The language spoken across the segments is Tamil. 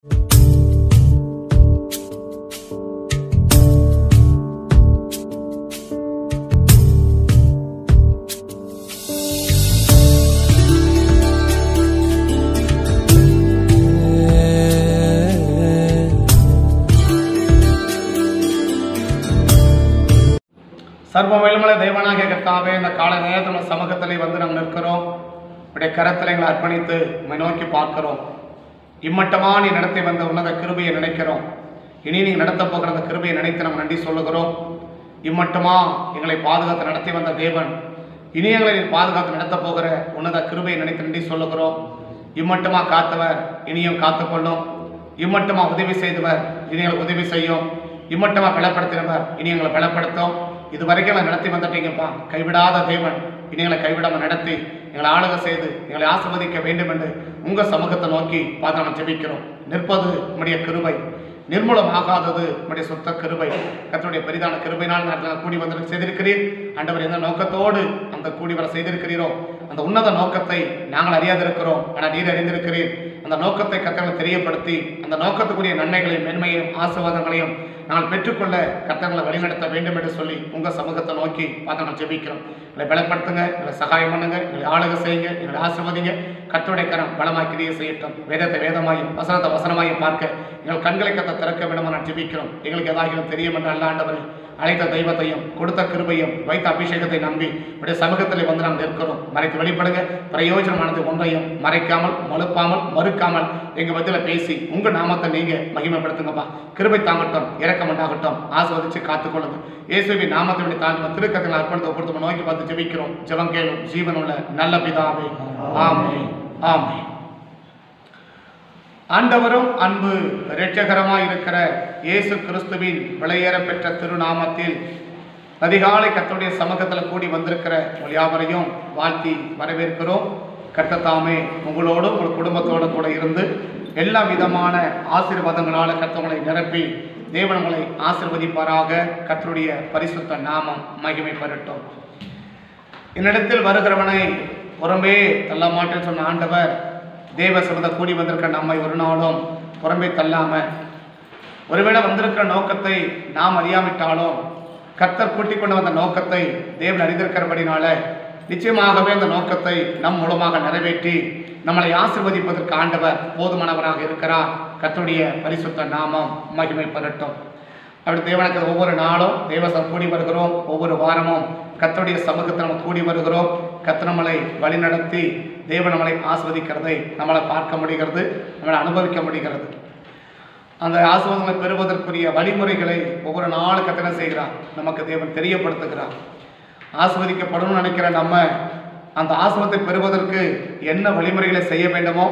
சர்வ வேலுமலை தெய்வனாகிய கர்த்தாவே இந்த கால நேரத்தில் சமூகத்திலே வந்து நாங்கள் நிற்கிறோம். உடைய கரத்தில் எங்களை அர்ப்பணித்து உம்மை நோக்கி பார்க்கிறோம். இம்மட்டமாக நீ நடத்தி வந்த உன்னத கிருபையை நினைக்கிறோம். இனி நீ நடத்த போகிற அந்த கிருபையை நினைத்து நம்ம நன்றி சொல்லுகிறோம். இம்மட்டமாக எங்களை பாதுகாத்து நடத்தி வந்த தேவன் இனி எங்களை நீ பாதுகாத்து நடத்த போகிற உன்னத கிருபையை நினைத்து நன்றி சொல்லுகிறோம். இம்மட்டுமா காத்தவர் இனியும் காத்துக்கொள்ளும். இம்மட்டுமா உதவி செய்தவர் இனி எங்களுக்கு உதவி செய்யும். இம்மட்டமாக பலப்படுத்தினவர் இனி எங்களை பலப்படுத்தும். இது வரைக்கும் நடத்தி வந்துட்டீங்கப்பா கைவிடாத தேவன். இனி கைவிடாமல் நடத்தி எங்களை ஆளுக செய்து எங்களை ஆசிர்வதிக்க வேண்டும் என்று உங்கள் சமூகத்தை நோக்கி பார்த்து ஜெபிக்கிறோம். நிற்பது உம்முடைய கிருபை. நிர்மூலமாகாதது உம்முடைய சொத்த கிருபை. கத்தனுடைய பெரிதான கிருபையினால் நாங்கள் கூடி வந்து செய்திருக்கிறீர் ஆண்டவர் எந்த நோக்கத்தோடு அந்த கூடி வர செய்திருக்கிறீரோ அந்த உன்னத நோக்கத்தை நாங்கள் அறியாதிருக்கிறோம். ஆனால் நீர் அறிந்திருக்கிறீர். அந்த நோக்கத்தை கத்தங்களை தெரியப்படுத்தி அந்த நோக்கத்துக்குரிய நன்மைகளையும் மென்மையும் ஆசீர்வாதங்களையும் நாங்கள் பெற்றுக்கொள்ள கத்தங்களை வழிநடத்த வேண்டும் என்று சொல்லி உங்கள் சமூகத்தை நோக்கி பார்த்து நாங்கள் ஜெபிக்கிறோம். எங்களை பலப்படுத்துங்க எங்களை சகாயம் பண்ணுங்க எங்களை ஆளுக செய்யுங்க எங்களை ஆசிர்வதிங்க. கர்த்தருடைய கரம் பலமாய் செய்யட்டும். வேதத்தை வேதமாயும் வசனத்தை வசனமாயும் பார்க்க எங்கள் கண்களை கத்த திறக்க வேண்டுமா நான் ஜெபிக்கிறோம். எங்களுக்கு எதாகிலும் தெரியும் என்று அல்ல அழைத்த தெய்வத்தையும் கொடுத்த கிருபையும் வைத்த அபிஷேகத்தை நம்பி உடைய சமூகத்தில் வந்து நாம் நிற்கிறோம். மறைத்து வெளிப்படுங்க. பிரயோஜனமானது ஒன்றையும் மறைக்காமல் மறுப்பாமல் மறுக்காமல் எங்க மத்தியில் பேசி உங்க நாமத்தை நீங்க மகிமைப்படுத்துங்கப்பா. கிருபை தாங்கட்டும் இரக்கம் உண்டாகட்டும். ஆஸ்வதிச்சு காத்துக்கொள்ளுங்க. இயேசுவி நாமத்தை விட தாண்டி திருக்கத்தில் அர்ப்பணத்தை பொறுத்து நோக்கி பார்த்து ஜெபிக்கிறோம். ஜெபம் கேளும். ஜீவனுள்ள நல்ல பிதாவே. ஆமே ஆமே ஆண்டவரும் அன்பு இரட்சகரமாக இருக்கிற இயேசு கிறிஸ்துவின் விளையேற பெற்ற திருநாமத்தில் அதிகாலை கர்த்தருடைய சமூகத்தில் கூடி வந்திருக்கிற உங்கள் யாவரையும் வாழ்த்தி வரவேற்கிறோம். கட்டத்தாமே உங்களோடும் உங்கள் குடும்பத்தோடு கூட இருந்து எல்லா விதமான ஆசீர்வாதங்களால் கத்தவங்களை நிரப்பி தேவனங்களை ஆசிர்வதிப்பாராக. கத்தருடைய பரிசுத்த நாமம் மகிமை பெறட்டும் என்னிடத்தில் வருகிறவனை புறம்பே தள்ள மாட்டேன் சொன்ன ஆண்டவர் தேவ சபத கூடி வந்திருக்க நம்மை ஒரு நாளும் புறம்பே தள்ளாம ஒருவேளை வந்திருக்கிற நோக்கத்தை நாம் அறியாவிட்டாலும் கர்த்தர் கூட்டிக் கொண்டு வந்த நோக்கத்தை தேவன் அறிந்திருக்கிறபடினால நிச்சயமாகவே அந்த நோக்கத்தை நம் மூலமாக நிறைவேற்றி நம்மளை ஆசிர்வதிப்பதற்கு ஆண்டவர் போதுமானவராக இருக்கிறார். கத்தருடைய பரிசுத்த நாமம் மகிமை பெறட்டும் அப்படி தேவனுக்கு ஒவ்வொரு நாளும் தேவசம் கூடி வருகிறோம். ஒவ்வொரு வாரமும் கத்தருடைய சமூகத்தை நம்ம கூடி வருகிறோம். கத்தனமலை வழிநடத்தி தேவன் நம்மளை ஆஸ்வதிக்கிறதை நம்மளை பார்க்க முடிகிறது நம்மளை அனுபவிக்க முடிகிறது. அந்த ஆசிர்வாதங்களை பெறுவதற்குரிய வழிமுறைகளை ஒவ்வொரு நாள் கத்தனை செய்கிறார். நமக்கு தேவன் தெரியப்படுத்துகிறார். ஆஸ்வதிக்கப்படணும்னு நினைக்கிற நம்ம அந்த ஆசிரமத்தை பெறுவதற்கு என்ன வழிமுறைகளை செய்ய வேண்டுமோ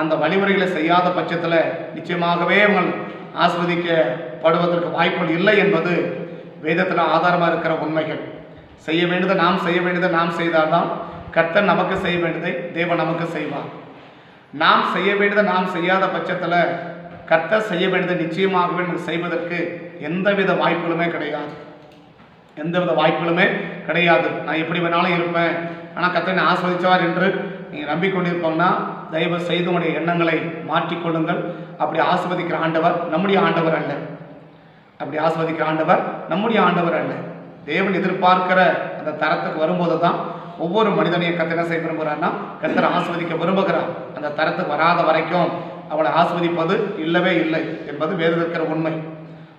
அந்த வழிமுறைகளை செய்யாத பட்சத்தில் நிச்சயமாகவே அவன் ஆஸ்வதிக்கப்படுவதற்கு வாய்ப்புகள் இல்லை என்பது வேதத்தில் ஆதாரமாக இருக்கிற உண்மைகள். செய்ய வேண்டியதை நாம் செய்ய வேண்டியதை நாம் செய்தால்தான் கர்த்தர் நமக்கு செய்ய வேண்டியதை தேவன் நமக்கு செய்வார். நாம் செய்ய வேண்டியதை நாம் செய்யாத பட்சத்தில் கர்த்தர் செய்ய வேண்டியதை நிச்சயமாகவே செய்வதற்கு எந்தவித வாய்ப்புகளுமே கிடையாது. எந்தவித வாய்ப்புகளுமே கிடையாது. நான் எப்படி வேணாலும் இருப்பேன். ஆனால் கர்த்தனை ஆஸ்வதித்தார் என்று நீங்கள் நம்பிக்கொண்டிருப்போம்னா தயவு செய்து உங்களுடைய எண்ணங்களை மாற்றிக்கொள்ளுங்கள். அப்படி ஆஸ்வதிக்கிற ஆண்டவர் நம்முடைய ஆண்டவர் அல்ல. அப்படி ஆஸ்வதிக்கிற ஆண்டவர் நம்முடைய ஆண்டவர் அல்ல. தேவன் எதிர்பார்க்கிற அந்த தரத்துக்கு வரும்போது தான் ஒவ்வொரு மனிதனையும் கத்தர் என்ன செய்ய விரும்புகிறான்னா கத்தரை ஆஸ்வதிக்க விரும்புகிறான் அந்த தரத்துக்கு வராத வரைக்கும் அவளை ஆஸ்வதிப்பது இல்லவே இல்லை என்பது வேறு இருக்கிற உண்மை.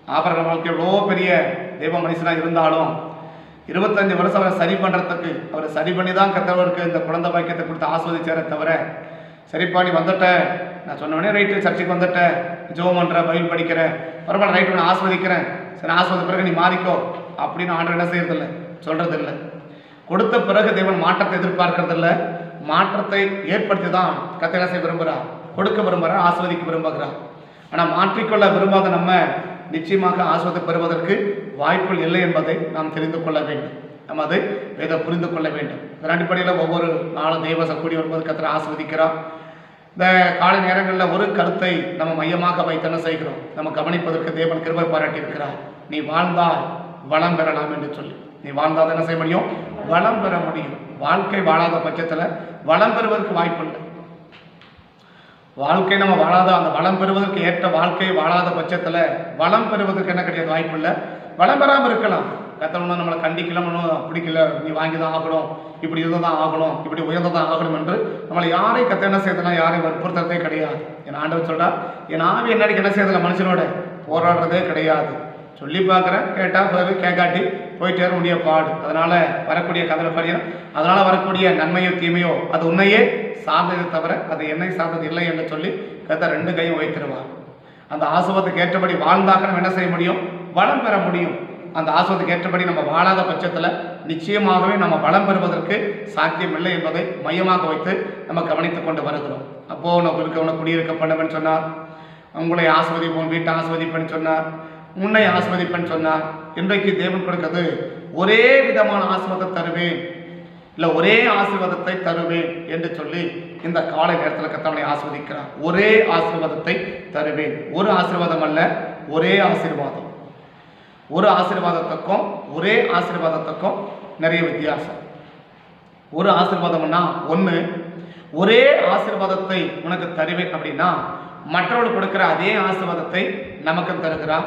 ஆபரக வாழ்க்கை எவ்வளோ பெரிய தெய்வ மனுஷனாக இருந்தாலும் இருபத்தஞ்சு வருஷம் அவரை சரி பண்ணுறதுக்கு அவரை சரி பண்ணி தான் கத்தவருக்கு இந்த குழந்தை பாக்கியத்தை கொடுத்து ஆஸ்வதிச்சார தவிர சரிப்பா நீ வந்துட்டேன் நான் சொன்ன ரைட்டு சர்ச்சுக்கு வந்துட்டேன் ஜோம் பண்ணுற பயில் படிக்கிறேன் பரவாயில்ல ரைட்டு நான் ஆஸ்வதிக்கிறேன் சரி ஆஸ்வதி பிறகு நீ மாறிக்கோ அப்படின்னு ஆண்டு என்ன செய்யறதில்லை சொல்கிறதில்லை இல்லை கொடுத்த பிறகு தேவன் மாற்றத்தை எதிர்பார்க்கறதில்ல. மாற்றத்தை ஏற்படுத்தி தான் கத்தை செய்ய விரும்புகிறார் கொடுக்க விரும்புகிறார் ஆஸ்வதிக்க விரும்புகிறார். ஆனால் மாற்றிக்கொள்ள விரும்பாத நம்ம நிச்சயமாக ஆஸ்வதி பெறுவதற்கு வாய்ப்புகள் இல்லை என்பதை நாம் தெரிந்து கொள்ள வேண்டும். நம்ம அதை இதை புரிந்து கொள்ள வேண்டும். இதன் அடிப்படையில் ஒவ்வொரு நாளும் தெய்வசம் கூடி வரும்போது கத்திர ஆஸ்வதிக்கிறார் இந்த காலை நேரங்களில் ஒரு கருத்தை நம்ம மையமாக வைத்து என்ன செய்கிறோம்? நம்ம கவனிப்பதற்கு தேவன் கிருபை பாராட்டி இருக்கிறார் நீ வாழ்ந்தால் வளம் பெறலாம் என்று சொல்லி. நீ வாழ்ந்தால் என்ன செய்ய முடியும்? வளம் பெற முடியும். வாழ்க்கை வாழாத பட்சத்தில் வளம் பெறுவதற்கு வாய்ப்பு இல்லை வாழ்க்கை நம்ம வாழாத அந்த வளம் பெறுவதற்கு ஏற்ற வாழ்க்கை வாழாத பட்சத்தில் வளம் பெறுவதற்கு என்ன கிடையாது வாய்ப்பு இல்லை வளம் பெறாமல் இருக்கலாம். கத்தவனும் நம்மளை கண்டிக்கலாம் பிடிக்கல. நீ வாங்கி தான் ஆகணும். இப்படி இருந்தால் தான் ஆகணும். இப்படி உயர்ந்ததான் ஆகணும் என்று நம்மளை யாரையும் கத்த என்ன செய்யலாம் யாரையும் வற்புறுத்துறதே கிடையாது. என் ஆண்டவர் சொல்கிறா என் ஆவி என்னடிக்கு என்ன செய்யறதில்ல மனுஷனோட போராடுறதே கிடையாது. சொல்லி பார்க்குறேன் கேட்டால் பிறகு கேட்காட்டி போயிட்டு வர முடிய பாடு. அதனால வரக்கூடிய கதலை படியும் அதனால வரக்கூடிய நன்மையோ தீமையோ அது உன்னையே சார்ந்ததை தவிர அது என்னை சார்ந்தது இல்லை என்று சொல்லி கத்த ரெண்டு கையும் வைத்திருவார். அந்த ஆசுவத்துக்கு ஏற்றபடி வாழ்ந்தாக்க நம்ம என்ன செய்ய முடியும்? வளம் பெற முடியும். அந்த ஆசுவத்துக்கு ஏற்றபடி நம்ம வாழாத பட்சத்தில் நிச்சயமாகவே நம்ம வளம் பெறுவதற்கு சாத்தியம் இல்லை என்பதை மையமாக வைத்து நம்ம கவனித்து கொண்டு வருகிறோம். அப்போது உனக்கு உங்களுக்கு உனக்கு குடியிருக்க பண்ணுவேன்னு சொன்னார். உங்களை ஆஸ்வதிப்போம் வீட்டை ஆஸ்வதிப்பேன்னு சொன்னார். உன்னை ஆஸ்வதிப்பேன் சொன்னார். இன்றைக்கு தேவன் கொடுக்கிறது ஒரே விதமான ஆசிர்வாதத்தை தருவேன். இல்லை ஒரே ஆசீர்வாதத்தை தருவேன் என்று சொல்லி இந்த காலை நேரத்தில் கத்தவனை ஆஸ்வதிக்கிறார் ஒரே ஆசீர்வாதத்தை தருவேன். ஒரு ஆசீர்வாதம் அல்ல ஒரே ஆசீர்வாதம். ஒரு ஆசீர்வாதத்துக்கும் ஒரே ஆசீர்வாதத்துக்கும் நிறைய வித்தியாசம். ஒரு ஆசீர்வாதம்னா ஒன்று ஒரே ஆசீர்வாதத்தை உனக்கு தருவேன் அப்படின்னா மற்றவர்கள் கொடுக்கிற அதே ஆசீர்வாதத்தை நமக்கும் தருகிறார்.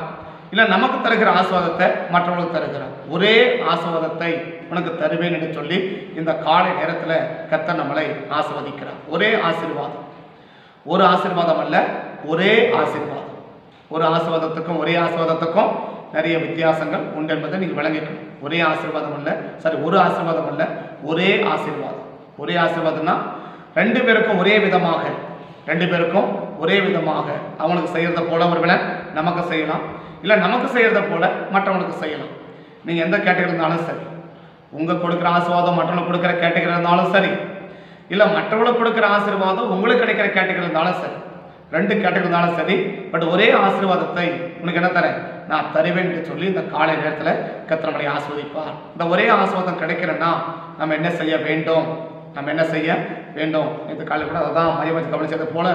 இல்லை நமக்கு தருகிற ஆசீர்வாதத்தை மற்றவர்களுக்கு தருகிறார். ஒரே ஆசீர்வாதத்தை உனக்கு தருவேன் என்று சொல்லி இந்த காலை நேரத்தில் கத்த நம்மளை ஆசீர்வதிக்கிறார். ஒரே ஆசீர்வாதம். ஒரு ஆசீர்வாதம் அல்ல ஒரே ஆசீர்வாதம். ஒரு ஆசீர்வாதத்துக்கும் ஒரே ஆசீர்வாதத்துக்கும் நிறைய வித்தியாசங்கள் உண்டு என்பதை நீங்கள் விளங்கிக்கணும். ஒரே ஆசீர்வாதம் அல்ல சரி ஒரு ஆசீர்வாதம் அல்ல ஒரே ஆசீர்வாதம். ஒரே ஆசீர்வாதம்னா ரெண்டு பேருக்கும் ஒரே விதமாக ரெண்டு பேருக்கும் ஒரே விதமாக அவனுக்கு செய்கிறத போல அவர்களை நமக்கு செய்யலாம். இல்லை நமக்கு செய்கிறத போல் மற்றவனுக்கு செய்யலாம். நீங்கள் எந்த கேட்டகரி இருந்தாலும் சரி. உங்கள் கொடுக்குற ஆசீர்வாதம் மற்றவங்களுக்கு கொடுக்குற கேட்டகரி இருந்தாலும் சரி. இல்லை மற்றவங்களுக்கு கொடுக்குற ஆசீர்வாதம் உங்களுக்கு கிடைக்கிற கேட்டகரி இருந்தாலும் சரி. ரெண்டு கேட்டகரி இருந்தாலும் சரி. பட் ஒரே ஆசீர்வாதத்தை உனக்கு என்ன தரேன்? நான் தருவேன் என்று சொல்லி இந்த காலை நேரத்தில் கத்திரமலை ஆஸ்வதிப்பார் இந்த ஒரே ஆசீர்வாதம் கிடைக்கிறேன்னா நம்ம என்ன செய்ய வேண்டும்? நம்ம என்ன செய்ய வேண்டும்? இந்த காலையில் கூட தான் மையம் வச்சு கவனிச்சது போல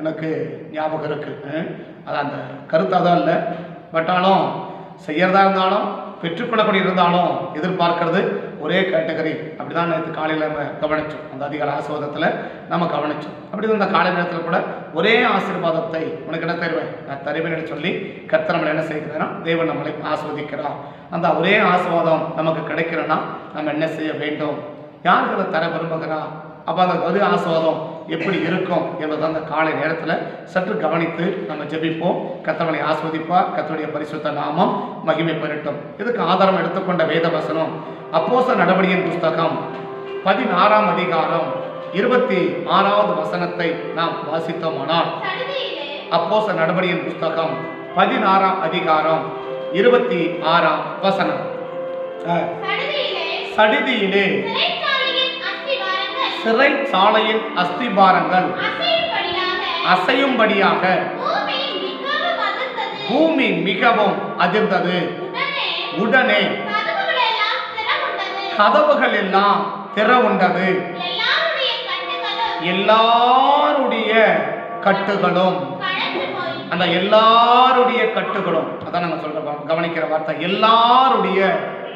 எனக்கு ஞாபகம் இருக்குது அது அந்த கருத்து அதான் இல்லை. பட்டாலும் செய்கிறதா இருந்தாலும் பெற்றுக்கொள்ளக்கூடிய இருந்தாலும் எதிர்பார்க்கறது ஒரே கேட்டகரி. அப்படிதான் நேற்று காலையில் நம்ம கவனிச்சோம். அந்த அதிகார ஆசீர்வாதத்தில் நம்ம கவனிச்சோம். அப்படி தான் இந்த காலை நேரத்தில் கூட ஒரே ஆசீர்வாதத்தை உனக்கு என்ன தருவேன்? நான் தருவேன் என்று சொல்லி கர்த்தர் நம்மளை என்ன செய்கிறேன்னா தேவன் நம்மளை ஆஸ்வதிக்கிறார். அந்த ஒரே ஆசீர்வாதம் நமக்கு கிடைக்கிறனா நம்ம என்ன செய்ய வேண்டும்? யாருக்கு அதை தர விரும்புகிறா? அப்போ அந்த ஒரு ஆசீர்வாதம் எப்படி இருக்கும் என்பதை அந்த காலை நேரத்தில் சற்று கவனித்து நம்ம ஜெபிப்போம். கத்தவனை ஆஸ்வதிப்பார். கத்தருடைய பரிசுத்த நாமம் மகிமை பெறட்டும். இதுக்கு ஆதாரம் எடுத்துக்கொண்ட வேத வசனம் அப்போச நடவடிக்கையின் புஸ்தகம் பதினாறாம் அதிகாரம் இருபத்தி ஆறாவது வசனத்தை நாம் வாசித்தோமானால் அப்போச நடவடிக்கையின் புஸ்தகம் பதினாறாம் அதிகாரம் இருபத்தி ஆறாம் வசனம். சடுதியிலே சிறை சாலையின் அஸ்திபாரங்கள். அசையும்படியாக பூமி மிகவும் அதிர்ந்தது. உடனே கதவுகள் எல்லாம் திறவுண்டது. எல்லாருடைய கட்டுகளும் எல்லாருடைய கட்டுகளும் அந்த எல்லாருடைய கட்டுகளும் அதான் நாங்கள் சொல்ற கவனிக்கிற வார்த்தை எல்லாருடைய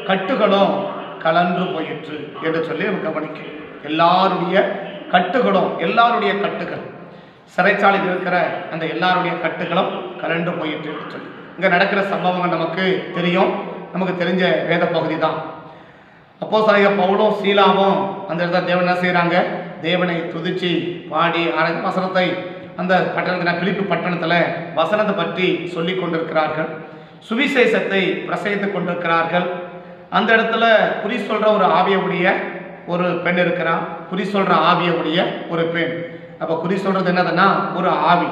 கட்டுகளும் கலன்று போயிற்று என்று சொல்லி நம்ம கவனிக்கிறோம். எல்லாருடைய கட்டுகளும் எல்லாருடைய கட்டுகள். சிறைச்சாலையில் இருக்கிற அந்த எல்லாருடைய கட்டுகளும் கலண்டு போயிட்டு சொல்லி. இங்கே நடக்கிற சம்பவங்கள் நமக்கு தெரியும். நமக்கு தெரிஞ்ச வேத பகுதி தான். அப்போ பவுலும் சீலாவும் அந்த இடத்துல தேவன் என்ன செய்கிறாங்க தேவனை துதிச்சு பாடி ஆராய்ச்சி வசனத்தை அந்த பட்டணத்தில் பிலிப்பு பட்டணத்தில் வசனத்தை பற்றி சொல்லி கொண்டிருக்கிறார்கள். சுவிசேஷத்தை பிரசங்கித்துக் கொண்டிருக்கிறார்கள். அந்த இடத்துல குறி சொல்கிற ஒரு ஆவியவுடைய ஒரு பெண் இருக்கிறான் குறி சொல்கிற ஆவியுடைய ஒரு பெண். அப்போ குறி சொல்கிறது என்னதுன்னா ஒரு ஆவி.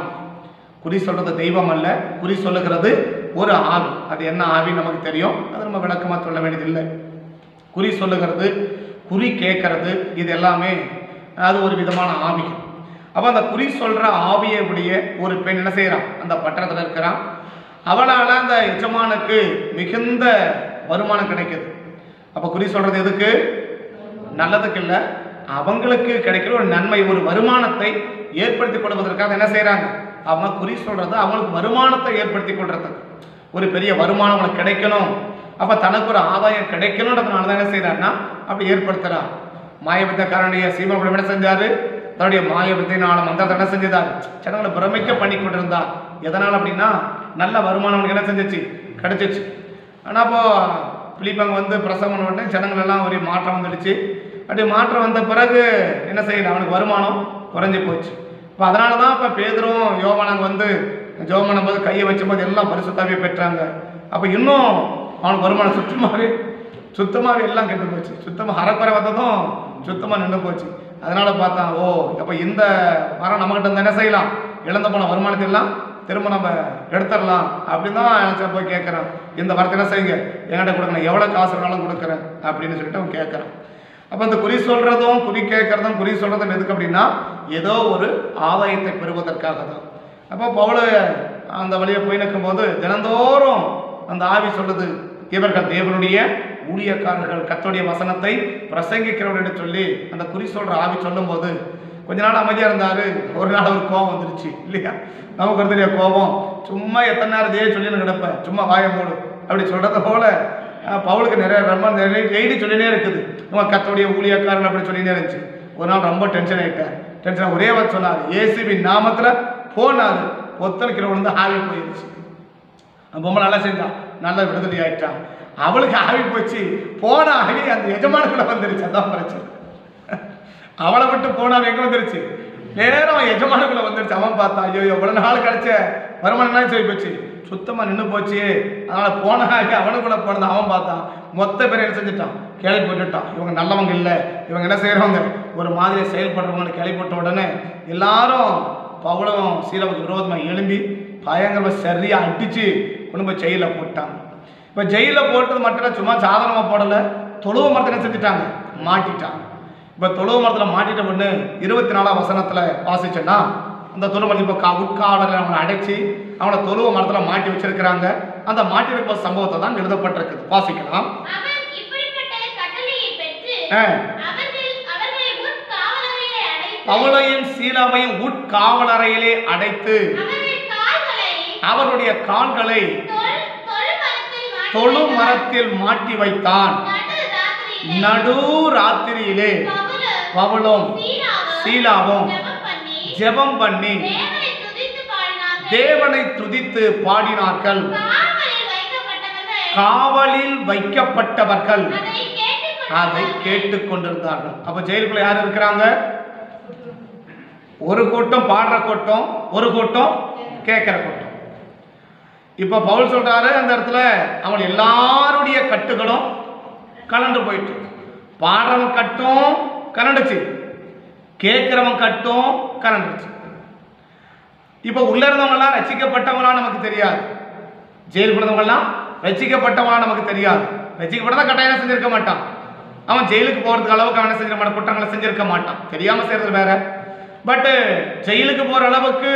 குறி சொல்கிறது தெய்வம் அல்ல குறி சொல்லுகிறது ஒரு ஆவி. அது என்ன ஆவி நமக்கு தெரியும் அது நம்ம விளக்கமாக சொல்ல வேண்டியதில்லை. குறி சொல்லுகிறது குறி கேட்கறது இது எல்லாமே அது ஒரு விதமான ஆவி. அப்போ அந்த குறி சொல்கிற ஆவியை உடைய ஒரு பெண் என்ன செய்கிறான் அந்த பட்டணத்தில் இருக்கிறான் அவளால் அந்த எஜமானுக்கு மிகுந்த வருமானம் கிடைக்குது. அப்போ குறி சொல்கிறது எதுக்கு? நல்லதுக்கு இல்லை அவங்களுக்கு கிடைக்கிற ஒரு நன்மை ஒரு வருமானத்தை ஏற்படுத்தி கொள்வதற்காக என்ன செய்கிறாங்க அவங்க குறி சொல்கிறது அவங்களுக்கு வருமானத்தை ஏற்படுத்தி கொள்றதுக்கு ஒரு பெரிய வருமானம் அவங்களுக்கு கிடைக்கணும். அப்போ தனக்கு ஒரு ஆதாயம் கிடைக்கணுன்றதுனால தான் என்ன செய்கிறாருன்னா அப்படி ஏற்படுத்துகிறார் மாயவித்தக்காரனுடைய சீமகுலம் என்ன செஞ்சார்? தன்னுடைய மாய மந்திரத்தை என்ன செஞ்சுதார்? ஜனங்களை பிரமிக்க பண்ணி கொண்டிருந்தார். எதனால் அப்படின்னா நல்ல வருமானம் அவனுக்கு என்ன செஞ்சிச்சு? கிடைச்சிச்சு. ஆனால் அப்போது பிலிப்பங்க வந்து பிரசவம் பண்ண உடனே ஜனங்கள் எல்லாம் ஒரு மாற்றம் வந்துடுச்சு. அப்படி மாற்றம் வந்த பிறகு என்ன செய்யல? அவனுக்கு வருமானம் குறைஞ்சி போச்சு. இப்போ அதனால தான் இப்போ பேதரும் யோவானங்க வந்து ஜோம் பண்ணும்போது கையை வச்சும்போது எல்லாம் பரிசுத்தாவே பெற்றாங்க. அப்போ இன்னும் அவனுக்கு வருமானம் சுத்தமாகவே சுத்தமாகவே எல்லாம் கெட்டு போச்சு. சுத்தமாக அறக்குறை வந்ததும் சுத்தமாக நின்று போச்சு. அதனால் பார்த்தா ஓ அப்போ இந்த மரம் நம்மகிட்ட வந்து என்ன செய்யலாம்? இழந்து போன வருமானத்தை எல்லாம் திரும்ப நம்ம எடுத்துடலாம் அப்படின்னு தான் நினச்சா போய் கேட்குறேன். இந்த வார்த்தை என்ன செய்யுங்க? என்கிட்ட கொடுக்கணும் எவ்வளோ காசு வேணாலும் கொடுக்குறேன் அப்படின்னு சொல்லிட்டு அவன் கேட்குறான். அப்போ இந்த குறி சொல்கிறதும் குறி கேட்குறதும் குறி சொல்கிறதும் எதுக்கு அப்படின்னா ஏதோ ஒரு ஆதாயத்தை பெறுவதற்காக தான் அப்போ பவுல அந்த வழியை போய் நிற்கும்போது தினந்தோறும் அந்த ஆவி சொல்லுது இவர்கள் தேவனுடைய ஊழியக்காரர்கள் கத்தோடைய வசனத்தை பிரசங்கிக்கிறவர்கள் சொல்லி அந்த குறி சொல்கிற ஆவி சொல்லும்போது கொஞ்ச நாள் அமைதியாக இருந்தார். ஒரு நாள் ஒரு கோபம் வந்துருச்சு. இல்லையா? நமக்கு ஒரு தெரிய கோபம்? சும்மா எத்தனை நேரம் இதே சொல்லி கிடப்பேன். சும்மா வாய மூடு. அப்படி சொல்கிறத போல பவுலுக்கு நிறைய ரொம்ப நிறைய டெய்லி சொல்லினே இருக்குது. நம்ம கத்தோடைய ஊழியக்காரன் அப்படி சொல்லினே இருந்துச்சு. ஒரு நாள் ரொம்ப டென்ஷன் ஆகிட்டார் டென்ஷன் ஒரே வார்த்தை சொன்னார். ஏசிபி நாமத்தில் போனார் ஒத்தனைக்கிற விழுந்து ஆவி போயிடுச்சு அந்த பொம்மை நல்லா செஞ்சான். நல்லா விடுதலை ஆயிட்டான் அவளுக்கு ஆவி போச்சு. போன ஆவி அந்த எஜமானுக்குள்ள வந்துருச்சு. அதான் பிரச்சனை. அவளை விட்டு போன ஆவி எங்க வந்துருச்சு? நேரம் அவன் எஜமானுக்குள்ள வந்துருச்சு. அவன் பார்த்தான் ஐயோ எவ்வளவு நாள் கிடைச்ச வருமானம் சொல்லி போச்சு. சுத்தமா நின்று போச்சு. அதனால போன ஆவி அவனுக்குள்ள போனது அவன் பார்த்தான். மொத்த பேர் என்ன செஞ்சுட்டான்? கேள்விப்பட்டுட்டான் இவங்க நல்லவங்க இல்லை. இவங்க என்ன செய்யறவங்க? ஒரு மாதிரி செயல்படுறவங்கன்னு கேள்விப்பட்ட உடனே எல்லாரும் பவுளவும் சீலவுக்கு விரோதமாக எழும்பி பயங்கரமாக சரியாக அடித்து கொண்டு போய் ஜெயிலில் போட்டாங்க. இப்போ ஜெயிலில் போட்டது மட்டும் இல்லை சும்மா சாதாரணமாக போடலை. தொழுவ மரத்தை என்ன செஞ்சுட்டாங்க? மாட்டிட்டாங்க. இப்போ தொழுவ மரத்தில் மாட்டிட்ட ஒன்று இருபத்தி நாலாம் வசனத்தில் வாசிச்சேன்னா அந்த தொழு மரத்தில் இப்போ கா உட்காவலில் அவனை அடைச்சி அவனை தொழுவ மரத்தில் மாட்டி வச்சிருக்கிறாங்க. அந்த மாட்டிருக்க சம்பவத்தை தான் எழுதப்பட்டிருக்குது வாசிக்கலாம். பவுலையும் சீலாவையும் உட்காவலறையிலே அடைத்து அவருடைய கால்களை தொழு மாட்டி. மரத்தில் மாட்டி வைத்தான். நடு ராத்திரியிலே பவுலும் சீலாவும் ஜெபம் பண்ணி தேவனை துதித்து பாடினார்கள். காவலில் வைக்கப்பட்டவர்கள். அதை கேட்டுக்கொண்டு அதை கேட்டுக்கொண்டிருந்தார்கள். அப்ப ஜெயிலுக்குள்ள யார் இருக்கிறாங்க? ஒரு கூட்டம் பாடுற கூட்டம் ஒரு கூட்டம் கேட்கிற கூட்டம். இப்ப பவுல் சொல்றாரு அந்த இடத்துல அவன் எல்லாருடைய கட்டுகளும் கலண்டு போயிட்டு. பாடுறவன் கட்டும் கலண்டுச்சு. கேட்குறவன் கட்டும் கலண்டுச்சு. இப்போ உள்ள இருந்தவங்கலாம் ரசிக்கப்பட்டவங்களாம் நமக்கு தெரியாது. ஜெயில் இருந்தவங்கலாம் ரசிக்கப்பட்டவங்களாம் நமக்கு தெரியாது. ரசிக்கப்பட்டதான் கட்டாயம் செஞ்சிருக்க மாட்டான். அவன் ஜெயிலுக்கு போகிறதுக்கு அளவுக்கு அவனை செஞ்சிருக்க மாட்டான்? குற்றங்களை செஞ்சிருக்க மாட்டான். தெரியாமல் செய்யறது வேற. பட்டு ஜெயிலுக்கு போகிற அளவுக்கு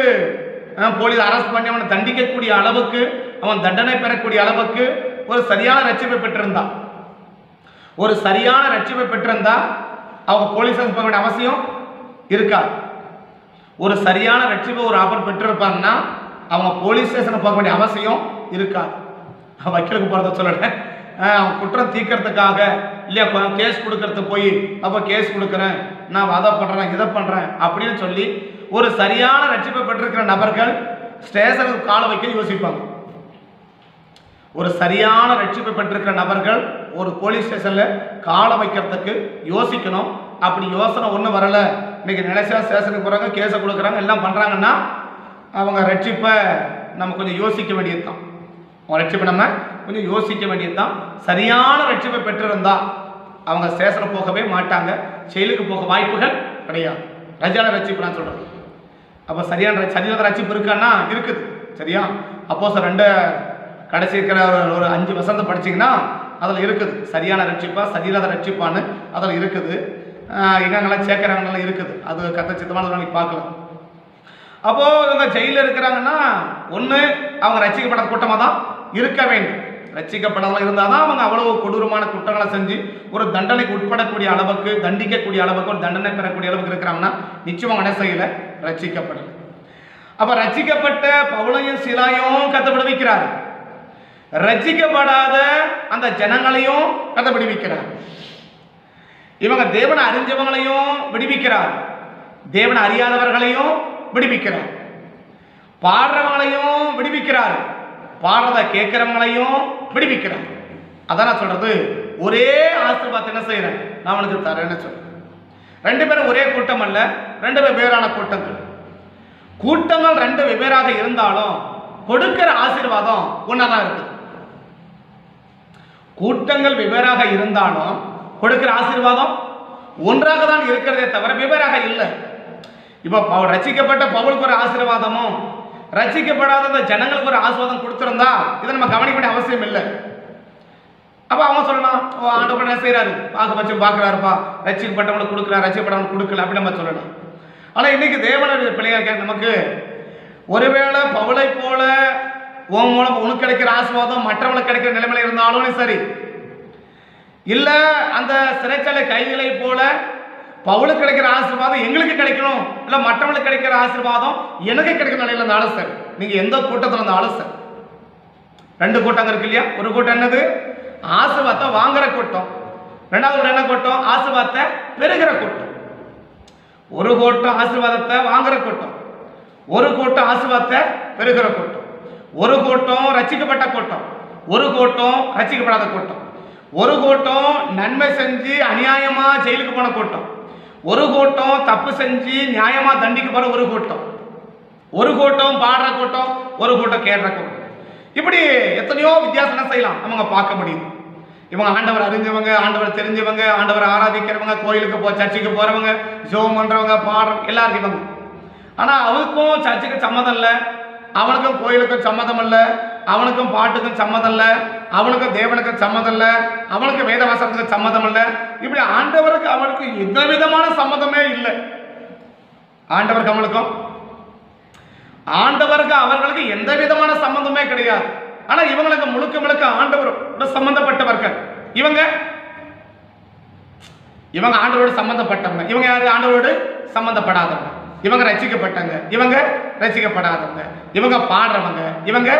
போலீஸ் அரெஸ்ட் பண்ணி அவனை தண்டிக்கக்கூடிய அளவுக்கு அவன் தண்டனை பெறக்கூடிய அளவுக்கு ஒரு சரியான ரட்சிப்பை பெற்றிருந்தான். ஒரு சரியான ரட்சிப்பை பெற்றிருந்தா அவங்க போலீஸ் போக வேண்டிய அவசியம் இருக்காது. ஒரு சரியான ரட்சிப்பை ஒரு ஆபர் பெற்றிருப்பாங்கன்னா அவங்க போலீஸ் ஸ்டேஷனுக்கு போக வேண்டிய அவசியம் இருக்காது. வக்கீலுக்கு போகிறத சொல்லலை. அவங்க அவன் குற்றம் தீர்க்கறதுக்காக இல்லையா கேஸ் கொடுக்கறதுக்கு போய் அப்போ கேஸ் கொடுக்குறேன் நான் அதை பண்ணுறேன் இதை பண்ணுறேன் அப்படின்னு சொல்லி ஒரு சரியான ரட்சிப்பை பெற்றிருக்கிற நபர்கள் ஸ்டேஷனுக்கு காலை வைக்க யோசிப்பாங்க. ஒரு சரியான ரட்சிப்பை பெற்றிருக்கிற நபர்கள் ஒரு போலீஸ் ஸ்டேஷனில் காலை வைக்கிறதுக்கு யோசிக்கணும் அப்படி யோசனை ஒன்றும் வரலை இன்றைக்கி நினைச்சா ஸ்டேஷனுக்கு போகிறாங்க கேஸை கொடுக்குறாங்க எல்லாம் பண்ணுறாங்கன்னா அவங்க ரட்சிப்பை நம்ம கொஞ்சம் யோசிக்க வேண்டியது தான் அவங்க ரட்சிப்பை நம்ம கொஞ்சம் யோசிக்க வேண்டியது தான் சரியான ரட்சிப்பை பெற்றிருந்தா அவங்க ஸ்டேஷனுக்கு போகவே மாட்டாங்க செயலுக்கு போக வாய்ப்புகள் கிடையாது ரஜான ரட்சிப்பு நான் சொல்கிறேன் அப்போ சரியான சரியான ரட்சிப்பு இருக்கான்னா இருக்குது சரியா அப்போ சார் ரெண்டு கடைசி இருக்கிற ஒரு- ஒரு அஞ்சு வசந்தம் படிச்சீங்கன்னா அதில் இருக்குது. சரியான ரட்சிப்பா சரியில்லாத ரட்சிப்பான்னு அதில் இருக்குது. ஆஹ் எங்கெங்கெல்லாம் சேர்க்குறாங்கலாம் இருக்குது. அது கத்த சித்தமான நாளைக்கு பார்க்கலாம். அப்போது இவங்க ஜெயிலில் இருக்கிறாங்கன்னா ஒன்று அவங்க ரட்சிக்கப்பட்ட கூட்டமாக தான் இருக்க வேண்டும். ரட்சிக்கப்படாமல் இருந்தால் தான் அவங்க அவ்வளோ கொடூரமான குற்றங்களை செஞ்சு ஒரு தண்டனைக்கு உட்படக்கூடிய அளவுக்கு தண்டிக்கக்கூடிய அளவுக்கு ஒரு தண்டனை பெறக்கூடிய அளவுக்கு இருக்கிறாங்கன்னா நிச்சயம் அவங்க என்ன செய்யல? ரசிக்கப்பட்ட பவுளையும் ரட்சிக்கப்பட்ட பவுலையும் சிலாயும் கத்த விடுவிக்கிறார். ரசிக்கப்படாத அந்த ஜனங்களையும் கதை விடுவிக்கிறார். இவங்க தேவனை அறிஞ்சவங்களையும் விடுவிக்கிறார். தேவனை அறியாதவர்களையும் விடுவிக்கிறார். பாடுறவங்களையும் விடுவிக்கிறார். பாடுறத கேட்கிறவங்களையும் விடுவிக்கிறார். அதான் நான் சொல்றது? ஒரே ஆசீர்வாதத்தை என்ன செய்யறேன்? நான் உனக்கு தரேன்னு சொல்றேன்? ரெண்டு பேரும் ஒரே கூட்டம் அல்ல ரெண்டு வெவ்வேறான கூட்டங்கள். கூட்டங்கள் ரெண்டு வெவ்வேறாக இருந்தாலும் கொடுக்கிற ஆசீர்வாதம் ஒன்னாதான் இருக்குது. கூட்டங்கள் வெவ்வேறாக இருந்தாலும் கொடுக்கிற ஆசீர்வாதம் ஒன்றாக தான் இருக்கிறதே தவிர வெவ்வேறாக இல்லை. இப்போ ரசிக்கப்பட்ட பவுலுக்கு ஒரு ஆசீர்வாதமும் ரசிக்கப்படாத அந்த ஜனங்களுக்கு ஒரு ஆசீர்வாதம் கொடுத்துருந்தா இதை நம்ம கவனிக்க வேண்டிய அவசியம் இல்லை. அப்போ அவங்க சொல்லலாம் ஓ ஆண்டவர் என்ன செய்கிறாரு பார்க்க வச்சு பார்க்குறாருப்பா. ரட்சிக்கப்பட்டவங்களுக்கு கொடுக்குறா ரட்சிக்கப்பட்டவங்களுக்கு கொடுக்கல அப்படி நம்ம சொல்லலாம் ஆனால் இன்னைக்கு தேவனுடைய பிள்ளையா நமக்கு ஒருவேளை பவுளை போல உன் மூலம் உனக்கு கிடைக்கிற ஆசீர்வாதம் மற்றவங்களுக்கு கிடைக்கிற நிலைமையில இருந்தாலும் சரி. இல்ல அந்த சிறைச்சாலை கைதிகளை போல பவுலுக்கு கிடைக்கிற ஆசீர்வாதம் எங்களுக்கு கிடைக்கணும். இல்ல மற்றவங்களுக்கு கிடைக்கிற ஆசீர்வாதம் எனக்கு கிடைக்கிற நிலையில இருந்தாலும் சரி. நீங்க எந்த கூட்டத்தில் இருந்தாலும் சரி. ரெண்டு கூட்டம் இருக்கு இல்லையா? ஒரு கூட்டம் என்னது? ஆசீர்வாதத்தை வாங்குற கூட்டம். ரெண்டாவது கூட்டம் என்ன கூட்டம்? ஆசீர்வாதத்தை பெறுகிற கூட்டம். ஒரு கூட்டம் ஆசீர்வாதத்தை வாங்குற கூட்டம். ஒரு கூட்டம் ஆசீர்வாதத்தை பெறுகிற கூட்டம். ஒரு கூட்டம் ரசிக்கப்பட்ட கூட்டம். ஒரு கூட்டம் ரசிக்கப்படாத கூட்டம். ஒரு கூட்டம் நன்மை செஞ்சு அநியாயமா ஜெயிலுக்கு போன கூட்டம். ஒரு கூட்டம் தப்பு செஞ்சு நியாயமா தண்டிக்க ஒரு கூட்டம். ஒரு கூட்டம் பாடுற கூட்டம் ஒரு கூட்டம் கேடுற கூட்டம். இப்படி எத்தனையோ வித்தியாசம் என்ன செய்யலாம். அவங்க பார்க்க முடியுது. இவங்க ஆண்டவர் அறிஞ்சவங்க ஆண்டவர் தெரிஞ்சவங்க ஆண்டவர் ஆராதிக்கிறவங்க கோயிலுக்கு போ சர்ச்சுக்கு போறவங்க ஜோம் பண்றவங்க பாடுறவங்க எல்லாரும் இவங்க. ஆனா அவருக்கும் சர்ச்சுக்கு சம்மதம் இல்லை. அவனுக்கும் கோயிலுக்கும் சம்மதம் இல்லை அவனுக்கும் பாட்டுக்கும் சம்மதம் இல்லை அவனுக்கும் தேவனுக்கும் சம்மதம் இல்லை அவனுக்கும் வேதவாசத்துக்கு சம்மதம் இல்லை. இப்படி ஆண்டவருக்கு அவனுக்கு எந்த விதமான சம்மதமே இல்லை. ஆண்டவருக்கு அவனுக்கும் ஆண்டவருக்கு அவர்களுக்கு எந்த விதமான சம்பந்தமே கிடையாது. ஆனா இவங்களுக்கு முழுக்க முழுக்க ஆண்டவரோட சம்பந்தப்பட்டவர்கள் இவங்க இவங்க ஆண்டவரோடு சம்பந்தப்பட்டவங்க இவங்க யாரு? ஆண்டவரோடு சம்பந்தப்படாதவங்க இவங்க ரசிக்கப்பட்டவங்க இவங்க ரசிக்கப்படாதவங்க இவங்க பாடுறவங்க இவங்க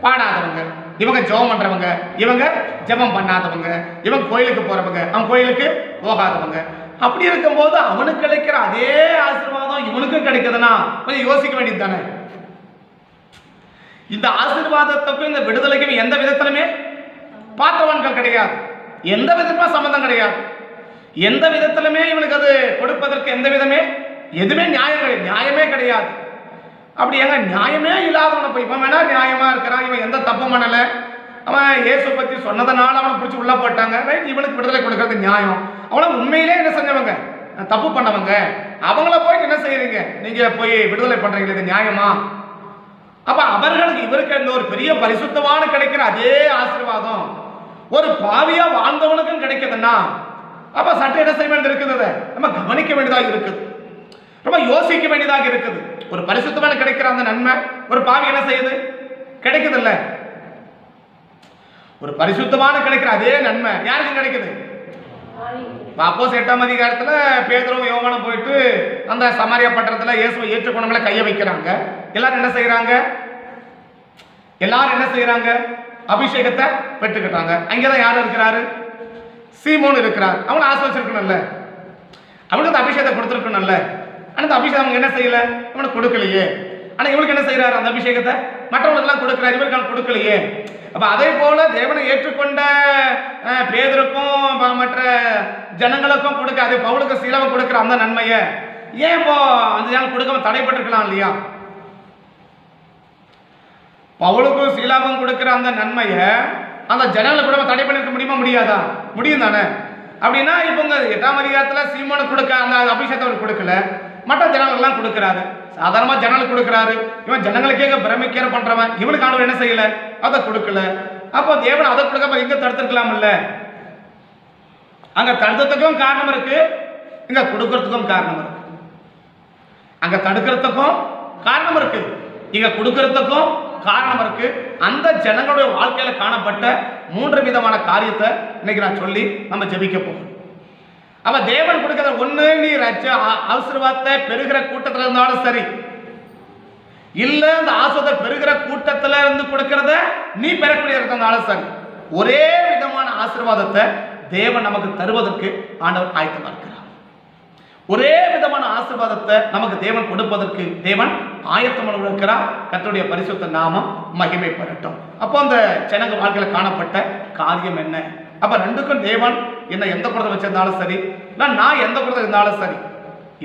பாடாதவங்க இவங்க ஜெபம் பண்றவங்க இவங்க ஜெபம் பண்ணாதவங்க இவங்க கோயிலுக்கு போறவங்க அவன் கோயிலுக்கு போகாதவங்க. அப்படி இருக்கும்போது அவனுக்கு கிடைக்கிற அதே ஆசீர்வாதம் இவனுக்கும் கிடைக்குதுன்னா கொஞ்சம் யோசிக்க வேண்டியது தானே? இந்த ஆசீர்வாதத்துக்கும் இந்த விடுதலைக்கும் எந்த விதத்திலுமே பார்த்தவன்கள் கிடையாது. எந்த விதமா சம்மந்தம் கிடையாது. எந்த விதத்திலுமே இவனுக்கு அது கொடுப்பதற்கு எந்த விதமே எதுவுமே நியாயம் கிடையாது. நியாயமே கிடையாது. அப்படி ஏங்க நியாயமே இல்லாதவனை போய் இவன் வேணா நியாயமா இருக்கிறான் இவன் எந்த தப்பும் பண்ணல. அவன் இயேசு பத்தி சொன்னதனால அவனை பிடிச்சி உள்ள போட்டாங்க. ரைட் இவனுக்கு விடுதலை கொடுக்கறது நியாயம். அவனை உண்மையிலே என்ன செஞ்சவங்க? தப்பு பண்ணவங்க. அவங்கள போயிட்டு என்ன செய்யறீங்க நீங்க போய் விடுதலை பண்றீங்க இது நியாயமா? அப்ப அவர்களுக்கு இவருக்கு இந்த ஒரு பெரிய பரிசுத்தமான கிடைக்கிற அதே ஆசீர்வாதம். ஒரு பாவியா வாழ்ந்தவனுக்கும் கிடைக்குதுன்னா அப்ப சட்டை என்ன செய்ய வேண்டியது இருக்குது அதை? நம்ம கவனிக்க வேண்டியதாக இருக்குது. ரொம்ப யோசிக்க வேண்டியதாக இருக்குது. ஒரு பரிசுத்தமான கிடைக்கிற அந்த நன்மை ஒரு பாவி என்ன செய்யுது? கிடைக்குது இல்ல ஒரு பரிசுத்தமான கிடைக்கிற அதே நன்மை யாருக்கு கிடைக்குது? அப்போஸ் எட்டாம் அதிகாரத்துல பேதரும் யோவானும் போயிட்டு அந்த சமாரியா பட்டணத்துல இயேசுவை ஏற்றுக்கொண்டவங்கள கைய வைக்கிறாங்க. எல்லாரும் என்ன செய்யறாங்க எல்லாரும் என்ன செய்யறாங்க அபிஷேகத்தை பெற்றுக்கிட்டாங்க. அங்கதான் யார் இருக்கிறாரு? சீமோன் இருக்கிறார். அவனை ஆசிரியக்கணும்ல அவனுக்கு அந்த அபிஷேகத்தை கொடுத்துருக்கணும்ல. ஆனா அந்த அபிஷேகம் அவங்க என்ன செய்யல? இவனுக்கு கொடுக்கலையே. ஆனா இவனுக்கு என்ன செய்யறாரு அந்த அபிஷேகத்தை? மற்றவங்களுக்கெல்லாம் கொடுக்கிறார் இவருக்கு அவன் கொடுக்கலையே. அப்ப அதே போல தேவனை ஏற்றுக்கொண்ட பேதருக்கும் மற்ற ஜனங்களுக்கும் கொடுக்க அதே பவுலுக்கு சீலவன் கொடுக்கிற அந்த நன்மையை ஏன் இப்போ அந்த ஜனம் கொடுக்காம தடைப்பட்டிருக்கலாம் இல்லையா? பவுலுக்கும் சீலாவும் கொடுக்கிற அந்த நன்மையை அந்த ஜனங்களை கூட தடை பண்ணிருக்க முடியுமா முடியாதா? முடியும் தானே. அப்படின்னா இப்போ இந்த எட்டாம் அதிகாரத்தில் சீமோனுக்கு கொடுக்க அந்த அபிஷேகத்தை அவர் கொடுக்கல. மற்ற ஜனங்கள்லாம் கொடுக்குறாரு. சாதாரணமாக ஜனங்களுக்கு கொடுக்குறாரு. இவன் ஜனங்களுக்கே பிரமிக்கிற பண்றவன். இவனுக்கு ஆண்டவர் என்ன செய்யல? அதை கொடுக்கல. அப்போ தேவன் அதை கொடுக்காம எங்க தடுத்திருக்கலாம்ல அங்க தடுத்ததுக்கும் காரணம் இருக்கு. இங்க கொடுக்கறதுக்கும் காரணம் இருக்கு. அங்க தடுக்கிறதுக்கும் காரணம் இருக்கு. இங்க கொடுக்கறதுக்கும் காரணம் இருக்கு. அந்த ஜனங்களுடைய வாழ்க்கையில காணப்பட்ட மூன்று விதமான காரியத்தை இன்னைக்கு நான் சொல்லி நம்ம ஜெபிக்க போகிறோம் அப்ப தேவன் கொடுக்கிற ஒண்ணு நீ ரச்ச ஆ- ஆசீர்வாதத்தை பெறுகிற கூட்டத்துல இருந்தாலும் சரி. இல்ல அந்த ஆசிரத்தை பெறுகிற கூட்டத்துல இருந்து கொடுக்கறத நீ பெறக்கூடிய இருந்தாலும் சரி. ஒரே விதமான ஆசீர்வாதத்தை தேவன் நமக்கு தருவதற்கு ஆண்டவர் ஆயத்தமா இருக்கிறார். ஒரே விதமான ஆசீர்வாதத்தை நமக்கு தேவன் கொடுப்பதற்கு தேவன் ஆயத்தமாக இருக்கிறார். கத்தருடைய பரிசுத்த நாமம் மகிமை அப்போ அந்த ஜனங்க வாழ்க்கையில் காணப்பட்ட காரியம் என்ன? அப்போ ரெண்டுக்கும் தேவன் என்னை எந்த குடத்தை வச்சிருந்தாலும் சரி இல்லை நான் எந்த குடத்தை இருந்தாலும் சரி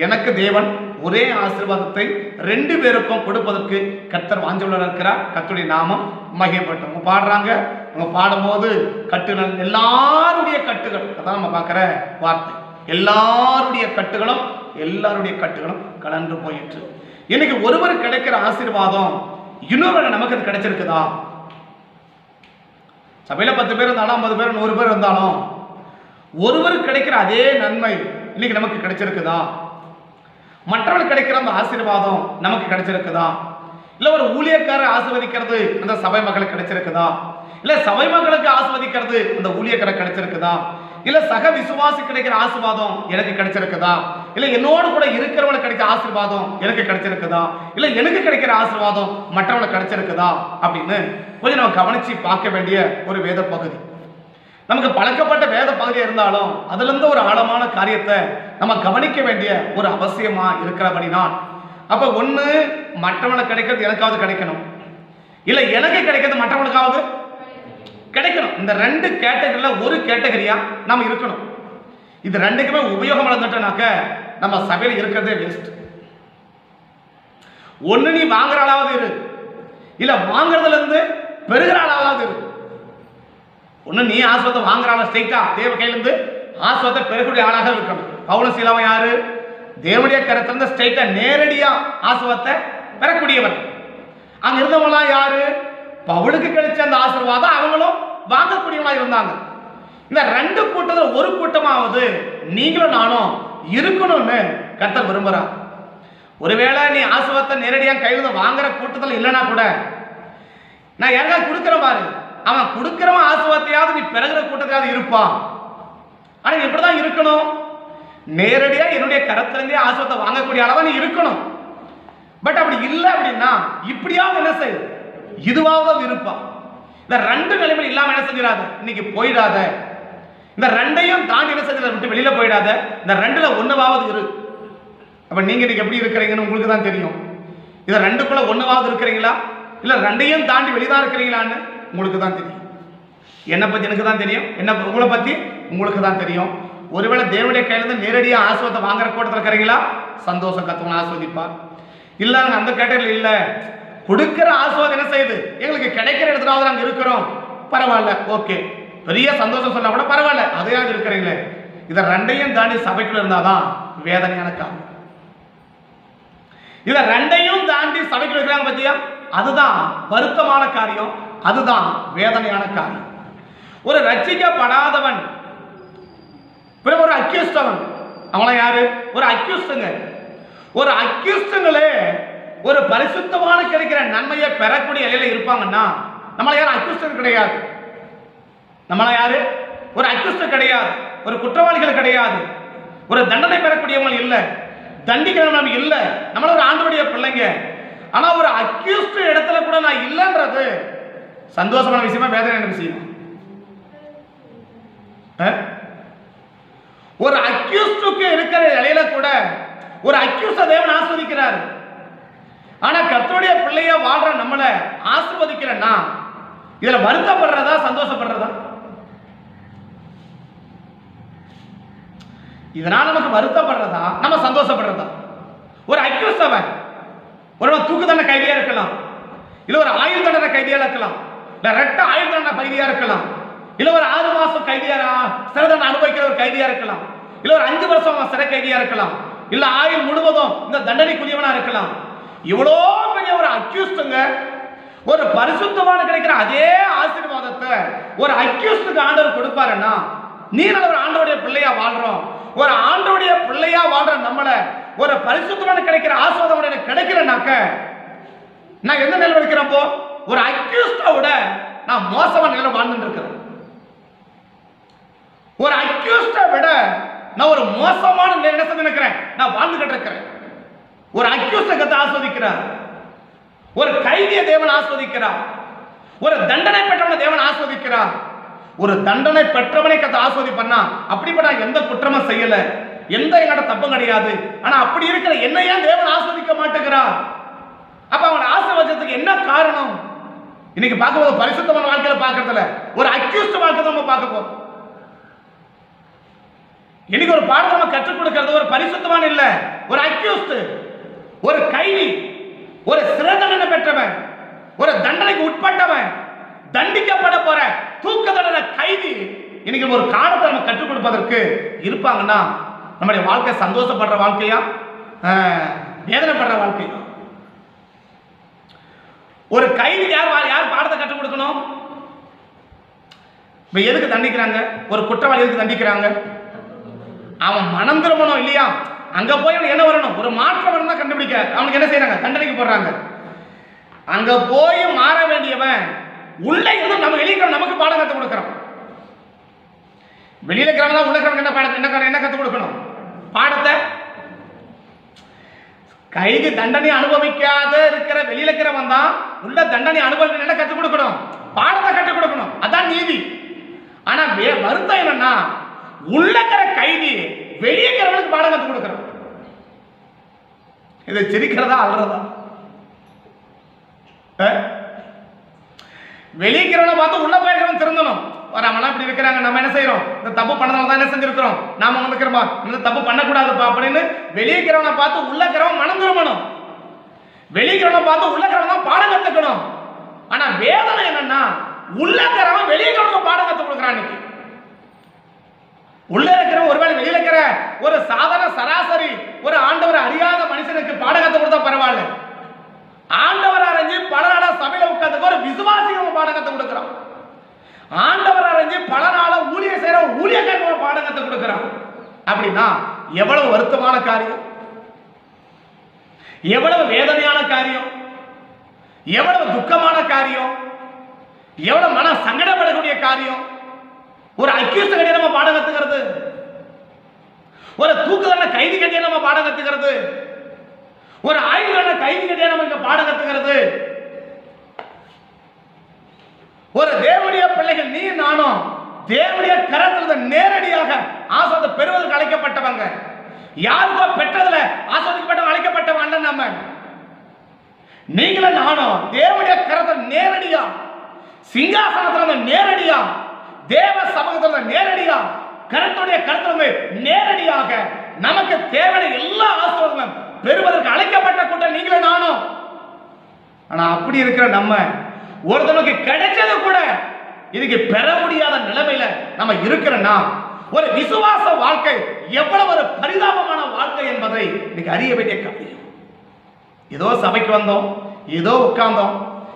எனக்கு தேவன் ஒரே ஆசீர்வாதத்தை ரெண்டு பேருக்கும் கொடுப்பதற்கு கர்த்தர் வாஞ்சவுள்ள இருக்கிறார். கர்த்தருடைய நாமம் மகிமைப்பட்டோம் அவங்க பாடுறாங்க அவங்க பாடும்போது கட்டுகள் எல்லாருடைய கட்டுகள் அதான் நம்ம பார்க்குற வார்த்தை. எல்லாருடைய கட்டுகளும் எல்லாருடைய கட்டுகளும் கலந்து போயிற்று. இன்னைக்கு ஒருவர் கிடைக்கிற ஆசீர்வாதம் இன்னொரு நமக்கு அது கிடைச்சிருக்குதா? சபையில் பத்து பேர் இருந்தாலும் ஐம்பது பேர் நூறு பேர் இருந்தாலும் ஒருவர் கிடைக்கிற அதே நன்மை இன்னைக்கு நமக்கு கிடைச்சிருக்குதா? மற்றவர்கள் கிடைக்கிற அந்த ஆசீர்வாதம் நமக்கு கிடைச்சிருக்குதா? இல்லை ஒரு ஊழியக்காரர் ஆசீர்வதிக்கிறது அந்த சபை மக்களுக்கு கிடைச்சிருக்குதா? இல்லை சபை மக்களுக்கு ஆசீர்வதிக்கிறது அந்த ஊழியக்காரர் கிடைச்சிருக்குதா? இல்ல சக விசுவாசி கிடைக்கிற ஆசிர்வாதம் எனக்கு கிடைச்சிருக்குதா? இல்ல என்னோடு கூட இருக்கிறவனுக்கு கிடைக்கிற ஆசிர்வாதம் எனக்கு கிடைச்சிருக்குதா? இல்ல எனக்கு கிடைக்கிற ஆசிர்வாதம் மற்றவனுக்கு கிடைச்சிருக்குதா? அப்படின்னு கொஞ்சம் நம்ம கவனிச்சு பார்க்க வேண்டிய ஒரு வேத பகுதி நமக்கு பழக்கப்பட்ட வேத பகுதி இருந்தாலும் அதுல இருந்து ஒரு ஆழமான காரியத்தை நம்ம கவனிக்க வேண்டிய ஒரு அவசியமா இருக்கிறபடினால் அப்ப ஒன்று மற்றவனுக்கு கிடைக்கிறது எனக்காவது கிடைக்கணும். இல்ல எனக்கு கிடைக்கிறது மற்றவனுக்காவது கிடைக்கணும். இந்த ரெண்டு கேட்டகரியில் ஒரு கேட்டகரியா நம்ம இருக்கணும். இது ரெண்டுக்குமே உபயோகம் இருந்துட்டோம்னாக்க நம்ம சபையில் இருக்கிறதே வேஸ்ட் ஒன்று நீ வாங்குற அளவாவது இரு. இல்லை வாங்குறதுல இருந்து பெறுகிற அளவாவது இரு. ஒன்று நீ ஆஸ்வத்தை வாங்குற ஆளா ஸ்ட்ரைட்டா தேவ கையில இருந்து ஆஸ்வத்தை பெறக்கூடிய ஆளாக இருக்கணும். பவுன சீலவன் யாரு? தேவனுடைய கரத்திலிருந்து ஸ்ட்ரைட்டா நேரடியாக ஆசுவத்தை பெறக்கூடியவர் அங்க இருந்தவங்களாம் யாரு? பவுலுக்கு கிடைச்ச அந்த ஆசீர்வாதம் அவங்களும் வாங்கக்கூடியவங்களா இருந்தாங்க. இந்த ரெண்டு கூட்டத்தில் ஒரு கூட்டமாவது நீங்களும் நானும் இருக்கணும்னு கர்த்தர் விரும்புறார். ஒருவேளை நீ ஆசுவத்தை நேரடியாக கையில் வாங்குற கூட்டத்தில் இல்லைன்னா கூட நான் யாருக்காவது கொடுக்குறேன் பாரு. அவன் கொடுக்குறவன் ஆசுவத்தையாவது நீ பிறகுற கூட்டத்தையாவது இருப்பான். ஆனால் இப்படி தான் இருக்கணும். நேரடியாக என்னுடைய கரத்திலிருந்தே ஆசுவத்தை வாங்கக்கூடிய அளவாக நீ இருக்கணும். பட் அப்படி இல்லை அப்படின்னா இப்படியாவது என்ன செய்யும்? இதுவாவது விருப்பம். இந்த ரெண்டு நிலைமையில் இல்லாம என்ன செஞ்சிடாத? இன்னைக்கு போயிடாத. இந்த ரெண்டையும் தாண்டி என்ன செஞ்சிடாத? விட்டு வெளியில போயிடாத. இந்த ரெண்டுல ஒண்ணுவாவது இரு. அப்ப நீங்க இன்னைக்கு எப்படி இருக்கிறீங்கன்னு உங்களுக்கு தான் தெரியும். இதை ரெண்டுக்குள்ள ஒண்ணுவாவது இருக்கிறீங்களா? இல்ல ரெண்டையும் தாண்டி வெளிதான் இருக்கிறீங்களான்னு உங்களுக்கு தான் தெரியும். என்னை பத்தி எனக்கு தான் தெரியும். என்ன உங்களை பத்தி உங்களுக்கு தான் தெரியும். ஒருவேளை தேவனுடைய கையில இருந்து நேரடியா ஆசுவத்தை வாங்குற கூட்டத்தில் இருக்கிறீங்களா? சந்தோஷம் கத்தவங்க ஆஸ்வதிப்பார் இல்ல அந்த கேட்டகரியில் இல்லை. கொடுக்கிற ஆசுவாதம் என்ன செய்யுது? எங்களுக்கு கிடைக்கிற இடத்துலாவது நாங்கள் இருக்கிறோம். பரவாயில்ல ஓகே. பெரிய சந்தோஷம் சொன்னா கூட பரவாயில்ல. அதையாவது இருக்கிறீங்களே. இதை ரெண்டையும் தாண்டி சபைக்குள்ள இருந்தாதான் வேதனையான காலம் இதை ரெண்டையும் தாண்டி சபைக்குள்ள இருக்கிறாங்க பத்தியா? அதுதான் வருத்தமான காரியம். அதுதான் வேதனையான காரியம். ஒரு ரட்சிக்கப்படாதவன் பிறகு ஒரு அக்யூஸ்டவன் அவங்களாம் யாரு? ஒரு அக்யூஸ்டுங்க ஒரு அக்யூஸ்டுங்களே ஒரு பரிசுத்தமான கிடைக்கிற நன்மையை பெறக்கூடிய நிலையில இருப்பாங்கன்னா நம்மள யாரும் அக்யூஸ்டர் கிடையாது. நம்மள யாரு? ஒரு அக்யூஸ்டர் கிடையாது. ஒரு குற்றவாளிகள் கிடையாது. ஒரு தண்டனை பெறக்கூடியவங்க இல்ல. தண்டிக்கிறவங்க இல்ல. நம்மள ஒரு ஆண்டோடைய பிள்ளைங்க. ஆனா ஒரு அக்யூஸ்ட் இடத்துல கூட நான் இல்லைன்றது சந்தோஷமான விஷயமா வேதனையான விஷயம்? ஒரு அக்யூஸ்டுக்கு இருக்கிற நிலையில கூட ஒரு அக்யூஸ்ட தேவன் ஆஸ்வதிக்கிறார். ஆனா கர்த்தருடைய பிள்ளைய வாழ்ற நம்மளை ஆசிர்வதிக்கிறேன்னா இதுல வருத்தப்படுறதா சந்தோஷப்படுறதா? இதனால நமக்கு வருத்தப்படுறதா? நம்ம சந்தோஷப்படுறதா? ஒரு அக்யூஸ் அவன் ஒரு தூக்கு தண்டனை கைதியா இருக்கலாம். இல்ல ஒரு ஆயுள் தண்டனை கைதியா இருக்கலாம். இல்ல ரெட்ட ஆயுள் தண்டனை கைதியா இருக்கலாம். இல்ல ஒரு ஆறு மாசம் கைதியாக சிறை தண்டனை அனுபவிக்கிற ஒரு கைதியா இருக்கலாம். இல்ல ஒரு அஞ்சு வருஷம் சிறை கைதியா இருக்கலாம். இல்ல ஆயுள் முழுவதும் இந்த தண்டனைக்குரியவனா இருக்கலாம். இவ்வளோ பெரிய ஒரு அக்யூஸ்டுங்க. ஒரு பரிசுத்தமான கிடைக்கிற அதே ஆசீர்வாதத்தை ஒரு அக்யூஸ்டுக்கு ஆண்டவர் கொடுப்பாருன்னா நீங்கள் ஒரு ஆண்டவருடைய பிள்ளையா வாழ்றோம். ஒரு ஆண்டவுடைய பிள்ளையா வாழ்ற நம்மளை ஒரு பரிசுத்தமான கிடைக்கிற ஆசீர்வாதம் எனக்கு கிடைக்கிறனாக்க நான் எந்த நிலை வைக்கிறப்போ ஒரு அக்யூஸ்டை விட நான் மோசமான நிலை வாழ்ந்துட்டு இருக்கிறேன். ஒரு அக்யூஸ்டை விட நான் ஒரு மோசமான நிலையில் என்ன செஞ்சு நான் வாழ்ந்துகிட்டு இருக்கிறேன். ஒரு அக்யூஸ்ட கத்தை ஆஸ்வதிக்கிறார். ஒரு கைதியை தேவன் ஆஸ்வதிக்கிறார். ஒரு தண்டனை பெற்றவனை தேவன் ஆஸ்வதிக்கிறார். ஒரு தண்டனை பெற்றவனை கத்தை ஆஸ்வதிப்பண்ணா அப்படிப்பட்ட நான் எந்த குற்றமும் செய்யல. எந்த என்னோட தப்பும் கிடையாது. ஆனா அப்படி இருக்கிற என்ன ஏன் தேவன் ஆஸ்வதிக்க மாட்டேங்கிறார்? அப்ப அவன் ஆசீர்வதிச்சதுக்கு என்ன காரணம்? இன்னைக்கு பார்க்கும்போது பரிசுத்தமான வாழ்க்கையில பார்க்கறதுல ஒரு அக்யூஸ்ட் வாழ்க்கை தான் நம்ம பார்க்க போறோம். இன்னைக்கு ஒரு பாடத்தை நம்ம கற்றுக் கொடுக்கறது ஒரு பரிசுத்தமான இல்ல ஒரு அக்யூஸ்ட். ஒரு கைதி ஒரு சிறை தண்டனை பெற்றவன் ஒரு தண்டனைக்கு உட்பட்டவன் தண்டிக்கப்பட போற தூக்க தண்டனை கைதி இன்னைக்கு ஒரு காலத்தை நம்ம கற்றுக் கொடுப்பதற்கு இருப்பாங்கன்னா நம்முடைய வாழ்க்கை சந்தோஷப்படுற வாழ்க்கையா? வேதனைப்படுற வாழ்க்கையா? ஒரு கைதி யார் வா- யார் பாடத்தை கற்றுக் கொடுக்கணும்? இப்ப எதுக்கு தண்டிக்கிறாங்க? ஒரு குற்றவாளி எதுக்கு தண்டிக்கிறாங்க? அவன் மனம் திரும்பணும் இல்லையா? அங்க போய் அவனுக்கு என்ன வரணும்? ஒரு மாற்றம் வரணும் தான் கண்டுபிடிக்க. அவனுக்கு என்ன செய்றாங்க? தண்டனைக்கு போடுறாங்க. அங்க போய் மாற வேண்டியவன் உள்ள இருந்து நம்ம வெளியே நமக்கு பாடம் கற்றுக் கொடுக்குறான். வெளியில இருக்கிறவங்க தான் உள்ள இருக்கிறவங்க என்ன பாடம் என்ன என்ன கற்றுக் கொடுக்கணும்? பாடத்தை. கைது தண்டனை அனுபவிக்காத இருக்கிற வெளியில இருக்கிறவன் தான் உள்ள தண்டனை அனுபவிக்க என்ன கற்றுக் கொடுக்கணும்? பாடத்தை கற்றுக் கொடுக்கணும். அதான் நீதி. ஆனா வே- வருத்தம் என்னன்னா உள்ள கைதி வெளியே இருக்கிறவனுக்கு பாடம் கற்றுக் கொடுக்குறோம் இதை சிரிக்கிறதா அல்றதா வெளியே பார்த்து உள்ள போயிருக்கிறவன் திருந்தணும். ஒரு இப்படி இருக்கிறாங்க நம்ம என்ன செய்யறோம்? இந்த தப்பு பண்ணதால தான் என்ன செஞ்சிருக்கிறோம்? நாம வந்துக்கிறோமா இந்த தப்பு பண்ணக்கூடாதுப்பா அப்படின்னு வெளியிருக்கிறவனை பார்த்து உள்ள கிரவன் மனம் திரும்பணும். வெளியிருக்கிறவனை பார்த்து உள்ள இருக்கிறவன் தான் பாடம் கற்றுக்கணும் ஆனா வேதனை என்னன்னா உள்ள கிரவன் வெளியே பாடம் கற்றுக் கொடுக்குறான் இன்னைக்கு. உள்ள இருக்கிற ஒருவேளை வெளியில இருக்கிற ஒரு சாதாரண சராசரி ஒரு ஆண்டவர் அறியாத மனுஷனுக்கு பாடகத்தை கொடுத்தா பரவாயில்ல. ஆண்டவர் அரைஞ்சு பல நாளா சபையில உட்கார்ந்து ஒரு விசுவாசிக்கு பாடகத்தை கத்து கொடுக்குறான். ஆண்டவர் அறிஞ்சு பல நாளா ஊழிய செய்யற ஒரு ஊழியக்காரங்க பாடகத்தை பாடம் கொடுக்குறான். அப்படின்னா எவ்வளவு வருத்தமான காரியம்? எவ்வளவு வேதனையான காரியம்? எவ்வளவு துக்கமான காரியம்? எவ்வளவு மன சங்கடப்படக்கூடிய காரியம்? ஒரு அக்யூஸ்ட் கட்டிய நம்ம பாடம் கத்துக்கிறது. ஒரு தூக்குதல கைதி கட்டிய நம்ம பாடம் கத்துக்கிறது. ஒரு ஆயுதான கைதி கட்டிய நம்ம இங்க பாடம் கத்துக்கிறது. ஒரு தேவனுடைய பிள்ளைகள் நீ நானும் தேவனுடைய கரத்தில் நேரடியாக ஆசாத பெறுவதற்கு அழைக்கப்பட்டவங்க. யாருக்கோ பெற்றதுல ஆஸ்வதிக்கப்பட்டவங்க அழைக்கப்பட்டவங்க நம்ம. நீங்களும் நானும் தேவனுடைய கரத்தில் நேரடியா சிங்காசனத்துல நேரடியா தேவ சமூகத்தில் நேரடியாக கருத்துடைய கருத்துல நேரடியாக நமக்கு தேவையான எல்லா ஆசிரியர்களும் பெறுவதற்கு அழைக்கப்பட்ட கூட்டம் நீங்களே நானும். ஆனா அப்படி இருக்கிற நம்ம ஒருத்தனுக்கு கிடைச்சது கூட இதுக்கு பெற முடியாத நிலைமையில நம்ம இருக்கிறனா ஒரு விசுவாச வாழ்க்கை எவ்வளவு ஒரு பரிதாபமான வாழ்க்கை என்பதை இன்னைக்கு அறிய வேண்டிய காரியம் ஏதோ சபைக்கு வந்தோம் ஏதோ உட்கார்ந்தோம்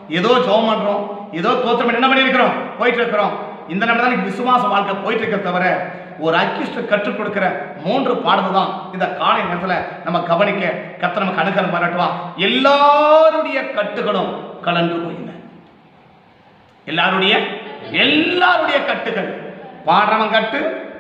ஏதோ ஜோம் பண்றோம் ஏதோ தோற்றம் என்ன பண்ணியிருக்கிறோம்? போயிட்டு இருக்கிறோம். இந்த நேரம் தான் விசுவாச வாழ்க்கை போயிட்டு இருக்க தவிர ஒரு அக்கிஷ்ட கற்றுக் கொடுக்கிற மூன்று பாடல் தான் இந்த காலை நேரத்தில் நம்ம கவனிக்க கத்த நமக்கு அணுகல் பாராட்டுவா எல்லாருடைய கட்டுகளும் கலந்து போயின. எல்லாருடைய எல்லாருடைய கட்டுகள். பாடுறவன் கட்டு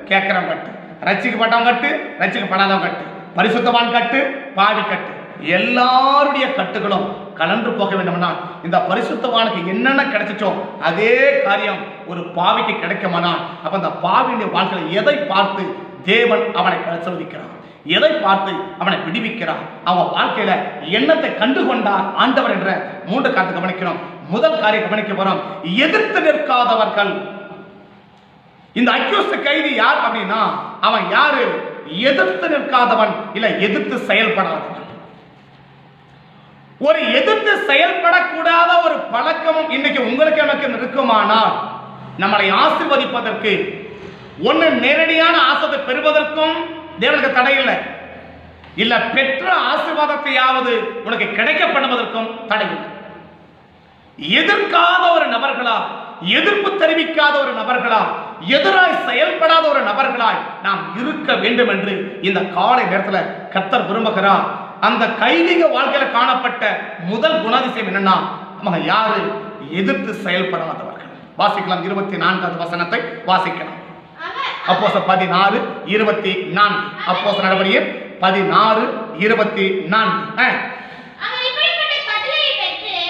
கேட்கிறவன் கட்டு. ரசிக்கப்பட்டவன் கட்டு ரசிக்கப்படாதவன் கட்டு. பரிசுத்தவான் கட்டு பாவி கட்டு. எல்லாருடைய கட்டுகளும் கலன்று போக வேண்டுமானால் இந்த பரிசுத்தவானுக்கு என்னென்ன கிடைச்சிச்சோ அதே காரியம் ஒரு பாவிக்கு கிடைக்குமானால் அப்போ அந்த பாவியுடைய வாழ்க்கையில் எதை பார்த்து தேவன் அவனை ஆசீர்வதிக்கிறான் எதை பார்த்து அவனை விடுவிக்கிறான் அவன் வாழ்க்கையில எண்ணத்தை கண்டு கொண்டார் ஆண்டவர் என்ற மூன்று காரியத்தை கவனிக்கிறோம். முதல் காரியம் கவனிக்க போறோம். எதிர்த்து நிற்காதவர்கள். இந்த அக்யூஸ்ட் கைதி யார் அப்படின்னா அவன் யாரு? எதிர்த்து நிற்காதவன் இல்ல எதிர்த்து செயல்படாதவன். ஒரு எதிர்த்து செயல்படக்கூடாத ஒரு பழக்கமும் இன்னைக்கு உங்களுக்கு எனக்கு இருக்குமானால் நம்மளை ஆசிர்வதிப்பதற்கு ஒன்று நேரடியான ஆசத்தை பெறுவதற்கும் தேவனுக்கு தடை இல்லை. இல்ல பெற்ற ஆசீர்வாதத்தையாவது உனக்கு கிடைக்கப்படுவதற்கும் தடை தடையில்லை எதிர்க்காத ஒரு நபர்களா எதிர்ப்பு தெரிவிக்காத ஒரு நபர்களா எதிராய் செயல்படாத ஒரு நபர்களாய் நாம் இருக்க வேண்டும் என்று இந்த காலை நேரத்தில் கர்த்தர் விரும்புகிறார். அந்த கைதிக வாழ்க்கையில காணப்பட்ட முதல் குணாதிசயம் என்னன்னா அவங்க யாரு? எதிர்த்து செயல்படாதவர்கள். வாசிக்கலாம் இருபத்தி நான்காவது வசனத்தை வாசிக்கலாம். அவர் பதினாறு இருபத்தி நான்கு. அப்போஸ் நடவடிக்கை பதினாறு இருபத்தி நான்கு.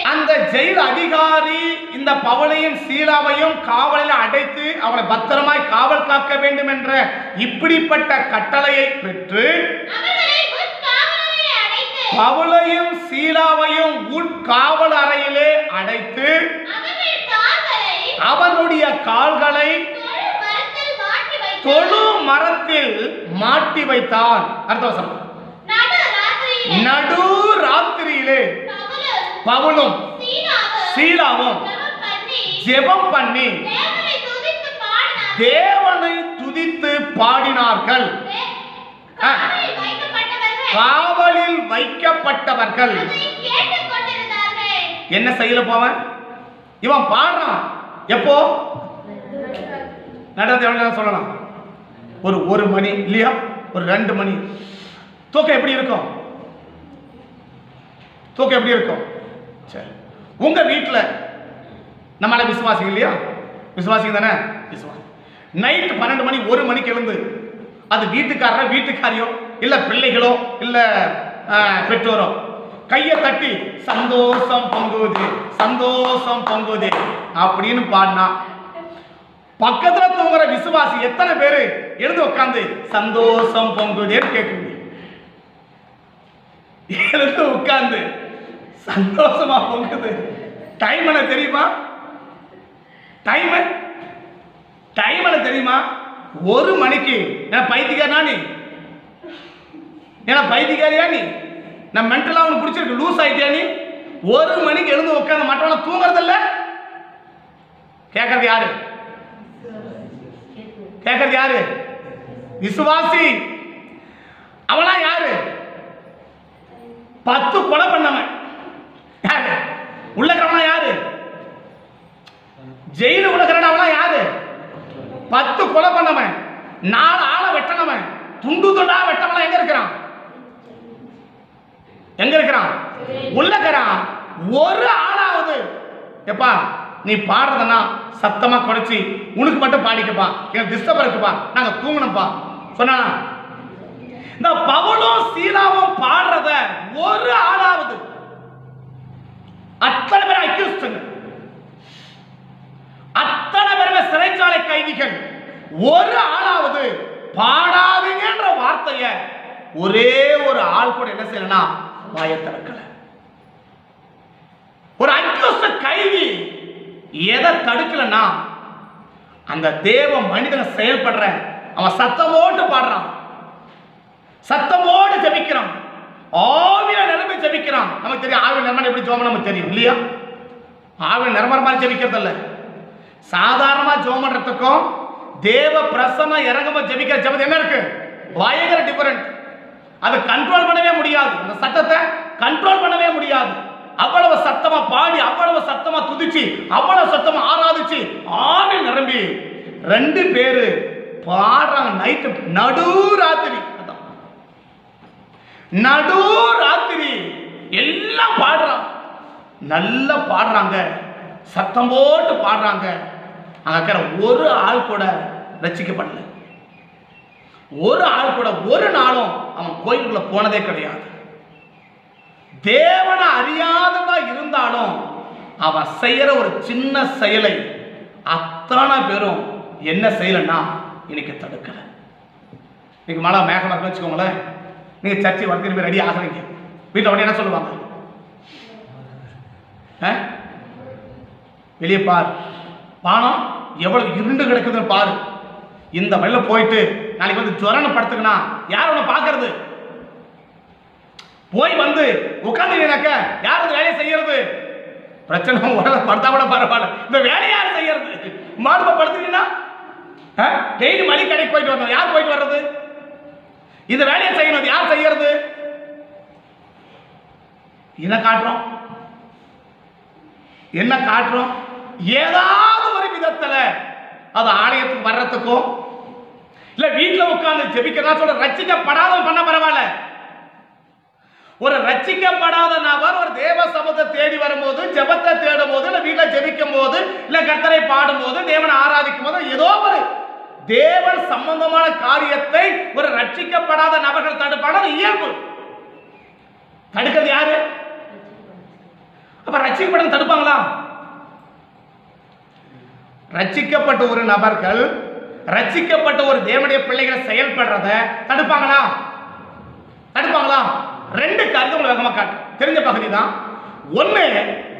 அந்த ஜெயில் அதிகாரி இந்த இந்த சீலாவையும் காவலில் அடைத்து அவளை பத்திரமாய் காவல் காக்க வேண்டும் என்ற இப்படிப்பட்ட கட்டளையை பெற்று பவுலையும் சீலாவையும் உட்காவல் அறையிலே அடைத்து அவனுடைய கால்களை தொழு மரத்தில் மாட்டி வைத்தான். அடுத்த வசனம். நடு ராத்திரியிலே பவுலும் சீலாவும் ஜெபம் பண்ணி தேவனை துதித்து பாடினார்கள். காவலில் வைக்கப்பட்டவர்கள். என்ன செய்யல போவன் இவன் பாடுறான். எப்போ? நடந்தது எவ்வளவு நேரம் சொல்லலாம்? ஒரு ஒரு மணி இல்லையா? ஒரு ரெண்டு மணி. தூக்கம் எப்படி இருக்கும்? தூக்கம் எப்படி இருக்கும்? சரி. உங்க வீட்டில் நம்மளால விசுவாசிங்க இல்லையா? விசுவாசிங்க தானே? விசுவாசி. நைட்டு பன்னெண்டு மணி ஒரு மணிக்கு எழுந்து அது வீட்டுக்காரரோ வீட்டுக்காரியோ இல்ல பிள்ளைகளோ இல்ல ஆஹ், பெற்றோரோ. கையை தட்டி சந்தோஷம் பொங்குவது சந்தோஷம் பொங்குவது அப்படின்னு பாடினா பக்கத்துல தூங்குற விசுவாசி எத்தனை பேரு எழுந்து உட்காந்து சந்தோஷம் பொங்குதேன்னு கேட்குது எழுந்து உட்காந்து சந்தோஷமா பொங்குது. டைம் என்ன தெரியுமா? டைம் டைம் என்ன தெரியுமா? ஒரு மணிக்கு. என்ன பைத்தியக்காரனா நீ? ஏன்னா பைத்தியக்காரியா நீ? நான் மென்டலாக அவனுக்கு பிடிச்சிருக்கு. லூஸ் ஆகிட்டியா நீ? ஒரு மணிக்கு எழுந்து உட்காந்து மற்றவனை தூங்குறது இல்ல கேட்கறது யாரு? கேட்கறது யாரு? விசுவாசி. அவனா யாரு? பத்து கொலை பண்ணவன் யாரு உள்ளக்கிறவனா யாரு ஜெயில உள்ளக்கிறவனா யாரு பத்து கொலை பண்ணவன். நாலு ஆளை வெட்டனவன். துண்டு துண்டா வெட்டவன் எங்க இருக்கிறான்? எங்க இருக்கிறான்? உள்ளக்கிறான் ஒரு ஆளாவது. எப்பா நீ பாடுறதுன்னா சத்தமா குறைச்சி உனக்கு மட்டும் பாடிக்கப்பா. எனக்கு டிஸ்டர்ப் இருக்குப்பா. நாங்க தூங்கணும்ப்பா. சொன்னா? இந்த பவுலும் சீலாவும் பாடுறத ஒரு ஆளாவது. அத்தனை பேர் அக்யூஸ்டுங்க அத்தனை பேருமே சிறைச்சாலை கைதிகள். ஒரு ஆளாவது பாடாதீங்கன்ற வார்த்தைய ஒரே ஒரு ஆள் கூட என்ன செய்யலனா வாயை திறக்கல. ஒரு அக்யூஸ்ட கைதி எதை தடுக்கலன்னா அந்த தேவ மனிதன் செயல்படுற அவன் சத்தமோட்டு பாடுறான். சத்தமோடு ஜபிக்கிறான். ஆவில நிலைமை ஜபிக்கிறான். நமக்கு தெரியும் ஆவில நிலைமை எப்படி ஜோமம் நமக்கு தெரியும் இல்லையா? ஆவில நிரம்புற மாதிரி ஜபிக்கிறது இல்லை சாதாரணமாக ஜோம் பண்ணுறதுக்கும் தேவ பிரசன்னம் இறங்கமா ஜெபிக்கிற ஜெபம் என்ன இருக்கு? பயங்கர டிஃபரண்ட் அதை கண்ட்ரோல் பண்ணவே முடியாது. அந்த சத்தத்தை கண்ட்ரோல் பண்ணவே முடியாது. அவ்வளவு சத்தமா பாடி அவ்வளவு சத்தமா துதிச்சு அவ்வளவு சத்தமா ஆராதிச்சு ஆவில் நிரம்பி ரெண்டு பேரு பாடுறாங்க நைட்டு நடு ராத்திரி. நடு ராத்திரி எல்லாம் பாடுறான். நல்லா பாடுறாங்க. சத்தம் போட்டு பாடுறாங்க. அங்க ஒரு ஆள் கூட ரசிக்கப்படல. ஒரு ஆள் கூட ஒரு நாளும் அவன் கோயிலுக்குள்ள போனதே கிடையாது. தேவனை அறியாததா இருந்தாலும் அவன் செய்யற ஒரு சின்ன செயலை அத்தனை பேரும் என்ன செய்யலன்னா இன்னைக்கு தடுக்கல. இன்னைக்கு மழை மேகமாக வச்சுக்கோங்களேன். நீங்க சர்ச்சை வந்து திரும்பி ரெடி ஆகுறீங்க வீட்டில் உடனே என்ன சொல்லுவாங்க? ஆ? வெளியே பார். வானம் எவ்வளவு இருண்டு கிடக்குதுன்னு பாரு. இந்த வழியில் போயிட்டு நாளைக்கு வந்து ஜுரன்னு படுத்துக்கணும் யார் உன்னை பார்க்கறது? போய் வந்து உட்காந்துனாக்க யார் இந்த வேலையை செய்யறது? பிரச்சனை உடல படுத்தா கூட பரவாயில்ல. இந்த வேலையை யார் செய்யறது? மாடுப படுத்துட்டீங்கன்னா டெய்லி மணி கடைக்கு போயிட்டு வரணும். யார் போயிட்டு வர்றது? இந்த வேலையை செய்யணும். யார் செய்யறது? என்ன காட்டுறோம்? என்ன காட்டுறோம்? ஏதாவது ஒரு விதத்தில் அது ஆலயத்துக்கு வர்றதுக்கும் இல்ல வீட்டுல உட்கார்ந்து ஜெபிக்கிறதா சொல்ற ரட்சிக்கப்படாதவன் பண்ண பரவாயில்ல. ஒரு ரட்சிக்கப்படாத நபர் ஒரு தேவ சமத்தை தேடி வரும்போது ஜெபத்தை தேடும் போது இல்ல வீட்டுல ஜெபிக்கும் போது இல்ல கர்த்தரை பாடும் போது தேவனை ஆராதிக்கும் போது ஏதோ ஒரு தேவன் சம்பந்தமான காரியத்தை ஒரு ரட்சிக்கப்படாத நபர்கள் தடுப்பான இயல்பு. தடுக்கிறது யாரு? அப்ப ரட்சிக்கப்படம் தடுப்பாங்களா? ரட்சிக்கப்பட்ட ஒரு நபர்கள் ரச்சிக்கப்பட்ட ஒரு தேவனுடைய பிள்ளைகளை செயல்படுறத தடுப்பாங்களா? தடுப்பாங்களா? ரெண்டு காரியத்தை உங்களுக்கு வேகமாக காட்டு. தெரிஞ்ச பகுதி தான். ஒன்று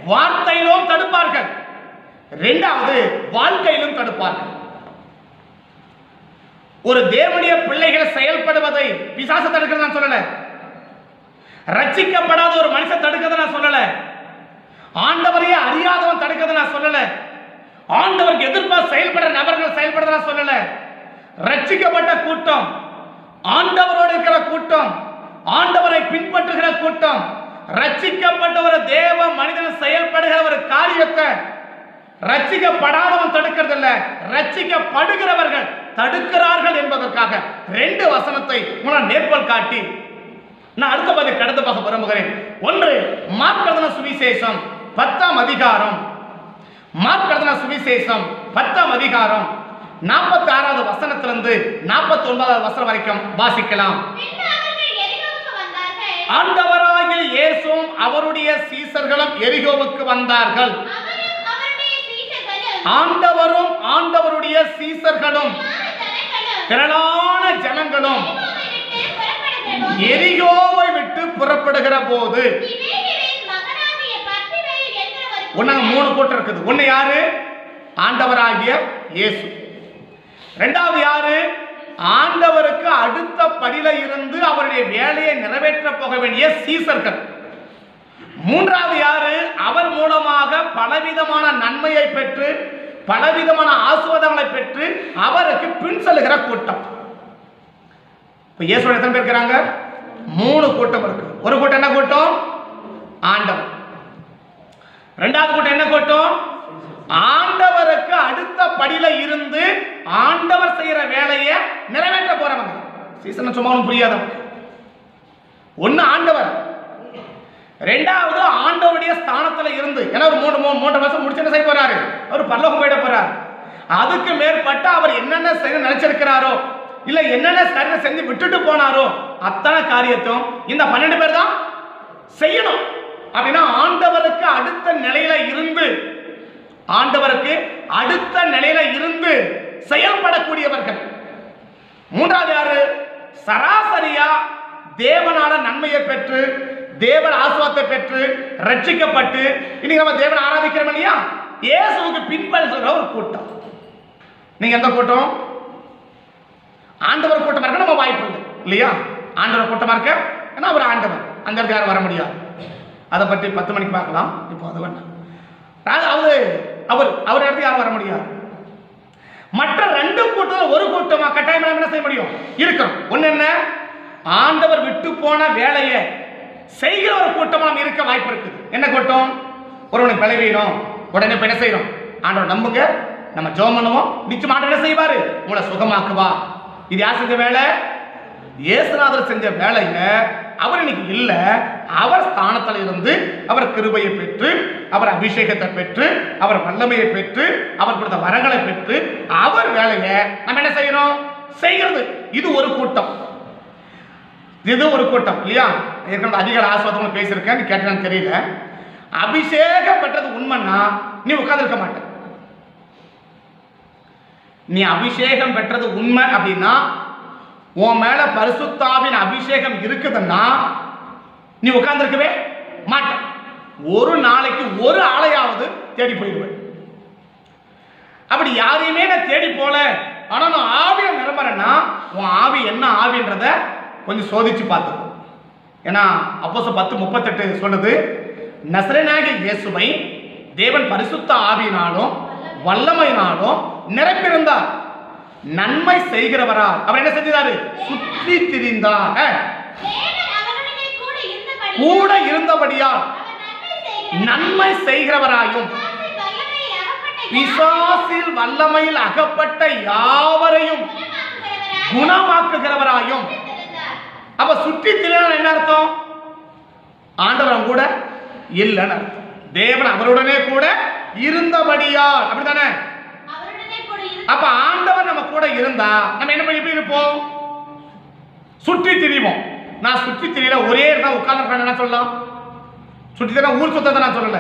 வார்த்தையிலும் தடுப்பார்கள். ரெண்டாவது வாழ்க்கையிலும் தடுப்பார்கள். ஒரு தேவனுடைய பிள்ளைகளை செயல்படுவதை பிசாசு தடுக்கிறது நான் சொல்லல. ரட்சிக்கப்படாத ஒரு மனுஷன் தடுக்கிறத நான் சொல்லல. ஆண்டவரையே அறியாதவன் தடுக்கிறத நான் சொல்லல. ஆண்டவருக்கு எதிர்ப்பாக செயல்படுற நபர்கள் செயல்படுறதா சொல்லல. ரட்சிக்கப்பட்ட கூட்டம் ஆண்டவரோடு இருக்கிற கூட்டம் ஆண்டவரை பின்பற்றுகிற கூட்டம் ரட்சிக்கப்பட்ட ஒரு தேவ மனிதன் செயல்படுகிற ஒரு காரியத்தை ரட்சிக்கப்படாதவன் தடுக்கிறது இல்ல ரட்சிக்கப்படுகிறவர்கள் தடுக்கிறார்கள் என்பதற்காக ரெண்டு வசனத்தை உங்களை நேர்கோள் காட்டி நான் அடுத்த பகுதி கடந்து பார்க்க விரும்புகிறேன். ஒன்று மார்க்கதன சுவிசேஷம் பத்தாம் அதிகாரம் மார்க்கதன சுவிசேஷம் பத்தாம் அதிகாரம் நாற்பத்தி ஆறாவது வசனத்திலிருந்து நாற்பத்தி ஒன்பதாவது வசனம் வரைக்கும் வாசிக்கலாம். ஆண்டவராகிய இயேசும் அவருடைய சீசர்களும் எரிகோவுக்கு வந்தார்கள். ஆண்டவரும் ஆண்டவருடைய சீசர்களும் திரளான ஜனங்களும் எரிகோவை விட்டு புறப்படுகிற போது எரிகோவை விட்டு புறப்படுகிற போது திமேயுவின் மகனாகிய பர்திமேயு என்கிறவர் மூணு கூட்டம் இருக்குது. ஒன்று யாரு? ஆண்டவராகிய இயேசு. ரெண்டாவது யாரு? ஆண்டவருக்கு அடுத்த படியில இருந்து அவருடைய வேலையை நிறைவேற்ற போக வேண்டிய சீசர்கள். மூன்றாவது யாரு? அவர் மூலமாக பலவிதமான நன்மையை பெற்று பலவிதமான ஆசுவாதங்களை பெற்று அவருக்கு பின் செல்லுகிற கூட்டம். இப்போ இயேசுவோட எத்தனை பேர் இருக்கிறாங்க? மூணு கூட்டம் இருக்கு. ஒரு கூட்டம் என்ன கூட்டம்? ஆண்டவர். ரெண்டாவது கூட்டம் என்ன கூட்டம்? ஆண்டவருக்கு அடுத்த படியில இருந்து ஆண்டவர் செய்யற வேலையை நிறைவேற்ற போறவங்க. சீசன் சும்மாவும் புரியாதவங்க. ஒன்னு ஆண்டவர். ரெண்டாவது ஆண்டவருடைய ஸ்தானத்துல இருந்து ஏன்னா ஒரு மூணு மூணு மூன்று வருஷம் முடிச்சு என்ன செய்ய போறாரு? அவர் பரலோகம் போயிட போறாரு. அதுக்கு மேற்பட்ட அவர் என்னென்ன செய்ய நினைச்சிருக்கிறாரோ இல்ல என்னென்ன காரியம் செஞ்சு விட்டுட்டு போனாரோ அத்தனை காரியத்தையும் இந்த பன்னெண்டு பேர் தான் செய்யணும். அப்படின்னா ஆண்டவருக்கு அடுத்த நிலையில இருந்து ஆண்டவருக்கு அடுத்த நிலையில இருந்து செயல்படக்கூடியவர்கள். மூன்றாவது யாரு? சராசரியா தேவனால நன்மையை பெற்று தேவன் ஆசுவாத்தை பெற்று ரட்சிக்கப்பட்டு இன்னைக்கு நம்ம தேவனை ஆராதிக்கிறோம் இல்லையா? இயேசுக்கு பின்பற்றுகிற ஒரு கூட்டம். நீங்க எந்த கூட்டம்? ஆண்டவர் கூட்டமாக இருக்க நம்ம வாய்ப்பு இல்லையா? ஆண்டவர் கூட்டமாக இருக்க ஏன்னா அவர் ஆண்டவர். அந்த இடத்துக்கு யாரும் வர முடியாது. அதை பற்றி பத்து மணிக்கு பார்க்கலாம். இப்போ அது வேண்டாம் அதாவது அவரு அவர் அவர் இடத்துக்கு யாரும் வர முடியாது. மற்ற ரெண்டு கூட்டத்தில் ஒரு கூட்டமாக கட்டாயம் என்ன செய்ய முடியும்? இருக்கிறோம் ஒன்று என்ன? ஆண்டவர் விட்டு போன வேலையை செய்கிற ஒரு கூட்டமாக நம்ம இருக்க வாய்ப்பு இருக்குது. என்ன கூட்டம்? ஒருவனுக்கு பலவீனம் உடனே இப்போ என்ன செய்யறோம் ஆண்டவர் நம்புங்க. நம்ம ஜோம் பண்ணுவோம். நிச்சயம் ஆண்டவர் என்ன செய்வார்? உங்களை சுகமாக்குவா இது யார் செஞ்ச வேலை? இயேசுநாதர் செஞ்ச வேலையில அவர் இன்னைக்கு இல்லை. அவர் ஸ்தானத்தில் இருந்து அவர் கிருபையை பெற்று அவர் அபிஷேகத்தை பெற்று அவர் வல்லமையை பெற்று அவர் கொடுத்த வரங்களை பெற்று அவர் வேலையை நம்ம என்ன செய்யணும்? செய்கிறது இது ஒரு கூட்டம். இது ஒரு கூட்டம் இல்லையா? ஏற்கனவே அதிக ஆஸ்வாதம் பேசியிருக்கேன். கேட்டேன்னு தெரியல. அபிஷேகம் பெற்றது உண்மைன்னா நீ உட்காந்துருக்க மாட்ட. நீ அபிஷேகம் பெற்றது உண்மை அப்படின்னா உன் மேல பரிசுத்தாவின் அபிஷேகம் இருக்குதுன்னா நீ உட்கார்ந்துருக்கவே மாட்டேன். ஒரு நாளைக்கு ஒரு ஆளையாவது தேடி போயிடுவேன். அப்படி யாரையுமே நான் தேடி போல ஆனா நான் ஆவியை நிரம்புறேன்னா உன் ஆவி என்ன ஆவின்றத கொஞ்சம் சோதிச்சு பார்த்துக்கோ ஏன்னா அப்போச பத்து முப்பத்தெட்டு சொல்லுது நசரனாகிய இயேசுவை தேவன் பரிசுத்த ஆவியினாலும் வல்லமையினாலும் நிரப்பியிருந்தார். நன்மை செய்கிறவரா அவர் என்ன செஞ்சாரு சுற்றி திரிந்தார். கூட இருந்தபடி கூட இருந்தபடியால் நன்மை செய்கிறவராயும் பிசாசின் வல்லமையில் அகப்பட்ட பிசாசில் வல்லமையில் அகப்பட்ட யாவரையும் குணமாக்குகிறவராய் குணமாக்குகிறவராயும். அப்ப சுற்றி திரியான என்ன அர்த்தம்? ஆண்டவன் கூட இல்லைன்னு அர்த்தம். தேவன் அவருடனே கூட இருந்தபடியால். இரு- அப்ப ஆண்டவர் நம்ம கூட இருந்தா நம்ம என்ன பண்ணி இருப்போம்? சுற்றி திரிவோம். நான் சுற்றி திரியல ஒரே இடத்துல உட்கார்ந்து என்ன சொல்லலாம்? சுற்றி திரியா ஊர் சுத்தத்தை நான் சொல்லல.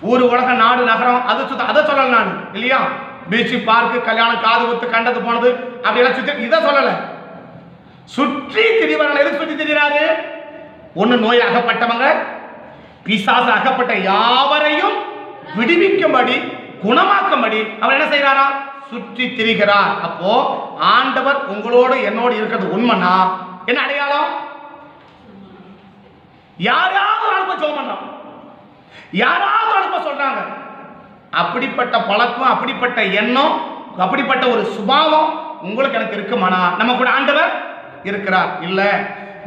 ஊர் உலகம் நாடு நகரம் அது சுத்த அதை சொல்லல நான். இல்லையா? பீச்சு பார்க்கு கல்யாணம் காது குத்து கண்டது போனது அப்படியெல்லாம் சுத்தி இதை சொல்லல. சுற்றி திரிவர்கள் எதுக்கு சுற்றி திரிகிறாரு ஒண்ணு நோய் அகப்பட்டவங்க பிசாசு அகப்பட்ட யாவரையும் விடுவிக்கும்படி குணமாக்கும்படி அவர் என்ன செய்கிறாரா சுற்றி திரிகிறார். அப்போ ஆண்டவர் உங்களோடு என்னோடு இருக்கிறது உண்மைனா என்ன அடையாளம்? யாராவது ஒரு அனுப்ப ஜோம் யாராவது ஒரு அனுப்ப சொல்றாங்க. அப்படிப்பட்ட பழக்கம் அப்படிப்பட்ட எண்ணம் அப்படிப்பட்ட ஒரு சுபாவம் உங்களுக்கு எனக்கு இருக்குமானா? நம்ம கூட ஆண்டவர் இருக்கிறார். இல்ல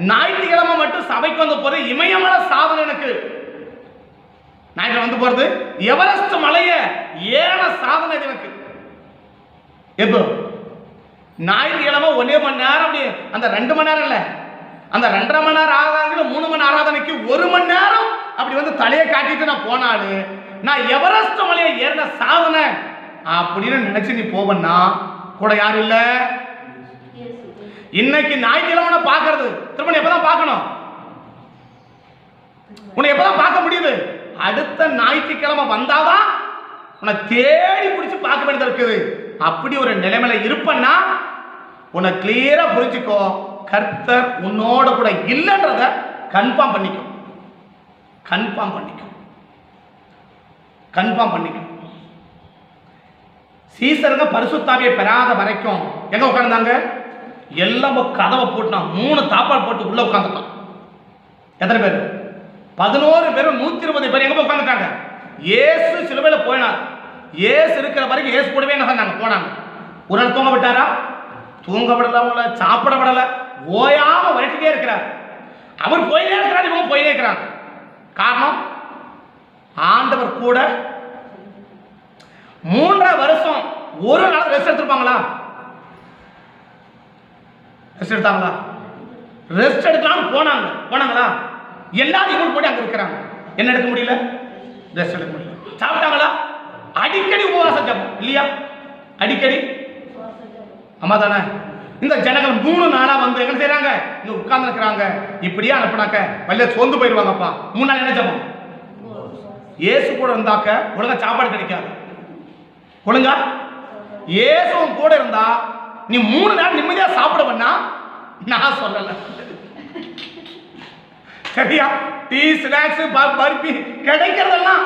ஞாயிற்றுக்கிழமை மட்டும் சபைக்கு வந்த போது இமயமல சாதனை எனக்கு ஞாயிற்று வந்து போறது? எவரெஸ்ட் மலைய ஏன சாதனை எனக்கு. எப்போ? ஞாயிற்றுக்கிழமை ஒரே மணி நேரம் அப்படி அந்த ரெண்டு மணி நேரம் இல்லை. அந்த ரெண்டரை மணி நேரம் ஆராதனைக்கு மூணு மணி ஆராதனைக்கு ஒரு மணி நேரம் அப்படி வந்து தலையை காட்டிட்டு நான் போனாலு நான் எவரெஸ்ட் மலையை ஏறின சாதனை அப்படின்னு நினைச்சு நீ போவன்னா கூட யாரும் இல்ல. இன்னைக்கு ஞாயிற்றுக்கிழமை பார்க்கறது. திரும்ப எப்பதான் பார்க்கணும்? உன்னை எப்பதான் பார்க்க முடியுது? அடுத்த ஞாயிற்றுக்கிழமை வந்தாதான் உன்னை தேடி பிடிச்சி பார்க்க வேண்டியது இருக்குது. அப்படி ஒரு நிலைமையில இருப்பன்னா உன்னை கிளியரா புரிஞ்சுக்கோ. கர்த்தர் உன்னோட கூட இல்லைன்றத கன்ஃபார்ம் பண்ணிக்கோ. கன்ஃபார்ம் பண்ணிக்கோ. கன்ஃபார்ம் பண்ணிக்கோ. சீசருங்க பரிசுத்தாவியை பெறாத வரைக்கும் எங்க உட்காந்துருந்தாங்க எல்லாம் கதவை போட்டுனா மூணு தாப்பால் போட்டு உள்ள உட்காந்துட்டான் எத்தனை பேர்? பதினோரு பேரும் நூத்தி இருபது பேர் எங்க போய் உட்காந்துட்டாங்க ஏசு சிலுவையில போயினார். ஏசு இருக்கிற வரைக்கும் ஏசு கூடவே என்ன சொன்னாங்க? போனாங்க. ஒரு நாள் தூங்க விட்டாரா? தூங்க விடல அவங்கள சாப்பிட விடல ஓயாம வரட்டிட்டே இருக்கிறார். அவர் போயிட்டே இருக்கிறார் இவங்க போயிட்டே இருக்கிறாங்க. காரணம் ஆண்டவர் கூட மூன்றரை வருஷம் ஒரு நாள் ரெஸ்ட் எடுத்திருப்பாங்களா? ரெஸ்ட் எடுத்தாங்களா? ரெஸ்ட் எடுக்கலாம்னு போனாங்க. போனாங்களா? எல்லாரும் இவங்க கூட அங்க இருக்கிறாங்க. என்ன எடுக்க முடியல? ட்ரெஸ் எடுக்க முடியல. சாப்பிட்டாங்களா? அடிக்கடி உபவாசம் ஜபம் இல்லையா? அடிக்கடி? ஆமா தானே? இந்த ஜனங்கள் மூணு நாளா வந்து என்ன செய்யறாங்க இங்க உட்கார்ந்து இருக்கிறாங்க. இப்படியே அனுப்புனாக்க வல்ல சோர்ந்து போயிடுவாங்கப்பா. மூணு நாள் என்ன ஜபம்? இயேசு கூட இருந்தாக்க ஒழுங்கா சாப்பாடு கிடைக்காது. ஒழுங்கா? இயேசுவும் கூட இருந்தா நீ மூணு நாள் நிம்மதியா சாப்பிடுவன்னா நான் சொல்லல. சரியா? டீ ஸ்நாக்ஸ் பருப்பி கிடைக்கிறதெல்லாம்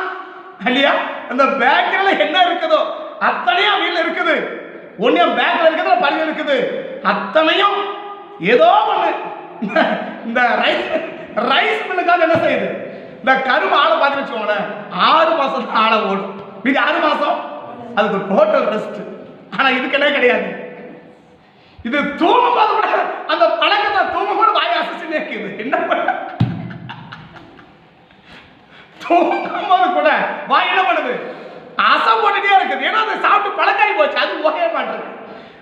இல்லையா? அந்த பேக்கரில என்ன இருக்குதோ அத்தனையும் வீட்டில் இருக்குது. ஒன்னும் பேக்கில் இருக்குது பள்ளி இருக்குது. அத்தனையும் ஏதோ ஒன்று இந்த ரைஸ் ரைஸ் மில்லுக்காக என்ன செய்யுது? இந்த கரும்பு ஆளை பார்த்து வச்சுக்கோங்களேன். ஆறு மாதம் தான் ஆளை ஓடும். மீதி ஆறு மாதம் அதுக்கு டோட்டல் ரெஸ்ட் ஆனால் இதுக்கு என்ன கிடையாது. இது தூங்கும் போது கூட அந்த பழக்கத்தை தூங்கும் போது வாய் அசிச்சு நிற்குது என்ன பண்ண தூக்கும் போது கூட வாய் என்ன பண்ணுது ஆசை போட்டுட்டே இருக்குது. ஏன்னா அதை சாப்பிட்டு பழக்காய் போச்சு. அது ஓகே மாட்டிருக்கு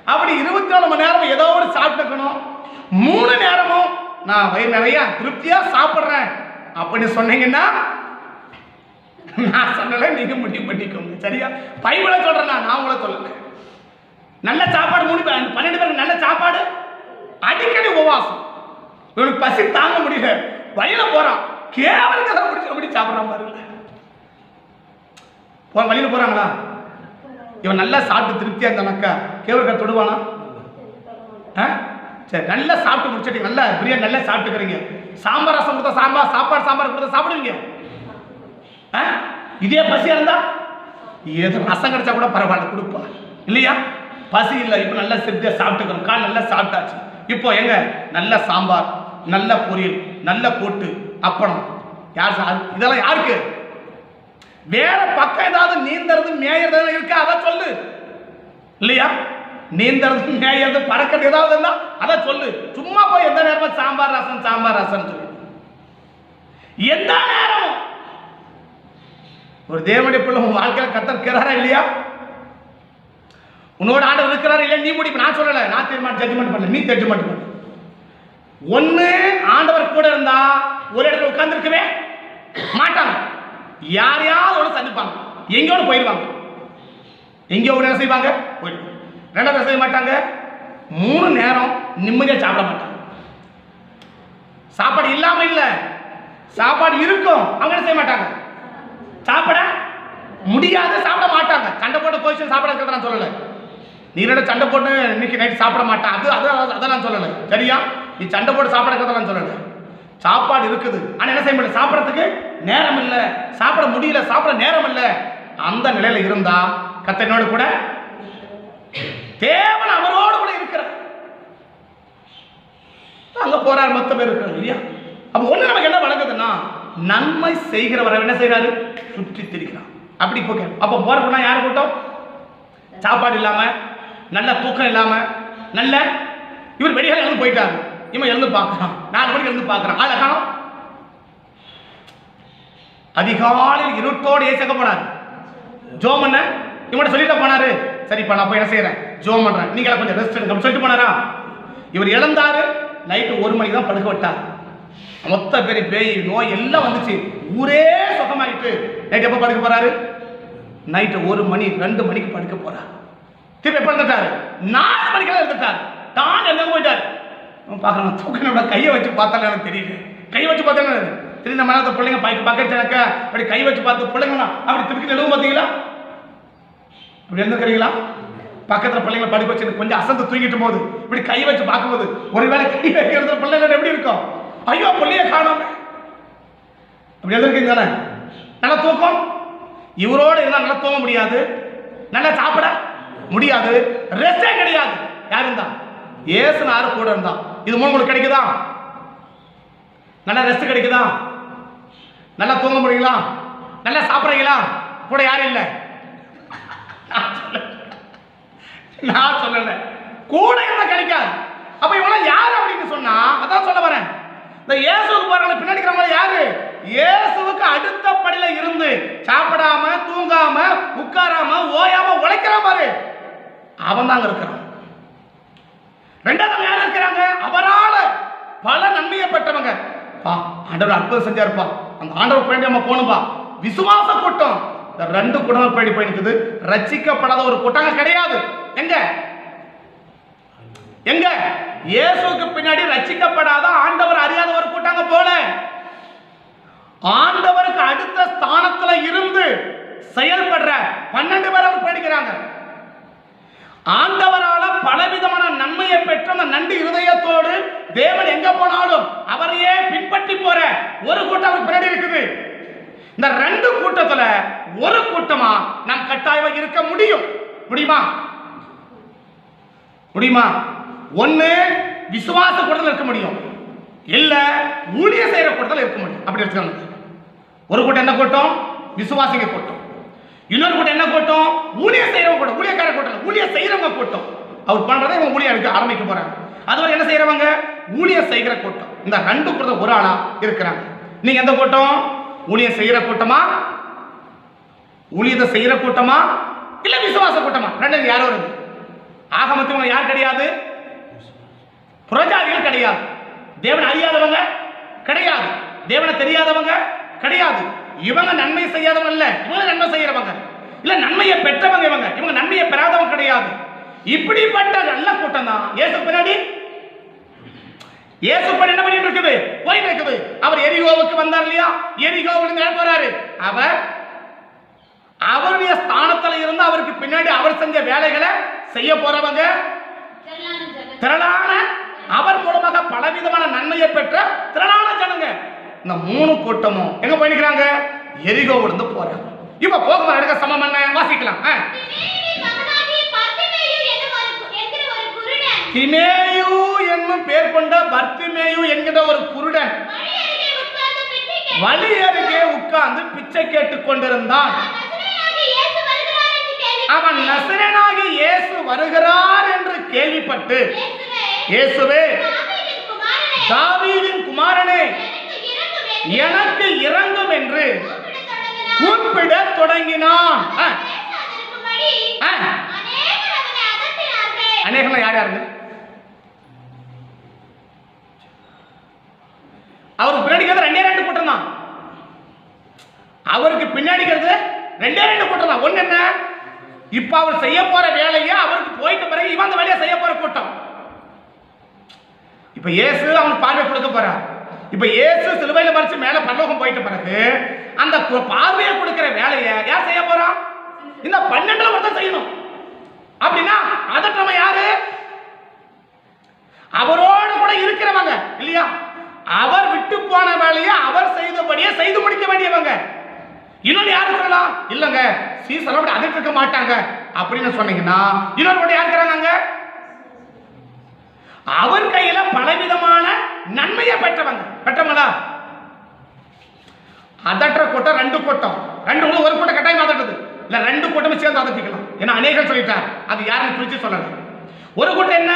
அப்படி இருபத்தி நாலு மணி நேரம் ஏதோ ஒரு சாப்பிட்டுக்கணும். மூணு நேரமும் நான் வயிறு நிறைய திருப்தியா சாப்பிட்றேன். அப்படின்னு சொன்னீங்கன்னா நான் சொல்லலை நீங்க முடிவு பண்ணிக்கோங்க. சரியா? பைபிளை சொல்றேன் நான். நான் உங்களை சொல்லலை. நல்ல சாப்பாடு மூணு பேர் பன்னெண்டு பேருக்கு நல்ல சாப்பாடு? அடிக்கடி உபவாசம். இவனுக்கு பசி தாங்க முடியல. வயலில் போறான். கேவலம் கதை பிடிச்சி அப்படி சாப்பிட்றான் பாருங்க போ வழியில் போகிறாங்களா இவன் நல்லா சாப்பிட்டு திருப்தியாக இருந்தானாக்கா கேவல் தொடுவானா? ஆ? சரி நல்லா சாப்பிட்டு முடிச்சிட்டீங்க. நல்லா பிரியாணி நல்லா சாப்பிட்டுக்கிறீங்க. சாம்பார் ரசம் கொடுத்தா சாம்பார் சாப்பாடு சாம்பார் கொடுத்தா சாப்பிடுவீங்க. ஆ? இதே பசியாக இருந்தா? ஏதோ ரசம் கிடைச்சா கூட பரவாயில்ல கொடுப்பா. இல்லையா? பசி இல்லை இப்போ நல்லா திருப்தியா சாப்பிட்டுக்கிறோம். கால் நல்லா சாப்பிட்டாச்சு. இப்போ எங்க? நல்ல சாம்பார் நல்ல பொரியல் நல்ல கூட்டு. அப்பணம். யார் சா- இதெல்லாம் யாருக்கு? வேற பக்கம் ஏதாவது நீந்தறது மேயறது இருக்கா? அதை சொல்லு. இல்லையா? நீந்தறது மேயறது பறக்கிறது ஏதாவது இருந்தா அதை சொல்லு. சும்மா போய் எந்த நேரமும் சாம்பார் ரசம் சாம்பார் ரசம் சொல்லு. எந்த நேரம் ஒரு தேவனுடைய பிள்ளை உன் வாழ்க்கையில கத்திருக்கிறாரா இல்லையா? உன்னோட ஆண்டவர் இருக்கிறாரா இல்லையா? நீ முடிப்பு நான் சொல்லலை. நான் தீர்மானம் ஜட்ஜ்மெண்ட் பண்ணல. நீ ஜட்ஜ்மெண்ட் பண்ணு ஒன்று ஆண்டவர் கூட இருந்தா ஒரு இடத்துல உட்கார்ந்துருக்கவே மாட்டாங்க. யாரையாவது ஒன்று சந்திப்பாங்க? எங்கேயோடு போயிடுவாங்க? எங்கேயோ ஒரு என்ன செய்வாங்க? போயிடுவாங்க ரெண்டாவது செய்ய மாட்டாங்க? மூணு நேரம் நிம்மதியாக சாப்பிட மாட்டாங்க. சாப்பாடு இல்லாமல் இல்லை. சாப்பாடு இருக்கும். அவங்க என்ன செய்ய மாட்டாங்க? சாப்பிட முடியாது சாப்பிட மாட்டாங்க. சண்டை போட்டு கோயிச்சு சாப்பிட நான் சொல்லலை. நீ சண்டை போட்டு இன்னைக்கு நைட் சாப்பிட மாட்டான் அது அது அதை நான் சொல்லலை. சரியா? நீ சண்டை போட்டு சாப்பிட இருக்கிறத நான் சொல்லலை சாப்பாடு இருக்குது. ஆனால் என்ன செய்ய முடியல? சாப்பிட்றதுக்கு நேரம் இல்லை. சாப்பிட முடியல. சாப்பிட நேரம் இல்லை. அந்த நிலையில் இருந்தா கத்தனோடு கூட தேவன் அவரோடு கூட இருக்கிறார். அங்கே போறார் மொத்த பேர் இருக்கிறார் இல்லையா? அப்போ ஒன்று நமக்கு என்ன வழங்குதுன்னா நன்மை செய்கிறவரை என்ன செய்கிறாரு சுற்றி திரிக்கிறான் அப்படி போக அப்போ போற யார் கூட்டம் சாப்பாடு இல்லாமல் நல்ல தூக்கம் இல்லாமல் நல்ல இவர் வெடிகள் வந்து போயிட்டாரு. இவன் எழுந்து பார்க்குறான். நாலு மணிக்கு எழுந்து பார்க்குறான். ஆளை காணும். அதிகாலையில் இருட்டோடு ஏசக்க போனார். ஜோம் பண்ண இவன்கிட்ட சொல்லிட்டு போனாரு. சரிப்பா நான் போய் என்ன செய்யறேன் ஜோம் பண்றேன். நீங்க கொஞ்சம் ரெஸ்ட் எடுங்க. சொல்லிட்டு போனாரா? இவர் இழந்தாரு நைட்டு ஒரு மணிக்கு தான் படுக்க விட்டார். மொத்த பேர் பேய் நோய் எல்லாம் வந்துச்சு. ஊரே சுகமாயிட்டு நைட் எப்போ படுக்க போறாரு? நைட்டு ஒரு மணி ரெண்டு மணிக்கு படுக்க போறாரு. திருப்பி எப்போ இருந்துட்டாரு நாலு மணிக்கெல்லாம் இருந்துட்டாரு தான் எங்க போயிட்டாரு? பார்க்கலாம் தூக்கினோட கையை வச்சு பார்த்தாலும் எனக்கு தெரியல கையை வச்சு பார்த்தாலும் தெரியுது நம்ம நேரத்தை பிள்ளைங்க பைக்கு பக்கத்து எனக்கு அப்படி கை வச்சு பார்த்து பிள்ளைங்களா அப்படி திருப்பி எழுவும் பார்த்தீங்களா? இப்படி எழுந்துக்கிறீங்களா பக்கத்தில் பிள்ளைங்களை படிக்க வச்சு கொஞ்சம் அசந்து தூங்கிட்டு போகுது. இப்படி கை வச்சு பார்க்கும்போது ஒருவேளை கை வைக்கிறது பிள்ளைங்க எப்படி இருக்கும்? ஐயோ பிள்ளைய காணும். அப்படி எழுதிருக்கீங்க தானே நல்லா தூக்கம்? இவரோட இருந்தால் நல்லா தூங்க முடியாது. நல்லா சாப்பிட முடியாது. ரெஸ்டே கிடையாது. யார் இருந்தா? ஏசுனாரு கூட இருந்தான். இது மூலம் உங்களுக்கு கிடைக்குதா? நல்ல ரெஸ்ட் கிடைக்குதா? நல்லா தூங்க முடியுங்களா? நல்லா சாப்பிட்றீங்களா? கூட யாரும் இல்லை. நான் சொல்லல. நான் கூட இருந்தா கிடைக்காது. அப்ப இவங்க யாரு அப்படின்னு சொன்னா அதான் சொல்ல வரேன். இந்த இயேசுவுக்கு பாருங்க பின்னாடி யாரு? இயேசுவுக்கு அடுத்த படியில இருந்து சாப்பிடாம தூங்காம உட்காராம ஓயாம உழைக்கிறான் பாரு. அவன் தாங்க இருக்கிறான். ரெண்டாவது யார் இருக்கிறாங்க. அவரால பல நன்மையை பெற்றவங்க. பா ஆண்டவர் அற்புதம் செஞ்சாருப்பா. அந்த ஆண்டவர் பின்னாடி நம்ம போகணும்பா. விசுவாச கூட்டம். இந்த ரெண்டு கூட்டம் பின்னாடி போயிருக்குது ரச்சிக்கப்படாத ஒரு கூட்டங்கள் கிடையாது. எங்க? எங்க? இயேசுவுக்கு பின்னாடி ரச்சிக்கப்படாத ஆண்டவர் அறியாத ஒரு கூட்டாங்க போல ஆண்டவருக்கு அடுத்த ஸ்தானத்துல இருந்து செயல்படுற பன்னெண்டு பேர் அவர் படிக்கிறாங்க ஆண்டவரால பலவிதமான நன்மையை பெற்ற அந்த நண்டு இருதயத்தோடு தேவன் எங்க போனாலும் அவரையே பின்பற்றி போற ஒரு கூட்டம் அவருக்கு பின்னாடி இருக்குது. இந்த ரெண்டு கூட்டத்துல ஒரு கூட்டமா நாம் கட்டாயமா இருக்க முடியும். முடியுமா? முடியுமா? ஒண்ணு விசுவாச கூட்டத்தில் இருக்க முடியும். இல்ல ஊழிய செய்யற கூட்டத்தில் இருக்க முடியும். அப்படி வச்சுக்கோங்க. ஒரு கூட்டம் என்ன கூட்டம்? விசுவாசிக்க கூட்டம். இன்னொரு கூட்டம் என்ன கூட்டம்? ஊழிய செய்யறவங்க கூட்டம். ஊழியக்கார கூட்டம் ஊழிய செய்யறவங்க கூட்டம். அவர் பண்றதை இவங்க ஊழிய எடுக்க ஆரம்பிக்க போறாங்க. அதுவரை என்ன செய்யறவங்க? ஊழிய செய்கிற கூட்டம். இந்த ரெண்டு கூட்டம் ஒரு ஆளா இருக்கிறாங்க. நீங்க எந்த கூட்டம்? ஊழிய செய்யற கூட்டமா? ஊழியத்தை செய்யற கூட்டமா? இல்ல விசுவாச கூட்டமா? ரெண்டு யாரோ வருது ஆகமத்தவங்க யார் கிடையாது? புரஜாதிகள் கிடையாது. தேவன் அறியாதவங்க கிடையாது. தேவனை தெரியாதவங்க கிடையாது. இவங்க நன்மை செய்யாதவங்க இல்ல. இவங்க நன்மை செய்யறவங்க. இல்ல நன்மையை பெற்றவங்க இவங்க. இவங்க நன்மையை பெறாதவங்க கிடையாது. இப்படிப்பட்ட நல்ல கூட்டம் தான் இயேசு பின்னாடி. இயேசு என்ன பண்ணிட்டு இருக்குது? போயிட்டு இருக்குது. அவர் எரிகோவுக்கு வந்தார் இல்லையா? எரிகோவுக்கு என்ன போறாரு. அவர் அவருடைய ஸ்தானத்துல இருந்து அவருக்கு பின்னாடி அவர் செஞ்ச வேலைகளை செய்ய போறவங்க. திரளான அவர் மூலமாக பலவிதமான நன்மையை பெற்ற திரளான ஜனங்க. இந்த மூணு கூட்டமும் எங்க போய் நிக்கிறாங்க எரிகோவுல இருந்து போறாங்க. இப்ப போக எடுக்க சமம் என்ன? வாசிக்கலாம். திமேயு என்னும் பேர் கொண்ட பர்த்திமேயு என்கிற ஒரு குருடன் வழி அருகே உட்கார்ந்து பிச்சை கேட்டுக் கொண்டிருந்தான். அவன் நசரனாகி இயேசு வருகிறார் என்று கேள்விப்பட்டு இயேசுவே, தாவீதின் குமாரனே எனக்கு இறங்கும் என்று. கூப்பிடத் தொடங்கினான். அநேகமா யார் யாருங்க? அவருக்கு பின்னாடி ரெண்டே ரெண்டு கூட்டம் தான் அவருக்கு பின்னாடி ரெண்டே ரெண்டு கூட்டம் தான் ஒண்ணு என்ன? இப்ப அவர் செய்ய போற வேலையை அவருக்கு போயிட்ட பிறகு இவன் அந்த வேலையை செய்ய போற கூட்டம். இப்ப இயேசு அவனுக்கு பார்வை கொடுக்க போறார். இப்ப இயேசு சிலுவையில மறிச்சு மேல பரலோகம் போயிட்ட பிறகு அந்த பார்வையை கொடுக்கிற வேலையை யார் செய்ய போறான் இந்த பன்னெண்டுல ஒருத்தர் செய்யணும். அப்படின்னா அதற்றம யாரு? அவரோடு கூட இருக்கிறவங்க இல்லையா? அவர் விட்டு போன வேலையை அவர் செய்தபடியே செய்து முடிக்க வேண்டியவங்க. இன்னொன்று யாரு சொல்லலாம் இல்லங்க சீசன் அப்படி அதிட்டு இருக்க மாட்டாங்க. அப்படின்னு சொன்னீங்கன்னா இன்னொரு கூட யார் அவர் கையில பலவிதமான நன்மையை பெற்றவங்க. பெற்றவங்களா? அதற்ற கூட்டம் ரெண்டு கூட்டம். ரெண்டு ஒரு கூட்டம் கட்டாயம் அதட்டுது இல்ல ரெண்டு கூட்டமும் சேர்ந்து அதட்டிக்கலாம் ஏன்னா அநேகர் சொல்லிட்டார். அது யாருன்னு பிரிச்சு சொல்லல. ஒரு கூட்டம் என்ன?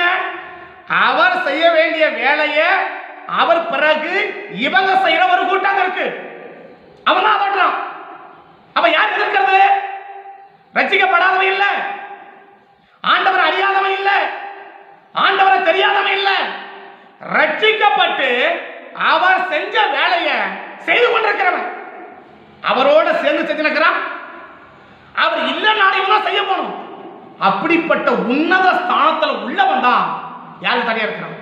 அவர் செய்ய வேண்டிய வேலையை அவர் பிறகு இவங்க செய்யற ஒரு கூட்டம் இருக்கு. அவன் தான் அதட்டுறான் அப்ப யார் எதிர்க்கிறது? ரசிக்கப்படாதவன் இல்ல. ஆண்டவர் அறியாதவன் இல்லை. ஆண்டவரை தெரியாதவன் இல்ல. ரட்சிக்கப்பட்டு அவர் செஞ்ச வேலையை செய்து கொண்டிருக்கிறவன். அவரோட சேர்ந்து செஞ்சிருக்கிறான். அவர் இல்லைனாலும் இவனும் செய்ய போகணும் அப்படிப்பட்ட உன்னத ஸ்தானத்துல உள்ளவன் தான் யாரு தடையா இருக்கிறான்?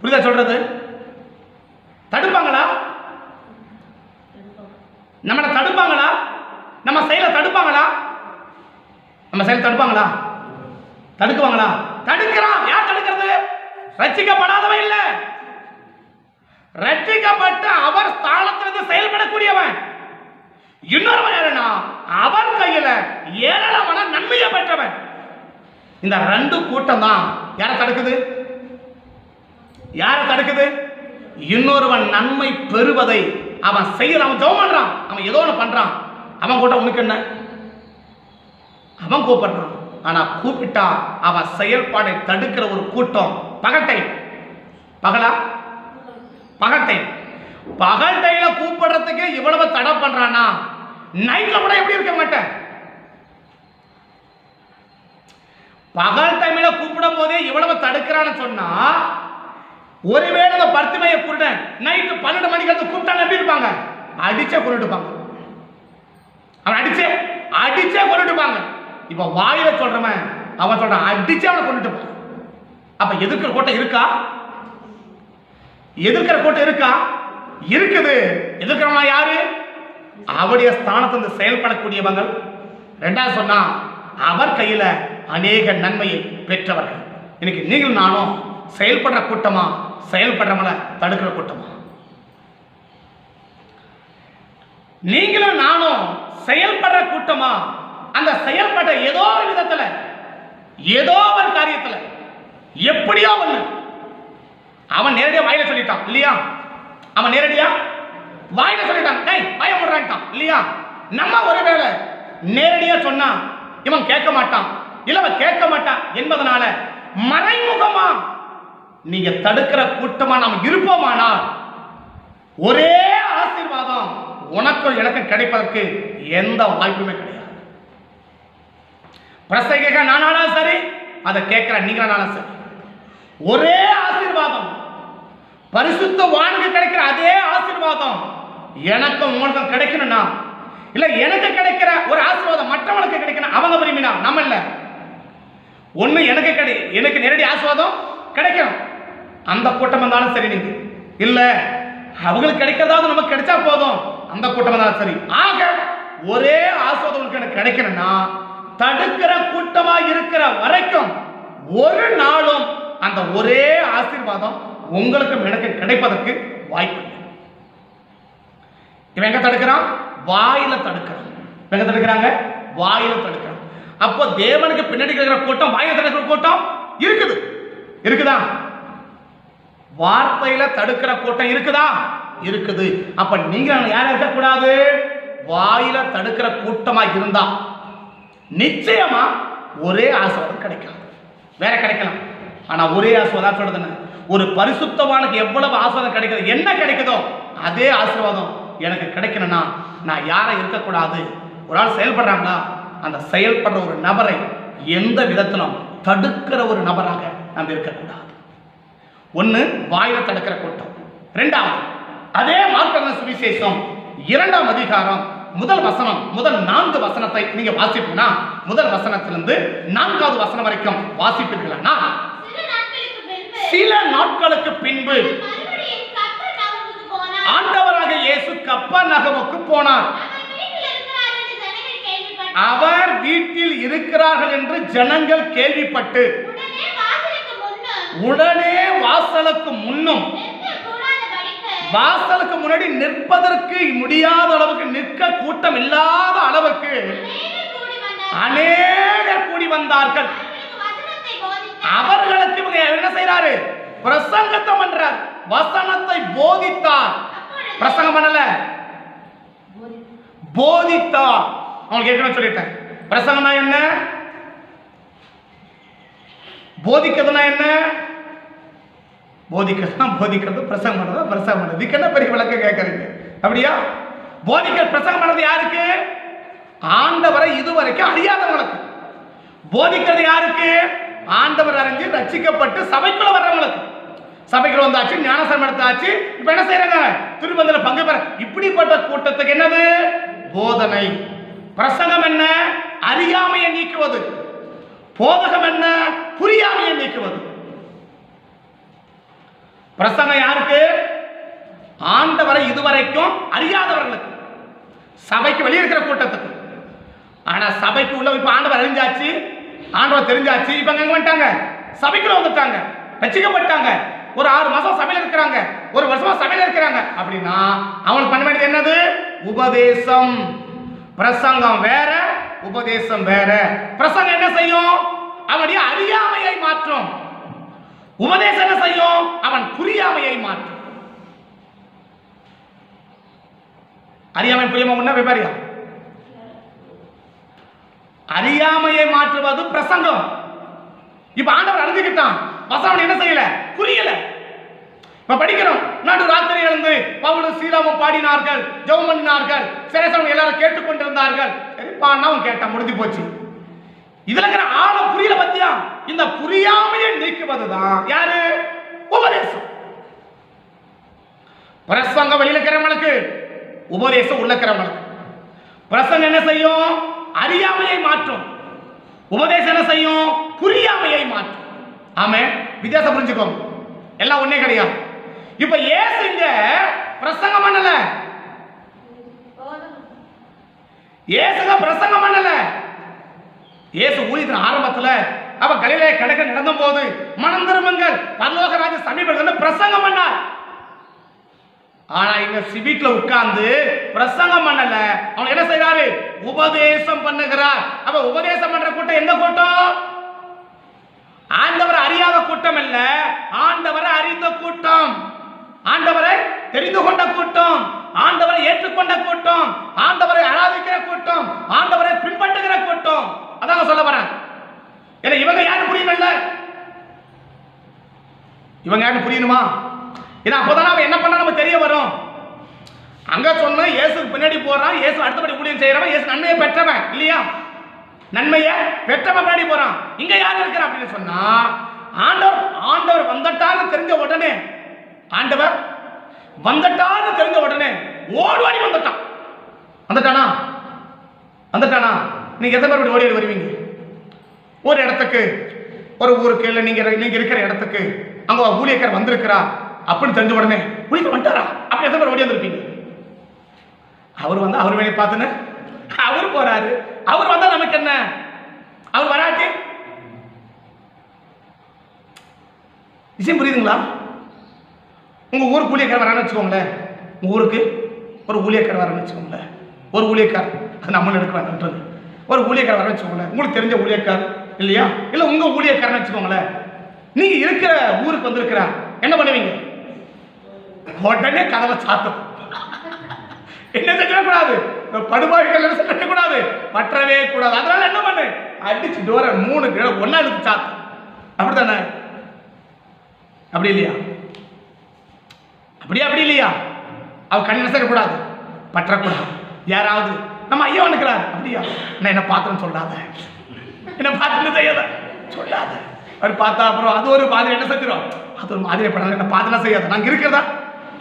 புரியுதா சொல்றது? தடுப்பாங்களா? நம்மளை தடுப்பாங்களா? நம்ம செயலை தடுப்பாங்களா? நம்ம செயல் தடுப்பாங்களா? தடுக்குவாங்களா? தடுக்கிறான். யார் தடுக்கிறது? ரட்சிக்கப்படாதவன் இல்ல. ரட்சிக்கப்பட்ட அவர் ஸ்தானத்திலிருந்து செயல்படக்கூடியவன். இன்னொருவன் யாருன்னா அவர் கையில ஏராளமான நன்மையை பெற்றவன். இந்த ரெண்டு கூட்டம் தான் யாரை தடுக்குது? யாரை தடுக்குது? இன்னொருவன் நன்மை பெறுவதை அவன் செய்யறான். அவன் ஜெபம் பண்றான். அவன் ஏதோ ஒன்று பண்றான். அவன் கூட்டம் உனக்கு என்ன? அவன் கூப்பிடுறான் ஆனா கூப்பிட்டா அவன் செயல்பாடை தடுக்கிற ஒரு கூட்டம். பகட்டை பகலா? பகட்டை பகல் டைல கூப்பிடுறதுக்கு இவ்வளவு தடை பண்றானா? நைட்ல கூட எப்படி இருக்க மாட்டேன்? பகல் டைம்ல கூப்பிடும் போதே இவ்வளவு தடுக்கிறான்னு சொன்னா ஒருவேளை இந்த பருத்திமையை குருடன் நைட்டு பன்னெண்டு மணிக்கு வந்து கூப்பிட்டா எப்படி இருப்பாங்க? அடிச்சே கொண்டுட்டுப்பாங்க. அவன் அடிச்சே அடிச்சே கொண்டுட்டுப்பாங்க. இப்ப வாயில சொல்றவன் அவன் சொல்றான் அடிச்சு அவனை கொண்டுட்டு அப்ப எதிர்க்கிற கூட்டம் இருக்கா? எதிர்க்கிற கூட்டம் இருக்கா? இருக்குது. எதிர்க்கிறவனா யாரு? அவருடைய ஸ்தானத்திலிருந்து செயல்படக்கூடியவங்க. ரெண்டாவது சொன்னா அவர் கையில அநேக நன்மையை பெற்றவர்கள். இன்னைக்கு நீங்கள் நானும் செயல்படுற கூட்டமா செயல்படுறவங்கள தடுக்கிற கூட்டமா? நீங்களும் நானும் செயல்படுற கூட்டமா அந்த செயல்பட்ட ஏதோ ஒரு விதத்துல ஏதோ ஒரு காரியத்துல எப்படியோ ஒண்ணு. அவன் நேரடியா வாயில சொல்லிட்டான் இல்லையா? அவன் நேரடியா வாயில சொல்லிட்டான் டேய் வாய முடுறான்ட்டான் இல்லையா? நம்ம ஒருவேளை நேரடியா சொன்னா இவன் கேட்க மாட்டான் இல்ல அவன் கேட்க மாட்டான் என்பதனால மறைமுகமா நீங்க தடுக்கிற கூட்டமா நாம் இருப்போமானால் ஒரே ஆசீர்வாதம் உனக்கும் எனக்கும் கிடைப்பதற்கு எந்த வாய்ப்புமே கிடையாது. பிரசங்க நானாலும் சரி அதை கேட்கிற நீங்களானாலும் சரி. ஒரே ஆசீர்வாதம். பரிசுத்த வானுக்கு கிடைக்கிற அதே ஆசீர்வாதம். எனக்கும் உங்களுக்கும் கிடைக்கணும்னா இல்ல எனக்கு கிடைக்கிற ஒரு ஆசீர்வாதம் மற்றவனுக்கு கிடைக்கணும் அவங்க விரும்பினா நம்ம இல்ல. ஒண்ணு எனக்கு கிடை எனக்கு நேரடி ஆசீர்வாதம் கிடைக்கணும். அந்த கூட்டம் இருந்தாலும் சரி நீங்க. இல்ல அவங்களுக்கு கிடைக்கிறதாவது நமக்கு கிடைச்சா போதும். அந்த கூட்டம் இருந்தாலும் சரி. ஆக ஒரே ஆசீர்வாதம் எனக்கு கிடைக்கணும்னா தடுக்கிற கூட்டமா இருக்கிற வரைக்கும் ஒரு நாளும் அந்த ஒரே ஆசீர்வாதம் உங்களுக்கும் எனக்கு கிடைப்பதற்கு வாய்ப்பு இவன் எங்க தடுக்கிறான்? வாயில தடுக்கிறான். எங்க தடுக்கிறாங்க? வாயில தடுக்கிறான். அப்போ தேவனுக்கு பின்னாடி இருக்கிற கூட்டம் வாயில தடுக்கிற கூட்டம் இருக்குது. இருக்குதா? வார்த்தையில தடுக்கிற கூட்டம் இருக்குதா? இருக்குது. அப்ப நீங்க யாரும் இருக்கக்கூடாது. வாயில தடுக்கிற கூட்டமா இருந்தா நிச்சயமா ஒரே ஆசீர்வாதம் கிடைக்கலாம். வேற கிடைக்கலாம். ஆனா ஒரே ஆசீர்வாதம் சொல்றது ஒரு பரிசுத்தவானுக்கு எவ்வளவு ஆசீர்வாதம் கிடைக்குது என்ன கிடைக்குதோ அதே ஆசீர்வாதம் எனக்கு கிடைக்கணும்னா நான் யாரை இருக்கக்கூடாது? ஒரு ஆள் செயல்படுறாங்களா? அந்த செயல்படுற ஒரு நபரை எந்த விதத்திலும் தடுக்கிற ஒரு நபராக நம்ம இருக்கக்கூடாது. ஒன்று வாயில தடுக்கிற கூட்டம். ரெண்டாவது அதே மார்க்கன சுவிசேஷம் இரண்டாம் அதிகாரம் முதல் வசனம் முதல் நான்கு வசனத்தை நீங்க வாசிப்பீங்கன்னா முதல் வசனத்திலிருந்து நான்காவது வசனம் வரைக்கும் வாசிப்பீர்களா? சில நாட்களுக்கு பின்பு ஆண்டவராக இயேசு கப்பர் நகமுக்கு போனார். அவர் வீட்டில் இருக்கிறார்கள் என்று ஜனங்கள் கேள்விப்பட்டு உடனே வாசலுக்கு முன்னும் வாசலுக்கு முன்னாடி நிற்பதற்கு முடியாத அளவுக்கு நிற்க கூட்டம் இல்லாத அளவுக்கு அநேகர் கூடி வந்தார்கள். அவர்களுக்கு இவங்க என்ன செய்யறாரு பிரசங்கத்தை பண்றார். வசனத்தை போதித்தார். பிரசங்கம் பண்ணல. போதித்தார். அவங்களுக்கு ஏற்கனவே சொல்லிட்டேன். பிரசங்கம்னா என்ன? போதிக்கிறதுனா என்ன? போதிக்கிறதுனா போதிக்கிறது பிரசங்கம் பண்ணுறது பிரசங்கம் பண்ணுறது. இதுக்கு என்ன பெரிய விளக்கம் கேட்கறீங்க? அப்படியா? போதிக்கிற பிரசங்கம் பண்ணது யாருக்கு? ஆண்டவரை இதுவரைக்கும் அறியாதவங்களுக்கு போதிக்கிறது யாருக்கு? ஆண்டவர் அறிஞ்சு ரட்சிக்கப்பட்டு சபைக்குள்ள வர்றவங்களுக்கு. சபைக்குள்ள வந்தாச்சு ஞானசரம் எடுத்தாச்சு இப்ப என்ன செய்யறாங்க திருப்பந்தில பங்கு பெற. இப்படிப்பட்ட கூட்டத்துக்கு என்னது? போதனை. பிரசங்கம் என்ன? அறியாமையை நீக்குவது. போதகம் என்ன? புரியாமையை நீக்குவது. பிரசங்கம் யாருக்கு? ஆண்டவரை இதுவரைக்கும் அறியாதவர்களுக்கு. சபைக்கு வெளியே இருக்கிற கூட்டத்துக்கு. ஆனா சபைக்கு உள்ள இப்ப ஆண்டவர் அறிஞ்சாச்சு ஆண்டவர் தெரிஞ்சாச்சு இப்ப எங்க வந்துட்டாங்க? சபைக்குள்ள வந்துட்டாங்க ரசிக்கப்பட்டாங்க ஒரு ஆறு மாசம் சபையில் இருக்கிறாங்க ஒரு வருஷமா சபையில் இருக்கிறாங்க. அப்படின்னா அவனுக்கு பண்ண வேண்டியது என்னது? உபதேசம். பிரசங்கம் வேற உபதேசம் வேற. பிரசங்கம் என்ன செய்யும்? அவனுடைய அறியாமையை மாற்றும். உபதேசம் என்ன செய்யும்? அவன் புரியாமையை மாற்றும். அறியாமை புரியாம முன்ன விபரியம் அறியாமையை மாற்றுவது பிரசங்கம். இப்ப ஆண்டவர் அறிஞ்சுக்கிட்டான். வசனம் என்ன செய்யல? புரியல. இப்ப படிக்கிறோம் நடு ராத்திரி எழுந்து பவுலும் சீலாமும் பாடினார்கள் ஜெவம் பண்ணினார்கள் சிறைசவன் எல்லாரும் கேட்டுக்கொண்டிருந்தார்கள். சரிப்பான்னா அவன் கேட்டான் முடிஞ்சு போச்சு. இதுல இருக்கிற ஆழ புரியல பத்தியா? இந்த புரியாமையை நீக்குவதுதான். யாரு? உபதேசம். பிரசங்கம் வெளியில இருக்கிறவங்களுக்கு உபதேசம் உள்ள இருக்கிறவங்களுக்கு. பிரசங்கம் என்ன செய்யும்? அறியாமையை மாற்றும். உபதேசம் என்ன செய்யும்? புரியாமையை மாற்றும். ஆமே வித்தியாசம் புரிஞ்சுக்கோங்க. எல்லாம் ஒண்ணே கிடையாது இப்ப ஏசுங்க பிரசங்கம் பண்ணல. ஏசுங்க பிரசங்கம் பண்ணல. இயேசு ஊழியத்தின் ஆரம்பத்துல அவ கலிலே கடக்க நடந்த போது மனம் திரும்புங்கள். பரலோகராஜ சமீபத்தில் பிரசங்கம் பண்ணார். ஆனா இங்க சிபிட்ல உட்கார்ந்து பிரசங்கம் பண்ணல. அவன் என்ன செய்யறாரு உபதேசம் பண்ணுகிறார். அப்ப உபதேசம் பண்ற கூட்டம் எந்த கூட்டம்? ஆண்டவரை அறியாத கூட்டம் இல்ல ஆண்டவரை அறிந்த கூட்டம். ஆண்டவரை தெரிந்து கொண்ட கூட்டம். ஆண்டவரை ஏற்றுக்கொண்ட கூட்டம். ஆண்டவரை ஆராதிக்கிற கூட்டம். ஆண்டவரை பின்பற்றுகிற கூட்டம். அதான் சொல்ல வரேன் ஏன்னா இவங்க யாரு புரியணும்ல? இவங்க யாரும் புரியணுமா? ஏன்னா அப்போதான் அவன் என்ன பண்ண நம்ம தெரிய வரும். அங்க சொன்ன இயேசுக்கு பின்னாடி போறான் இயேசு அடுத்தபடி ஊழியம் செய்யறவன் இயேசு நன்மையை பெற்றவன் இல்லையா? நன்மையை பெற்றவன் பின்னாடி போறான். இங்க யார் இருக்கிறா அப்படின்னு சொன்னா ஆண்டவர் ஆண்டவர் வந்துட்டான்னு தெரிஞ்ச உடனே ஆண்டவர் வந்துட்டான்னு தெரிஞ்ச உடனே ஓடுவாடி வந்துட்டான். வந்துட்டானா? வந்துட்டானா? நீங்க எத்தனை பேர் ஓடி வருவீங்க? ஒரு இடத்துக்கு ஒரு ஊருக்கு இல்லை நீங்க நீங்க இருக்கிற இடத்துக்கு அங்க ஊழியக்கார் வந்திருக்கிறா அப்படின்னு தெரிஞ்ச உடனே ஊழியர் வந்துட்டாரா? அப்படி எத்தனை பேர் ஓடி வந்திருப்பீங்க? அவர் வந்து அவர் வேலையை பார்த்துன்னு அவர் போறாரு. அவர் வந்தா நமக்கு என்ன? அவர் வராட்டி? விஷயம் புரியுதுங்களா? உங்க ஊருக்கு ஊழியக்காரர் வரான்னு வச்சுக்கோங்களேன். உங்கள் ஊருக்கு ஒரு ஊழியக்காரர் வரான்னு வச்சுக்கோங்களேன். ஒரு ஊழியக்கார் அது நம்மளும் எடுக்க வேண்டாம்ன்றது. ஒரு ஊழியக்காரர் வச்சுக்கோங்களேன். உங்களுக்கு தெரிஞ்ச ஊழியக்காரர் இல்லையா? இல்ல உங்க ஊழியக்காரன்னு வச்சுக்கோங்களேன். நீங்க இருக்கிற ஊருக்கு வந்திருக்கிறா என்ன பண்ணுவீங்க? உடனே கதவை சாத்தும். என்ன செஞ்சிடக்கூடாது கூடாது படுபாவிகள் என்ன செஞ்சிடக்கூடாது பற்றவே கூடாது. அதனால என்ன பண்ணு? அடிச்சு டோர மூணு கிழ ஒன்னா எடுத்து சாத்தும். அப்படித்தானே? அப்படி இல்லையா? அப்படியா அப்படி இல்லையா? அவ கண்ணு கூடாது பற்றக்கூடாது. யாராவது நம்ம ஐயா வந்துக்கிறார். அப்படியா? நான் என்ன பாத்திரம் சொல்லாத. என்ன பாத்திரம் செய்யாத. சொல்லாத. அவர் பார்த்தா அப்புறம் அது ஒரு மாதிரி என்ன செஞ்சிடும் அது ஒரு மாதிரி படம் என்ன பாத்திரம் செய்யாத. நாங்க இருக்கிறதா?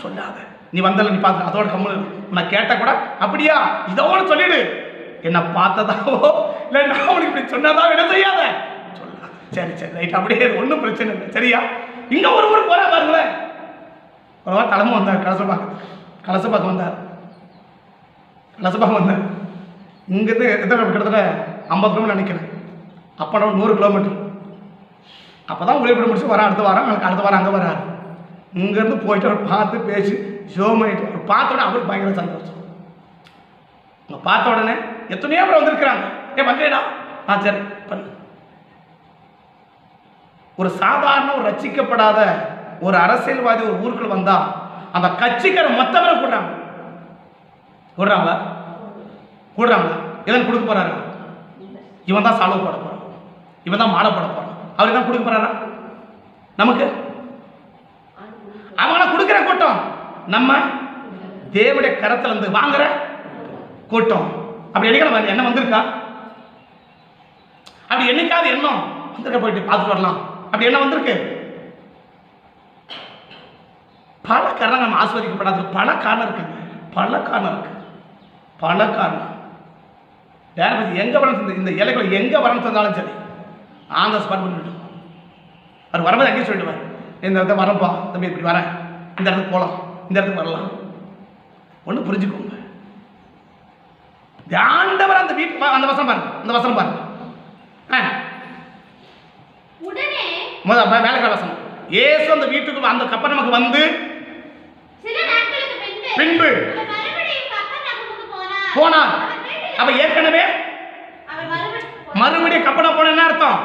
சொல்லாத. நீ வந்தல நீ பார்த்து அதோட கம்மல் நான் கேட்ட கூட அப்படியா? இதோட சொல்லிடு. என்ன பார்த்ததாவோ இல்லை நான் உனக்கு இப்படி சொன்னதாவோ என்ன செய்யாத? சொல்லாத. சரி சரி ரைட். அப்படியே ஒன்றும் பிரச்சனை இல்லை. சரியா? இங்க ஒரு ஊருக்கு போறா பாருங்களேன். ஒரு வாரம் தலைமை வந்தார். கலச பார்க்க வந்தார். கலச வந்தார். இங்கேருந்து எத்தனை கிட்டத்தட்ட ஐம்பது கிலோமீட்டர் நினைக்கிறேன். அப்போ நான் நூறு கிலோமீட்டர் அப்போ தான் உழைப்பிட முடிச்சு வரேன் அடுத்த வாரம் எனக்கு அடுத்த வாரம் அங்கே வராரு இங்கேருந்து போயிட்டு அவர் பார்த்து பேசி ஷோ பண்ணிட்டு அவர் பார்த்த உடனே அவருக்கு பயங்கர சந்தோஷம். அவங்க பார்த்த உடனே எத்தனையோ பேர் வந்திருக்கிறாங்க. ஏ வந்தேடா ஆ சரி பண்ணு. ஒரு சாதாரண ஒரு ரசிக்கப்படாத ஒரு அரசியல்வாதி ஒரு ஊருக்குள் வந்தால் அந்த கட்சிக்கார மற்றவரை கூடுறாங்க கூடுறாங்களா போடுறாங்களா எதன் கொடுக்க போறாரு? இவன் தான் சாலவு போட போறான். இவன் தான் மாலை போட போறான். அவர் தான் கொடுக்க போறாரா? நமக்கு? அவங்கள கொடுக்குற கூட்டம். நம்ம தேவடைய கரத்துல இருந்து வாங்குற கூட்டம். அப்படி என்னைக்காவது என்ன வந்திருக்கா? அப்படி என்னைக்காவது எண்ணம் வந்திருக்க போயிட்டு பார்த்துட்டு வரலாம். அப்படி என்ன வந்திருக்கு? பல காரணம் நம்ம ஆஸ்வதிக்கப்படாது பல காரணம் இருக்கு. பல காரணம் இருக்கு. பல காரணம். டேரக்ட் எங்க வரணும் இந்த இலைக்குள்ள எங்க வரணும் தந்தாலும் சரி ஆன் த ஸ்பாட் பண்ணிட்டு அவர் வரும்போது அங்கேயே சொல்லிடுவார் இந்த இடத்த வரப்பா தம்பி இப்படி வரேன். இந்த இடத்துக்கு போகலாம் இந்த இடத்துக்கு வரலாம். ஒன்று புரிஞ்சுக்கோங்க. ஆண்டவர் அந்த வீட்டு அந்த வசனம் பாருங்க அந்த வசனம் பாருங்க. ஆ. உடனே முத வேலைக்கார வசனம். ஏசு அந்த வீட்டுக்கு அந்த கப்பல் நமக்கு வந்து பின்பு போனார். அப்ப ஏற்கனவே மறுபடியும் மறுபடியும் கப்பலை போன என்ன அர்த்தம்?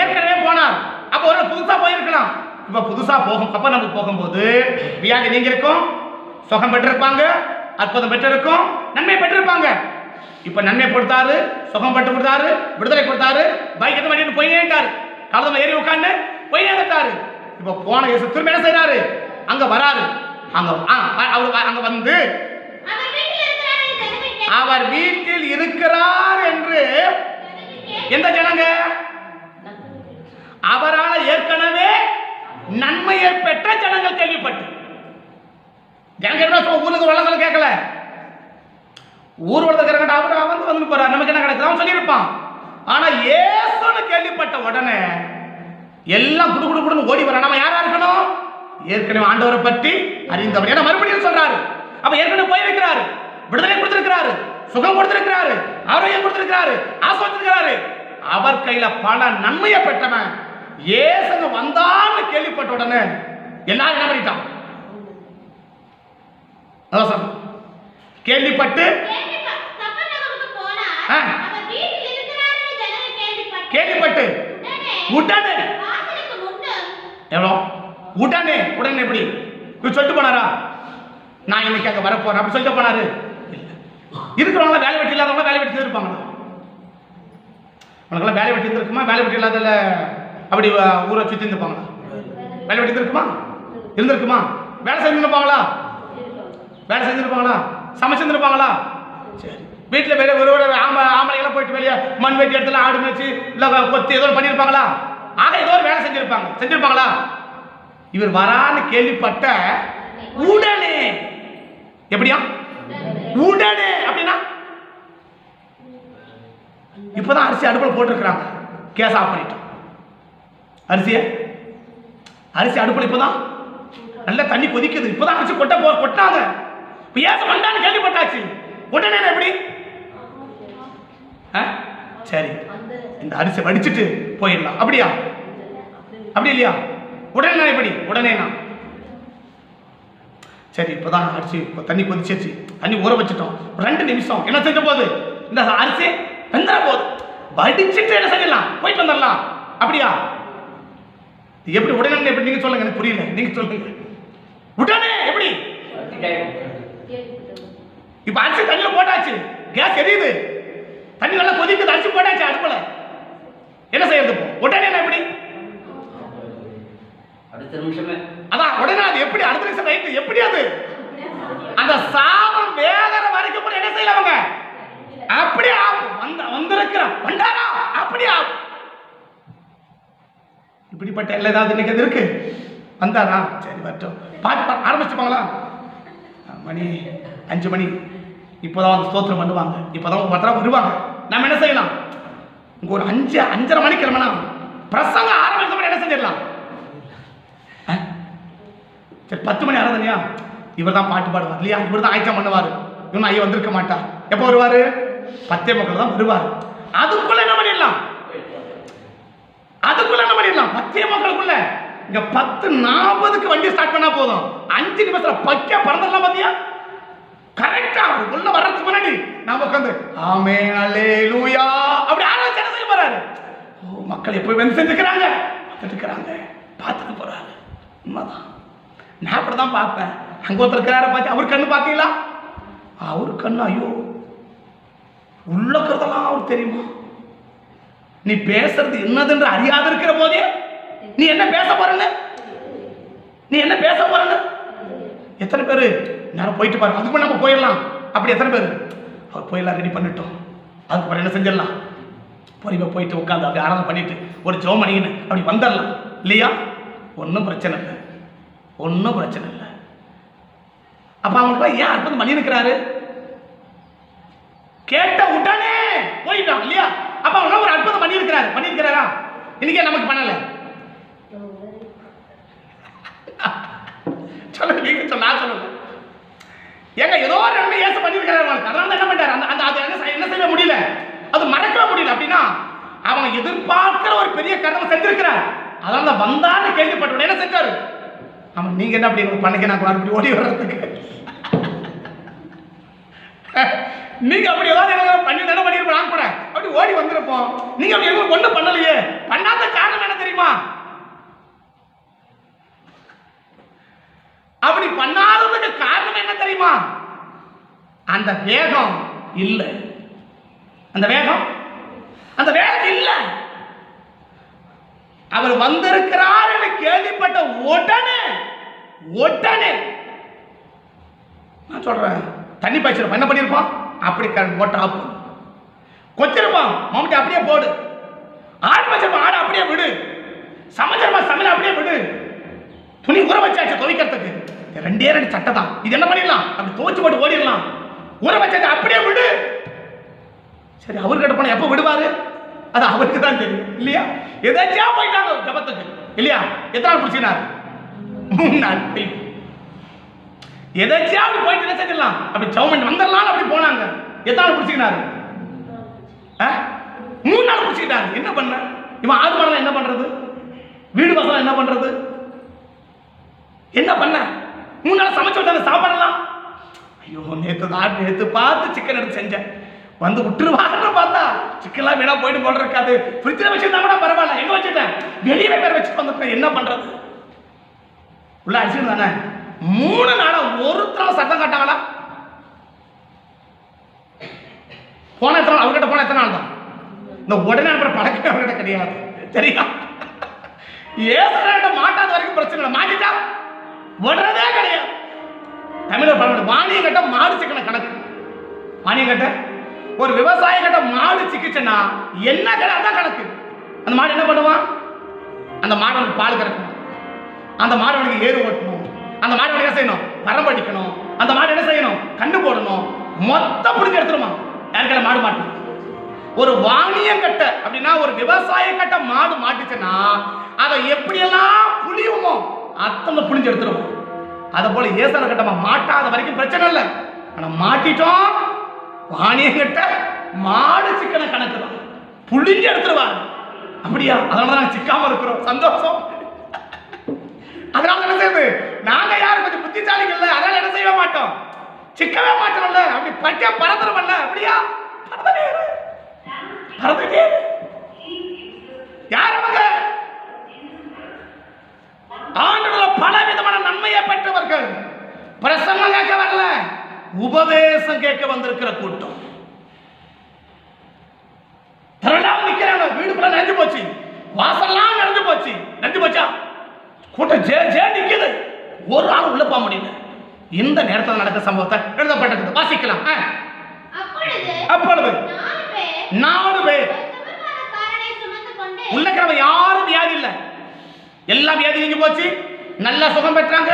ஏற்கனவே போனார். அப்ப ஒரு புதுசா போயிருக்கலாம். இப்ப புதுசா போகும். கப்பல் நமக்கு போகும்போது வியாதி நீங்க இருக்கும் சுகம் பெற்றிருப்பாங்க. அற்புதம் பெற்றிருக்கும். நன்மை பெற்றிருப்பாங்க. இப்ப நன்மை கொடுத்தாரு சுகம் பெற்று கொடுத்தாரு விடுதலை கொடுத்தாரு பைக் எடுத்து போய் நேர்ந்தாரு கலதம் ஏறி உட்காந்து போய் நேர்ந்தாரு இப்ப போன இயேசு திரும்ப என்ன செய்யறாரு அங்க வராரு. அங்க அவர் அங்க வந்து அவர் வீட்டில் இருக்கிறார் என்று ஜனங்கள் அவர் வீட்டில் இருக்கிறார் என்று எந்த ஜனங்க? அவரால் ஏற்கனவே நன்மையை பெற்ற ஜனங்கள் கேள்விப்பட்டு. ஜனங்க என்ன ஊருக்கு வளங்கள் கேட்கல. ஊர் வளர்த்துக்கிறவங்க அவர் அவன் வந்து போறார். நமக்கு என்ன கிடைக்குது? அவன் சொல்லியிருப்பான். ஆனா ஏசுன்னு கேள்விப்பட்ட உடனே எல்லாம் குடு குடு குடுன்னு ஓடி வர நம்ம யாரா இருக்கணும்? ஏற்கனவே ஆண்டவரை பற்றி அறிந்தவர். ஏன்னா மறுபடியும் சொல்றாரு. அப்ப ஏற்கனவே போயிருக்கிறாரு. விடுதலை கொடுத்திருக்கிறாரு சுகம் கொடுத்திருக்கிறாரு ஆரோக்கியம் கொடுத்திருக்கிறாரு ஆஸ்வதிச்சிருக்கிறாரு அவர் கையில பல நன்மையை பெற்றவன். ஏசங்க வந்தான்னு கேள்விப்பட்ட உடனே எல்லாரும் என்ன பண்ணிட்டான் கேள்விப்பட்டு? ஆ. கேள்விப்பட்டு. உடனே. எவ்வளோ? உடனே உடனே எப்படி? சொல்லிட்டு போனாரா? நான் இன்னைக்கு அங்கே வரப்போறேன். அப்படி சொல்லிட்டு போனாரு. இல்ல. இருக்கிறவங்கள வேலை வெட்டி இல்லாதவங்க வேலை வெட்டி இருப்பாங்க உனக்கெல்லாம் வேலை வெட்டி இருக்குமா வேலை வெட்டி இல்லாதல அப்படி ஊரை சுற்றி இருந்துப்பாங்களா வேலை வெட்டி இருக்குமா இருந்திருக்குமா? வேலை செஞ்சுருப்பாங்களா வேலை செஞ்சிருப்பாங்களா சமைச்சிருந்துருப்பாங்களா சரி. வீட்டில் வெளியே ஒரு ஒரு ஆம ஆம்பளைங்களாம் போயிட்டு வெளியே மண் வெட்டி இடத்துல ஆடு மேய்ச்சி இல்லை கொத்தி ஏதோ பண்ணியிருப்பாங்களா? ஆக ஏதோ ஒரு வேலை செஞ்சுருப்பாங்க. செஞ்சுருப்பாங்களா? இவர் வரான்னு கேள்விப்பட்ட உடனே எப்படியா? உடனே அப்படின்னா? இப்பதான் அரிசி அடுப்பில் போட்டிருக்கிறாங்க. கேஸ் ஆஃப் பண்ணிட்டோம் அரிசியை? அரிசி அடுப்பில் இப்பதான்? நல்ல தண்ணி கொதிக்குது. இப்பதான் அரிசி கொட்ட போ கொட்டாங்க இப்போ ஏசு வந்தான்னு கேள்விப்பட்டாச்சு. உடனே எப்படி? ஆ? சரி. இந்த அரிசி வடிச்சிட்டு போயிடலாம். அப்படியா? அப்படி இல்லையா? உடனே எப்படி? உடனே நான் சரி இப்போதான் அரிசி இப்போ தண்ணி கொதிச்சிருச்சு. தண்ணி ஊற வச்சுட்டோம். ரெண்டு நிமிஷம். என்ன செஞ்ச போகுது இந்த அரிசி வெந்துட போகுது வடிச்சிட்டு என்ன செஞ்சிடலாம்? போயிட்டு வந்துடலாம். அப்படியா? எப்படி உடனே எப்படி நீங்க சொல்லுங்க எனக்கு புரியல. நீங்க சொல்லுங்க. உடனே எப்படி? இப்ப அரிசி தண்ணியில் போட்டாச்சு. கேஸ் எரியுது. தண்ணி நல்லா கொதிக்குது. அரிசி போட்டாச்சு அடுப்பில். என்ன செய்யறது உடனே என்ன எப்படி? அடுத்த நிமிஷமே. அதான் உடனே அது எப்படி? அடுத்த நிமிஷம் ரைட்டு எப்படி அது? அந்த சாதம் வேகிற வரைக்கும் கூட என்ன செய்யல அவங்க? அப்படியே ஆகும். வந்த வந்திருக்கிறோம். வந்தாரா? அப்படியே ஆகும். இப்படிப்பட்ட எல்லாம் ஏதாவது இன்னைக்கு அது இருக்கு? வந்தாரா? சரி வரட்டும். பாட்டு பாட ஆரம்பிச்சுப்பாங்களா மணி அஞ்சு மணி. இப்போதான் வந்து ஸ்தோத்திரம் பண்ணுவாங்க. இப்போதான் பத்திரம் வருவாங்க. நம்ம என்ன செய்யலாம்? இங்கே ஒரு அஞ்சு அஞ்சரை மணிக்கு கிளம்பினா பிரசங்கம் ஆரம்பிச்ச என்ன செஞ்சிடலாம்? சரி பத்து மணி ஆராதனையா இவர் தான் பாட்டு பாடுவார் இல்லையா? இவர் தான் ஐக்கம் பண்ணுவார். இவன் ஐயா வந்திருக்க மாட்டார். எப்போ வருவார்? பத்தே மக்கள் தான் வருவார். அதுக்குள்ள என்ன பண்ணிடலாம்? அதுக்குள்ள என்ன பண்ணிடலாம்? பத்தே மக்களுக்குள்ள இங்க பத்து நாற்பதுக்கு வண்டி ஸ்டார்ட் பண்ணா போதும். அஞ்சு நிமிஷத்துல பக்கா பறந்துடலாம் பாத்தியா? கரெக்டா உள்ள வர்றதுக்கு முன்னாடி நாம உட்காந்து ஆமே லூயா அப்படி ஆராய்ச்சி செய்ய போறாரு. ஓ மக்கள் எப்போ வந்து செஞ்சுக்கிறாங்க பார்த்துட்டு பார்த்துட்டு போறாரு. உண்மைதான். நான் அப்படி தான் பார்ப்பேன். அங்கே ஒருத்தர் இருக்கிறார பார்த்து அவர் கண்ணு பார்த்தீங்களா அவர் கண்ணு ஐயோ. உள்ளக்கிறதெல்லாம் அவர் தெரியுமா? நீ பேசுறது என்னதுன்ற அறியாத இருக்கிற போதே நீ என்ன பேச போறன்னு? நீ என்ன பேச போறன்னு? எத்தனை பேர்? நேரம் போயிட்டு பாரு. அதுக்கு நம்ம போயிடலாம். அப்படி எத்தனை பேர்? அவர் போயிடலாம் ரெடி பண்ணிட்டோம். அதுக்கப்புறம் என்ன செஞ்சிடலாம்? பொறிவை போயிட்டு உட்காந்து அப்படி ஆரம்பம் பண்ணிட்டு ஒரு ஜோம் பண்ணிக்கின்னு அப்படி வந்துடலாம். இல்லையா? ஒன்றும் பிரச்சனை இல்லை. ஒன்றும் பிரச்சனை இல்லை. அப்போ அவங்களுக்கு ஏன் அற்புதம் பண்ணி இருக்கிறாரு கேட்ட உடனே போயிட்டான் இல்லையா? அப்ப அவங்க ஒரு அற்புதம் பண்ணி இருக்கிறாரு பண்ணி இருக்கிறாரா இன்னைக்கே நமக்கு பண்ணல. சொல்லுங்க நீங்க சொல்ல நான் சொல்லுங்க. ஏங்க ஏதோ ஒரு நன்மை ஏசு பண்ணியிருக்கிறாரு அவனுக்கு அதனால என்ன பண்ணிட்டாரு? அந்த அந்த அது என்ன செய்ய- என்ன முடியல? அது மறக்கவே முடியல. அப்படின்னா அவன் எதிர்பார்க்கிற ஒரு பெரிய கடமை செஞ்சிருக்கிறார். அதனால தான் வந்தான்னு கேள்விப்பட்ட உடனே என்ன செஞ்சாரு? ஆமா நீங்க என்ன அப்படி பண்ணிக்க நான் அப்படி ஓடி வர்றதுக்கு. நீங்க அப்படி ஏதாவது பண்ணி தானே பண்ணிருப்போம் நான் கூட. அப்படி ஓடி வந்திருப்போம். நீங்க அப்படி எதுவும் ஒண்ணும் பண்ணலையே. பண்ணாத காரணம் என்ன தெரியுமா? அப்படி பண்ணாததுக்கு காரணம் என்ன தெரியுமா? அந்த வேகம் இல்லை. அந்த வேகம்? அந்த வேகம் இல்லை. அவர் வந்திருக்கிறார் என்று கேள்விப்பட்ட உடனே உடனே நான் சொல்றேன் தண்ணி பாய்ச்சிருப்பான் என்ன பண்ணியிருப்பான்? அப்படி கரண்ட் ஓட்ட ஆப்பு கொச்சிருப்பான் மம்முட்டி அப்படியே போடு. ஆடு வச்சிருப்பான். ஆடு அப்படியே விடு. சமைச்சிருப்பான் சமையல் அப்படியே விடு. துணி உர வச்சாச்சு துவைக்கிறதுக்கு. ரெண்டே ரெண்டு சட்டை தான். இது என்ன பண்ணிடலாம்? அப்படி துவைச்சு போட்டு ஓடிடலாம். உற வச்சாச்சு அப்படியே விடு. சரி அவர்கிட்ட போனால் எப்போ விடுவாரு? அது அவருக்கு தான் தெரியும். இல்லையா? எதாச்சியா போயிட்டாங்க ஜபத்துக்கு. இல்லையா? எத்தனை நாள் பிடிச்சினார் மூணு நாள். எதாச்சியா அப்படி போயிட்டு என்ன செஞ்சிடலாம்? அப்படி சவுமன் வந்துடலாம் அப்படி போனாங்க. எத்தனை நாள் பிடிச்சிக்கினாரு ஆ? மூணு நாள் பிடிச்சிக்கிட்டாரு என்ன பண்ண? இவன் ஆறு மாடலாம் என்ன பண்றது? வீடு வாசலாம் என்ன பண்றது? என்ன பண்ண? மூணு நாள் சமைச்சு விட்டாங்க சாப்பிடலாம் ஐயோ நேற்று தான் நேத்து பார்த்து சிக்கன் எடுத்து செஞ்சேன். வந்து விட்டுருவாங்கன்னு பார்த்தா சிக்கெல்லாம் வீணா போயிட்டு போல இருக்காது ஃப்ரிட்ஜில் வச்சிருந்தா கூட பரவாயில்ல. எங்க வச்சுட்டேன் வெளியே பேர் வச்சுட்டு வந்துட்டேன். என்ன பண்றது? உள்ள அடிச்சுட்டு தானே? மூணு நாளா ஒருத்தர சத்தம் கட்டாங்களா போன எத்தனை நாள்? அவர்கிட்ட போன எத்தனை நாள் தான்? இந்த உடனே அனுப்புற படக்கே அவர்கிட்ட கிடையாது. சரியா ஏசுகிட்ட மாட்டாத வரைக்கும் பிரச்சனை இல்லை. மாட்டிட்டா? விடுறதே கிடையாது. தமிழர் பழமொழி வாணியம் கட்ட மாடு சிக்கன கணக்கு. வாணியம் கட்ட ஒரு விவசாய கிட்ட மாடு சிக்கிச்சுன்னா என்ன கடை? அதான் கணக்கு அந்த மாடு என்ன பண்ணுவான் அந்த மாடு அவனுக்கு பால் கறக்கணும் அந்த மாடு அவனுக்கு ஏறு ஓட்டணும். அந்த மாடு அவனுக்கு என்ன செய்யணும்? பரம்படிக்கணும் அந்த மாடு என்ன செய்யணும்? கண்ணு போடணும். மொத்தம் பிடிச்சி எடுத்துருமா. யாருக்கிட்ட மாடு மாட்டணும் ஒரு வாணியம் கட்ட அப்படின்னா ஒரு விவசாய கட்ட மாடு மாட்டுச்சுன்னா அதை எப்படியெல்லாம் புளியுமோ அத்தனை புளிஞ்சு எடுத்துருவோம். அதை போல ஏசன கட்டமா மாட்டாத வரைக்கும் பிரச்சனை இல்லை. ஆனால் மாட்டிட்டோம் வாணியம் கட்ட மாடு சிக்கனை கணக்கு தான். புளிஞ்சு எடுத்துருவாங்க அப்படியா? அதனால தான் சிக்காம இருக்கிறோம். சந்தோஷம். அதனால என்ன செய்யுது. நாங்க யாரும் கொஞ்சம் புத்திசாலிகள் அதனால என்ன செய்ய மாட்டோம். சிக்கவே மாட்டோம்ல அப்படி பட்டியா பறந்துருவல்ல அப்படியா? பறந்துட்டே யார் அவங்க? ஆண்டுகள பல விதமான நன்மையை பெற்றவர்கள். பிரசங்கம் கேட்க வரல. உபதேசம் கேட்க வந்திருக்கிற கூட்டம். திரளாம நிக்கிறாங்க வீடு கூட நிறைஞ்சு போச்சு. வாசல்லாம் நிறைஞ்சு போச்சு. நிறைஞ்சு போச்சா? கூட்டம் ஜே ஜே நிக்குது. ஒரு ஆள் உள்ள போக முடியல. இந்த நேரத்தில் நடக்கிற சம்பவத்தை எழுதப்பட்டிருக்குது. வாசிக்கலாம். அப்பொழுது நாலு பேர் நாலு பேர். ஒரு சுகவீனக்காரனை சுமந்து கொண்டு உள்ள இருக்கிறவங்க யாரும் வியாதி இல்லை. எல்லாம் வியாதி நீங்கி போச்சு. நல்ல சுகம் பெற்றாங்க.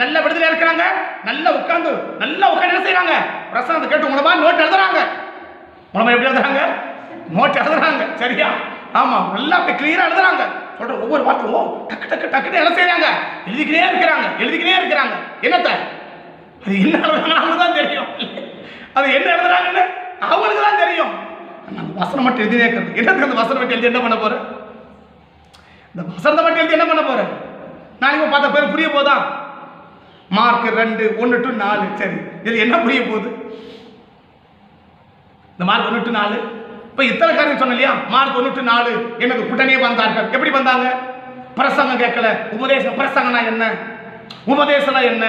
நல்ல விடுதலை இருக்கிறாங்க? நல்லா உட்காந்து நல்லா உட்காந்து என்ன செய்யறாங்க பிரசாந்த கேட்டு மூலமா நோட் எழுதுறாங்க. மூலமா எப்படி எழுதுறாங்க? நோட் எழுதுறாங்க. சரியா? ஆமா நல்லா அப்படி கிளியரா எழுதுறாங்க. சொல்ற ஒவ்வொரு வார்த்தையும் ஓ, டக்கு டக்கு டக்குன்னு என்ன செய்யறாங்க எழுதிக்கிட்டே இருக்கிறாங்க எழுதிக்கிட்டே இருக்கிறாங்க. என்னத்த? அது என்ன எழுதுறாங்கன்னு தான் தெரியும். அது என்ன எழுதுறாங்கன்னு அவங்களுக்கு தான் தெரியும். அந்த வசனம் மட்டும் எழுதினே இருக்கிறது. என்னத்துக்கு அந்த வசனம் மட்டும் எழுதி என்ன பண்ண போற? இந்த வசனத்தை மட்டும் எழுதி என்ன பண்ண போற? நாளைக்கு பார்த்த பேர் புரிய போதா? மார்க் ரெண்டு ஒன்று டு நாலு. சரி இது என்ன புரிய போகுது? இந்த மார்க் ஒன்று டு நாலு. இப்போ இத்தனை காரியம் சொன்ன இல்லையா மார்க் ஒன்று டு நாலு. எனக்கு உடனே வந்தார்கள். எப்படி வந்தாங்க? பிரசங்கம் கேட்கல. உபதேசம் பிரசங்கம்னா என்ன? உபதேசம்னா என்ன?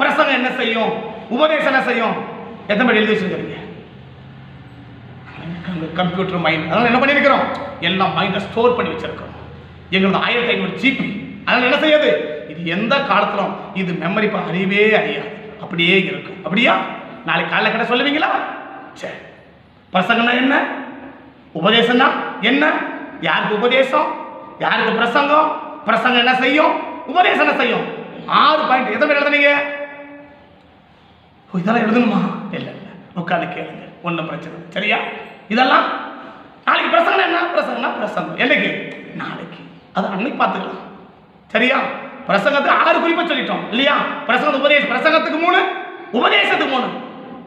பிரசங்கம் என்ன செய்யும்? உபதேசம் என்ன செய்யும்? எத்தனை பேர் எழுதி வச்சுருக்கீங்க கம்ப்யூட்டர் மைண்ட் அதனால என்ன பண்ணியிருக்கிறோம்? எல்லாம் மைண்டை ஸ்டோர் பண்ணி வச்சிருக்கிறோம். எங்களது ஆயிரத்தி ஐநூறு ஜிபி அதனால என்ன செய்யாது? எந்த காலத்திலும் இது மெமரி அறியவே அறியாது. அப்படியே இருக்கும். அப்படியா? நாளைக்கு காலைல கடை சொல்லுவீங்களா? சரி பிரசங்கம்னா என்ன? உபதேசம்னா என்ன? யாருக்கு உபதேசம்? யாருக்கு பிரசங்கம்? பிரசங்கம் என்ன செய்யும்? உபதேசம் என்ன செய்யும்? ஆறு பாயிண்ட் எதை மாதிரி எழுதுனீங்க? இதெல்லாம் எழுதணுமா? இல்லை இல்லை. உட்காந்து கேளுங்க. ஒன்றும் பிரச்சனை இல்லை. சரியா? இதெல்லாம் நாளைக்கு பிரசங்கம் என்ன? பிரசங்கம்னா பிரசங்கம். என்னைக்கு? நாளைக்கு. அது அன்னைக்கு பார்த்துக்கலாம். சரியா? பிரசங்கத்துக்கு ஆறு குறிப்பை சொல்லிட்டோம் இல்லையா? பிரசங்க உபதேசம் பிரசங்கத்துக்கு மூணு உபதேசத்துக்கு மூணு.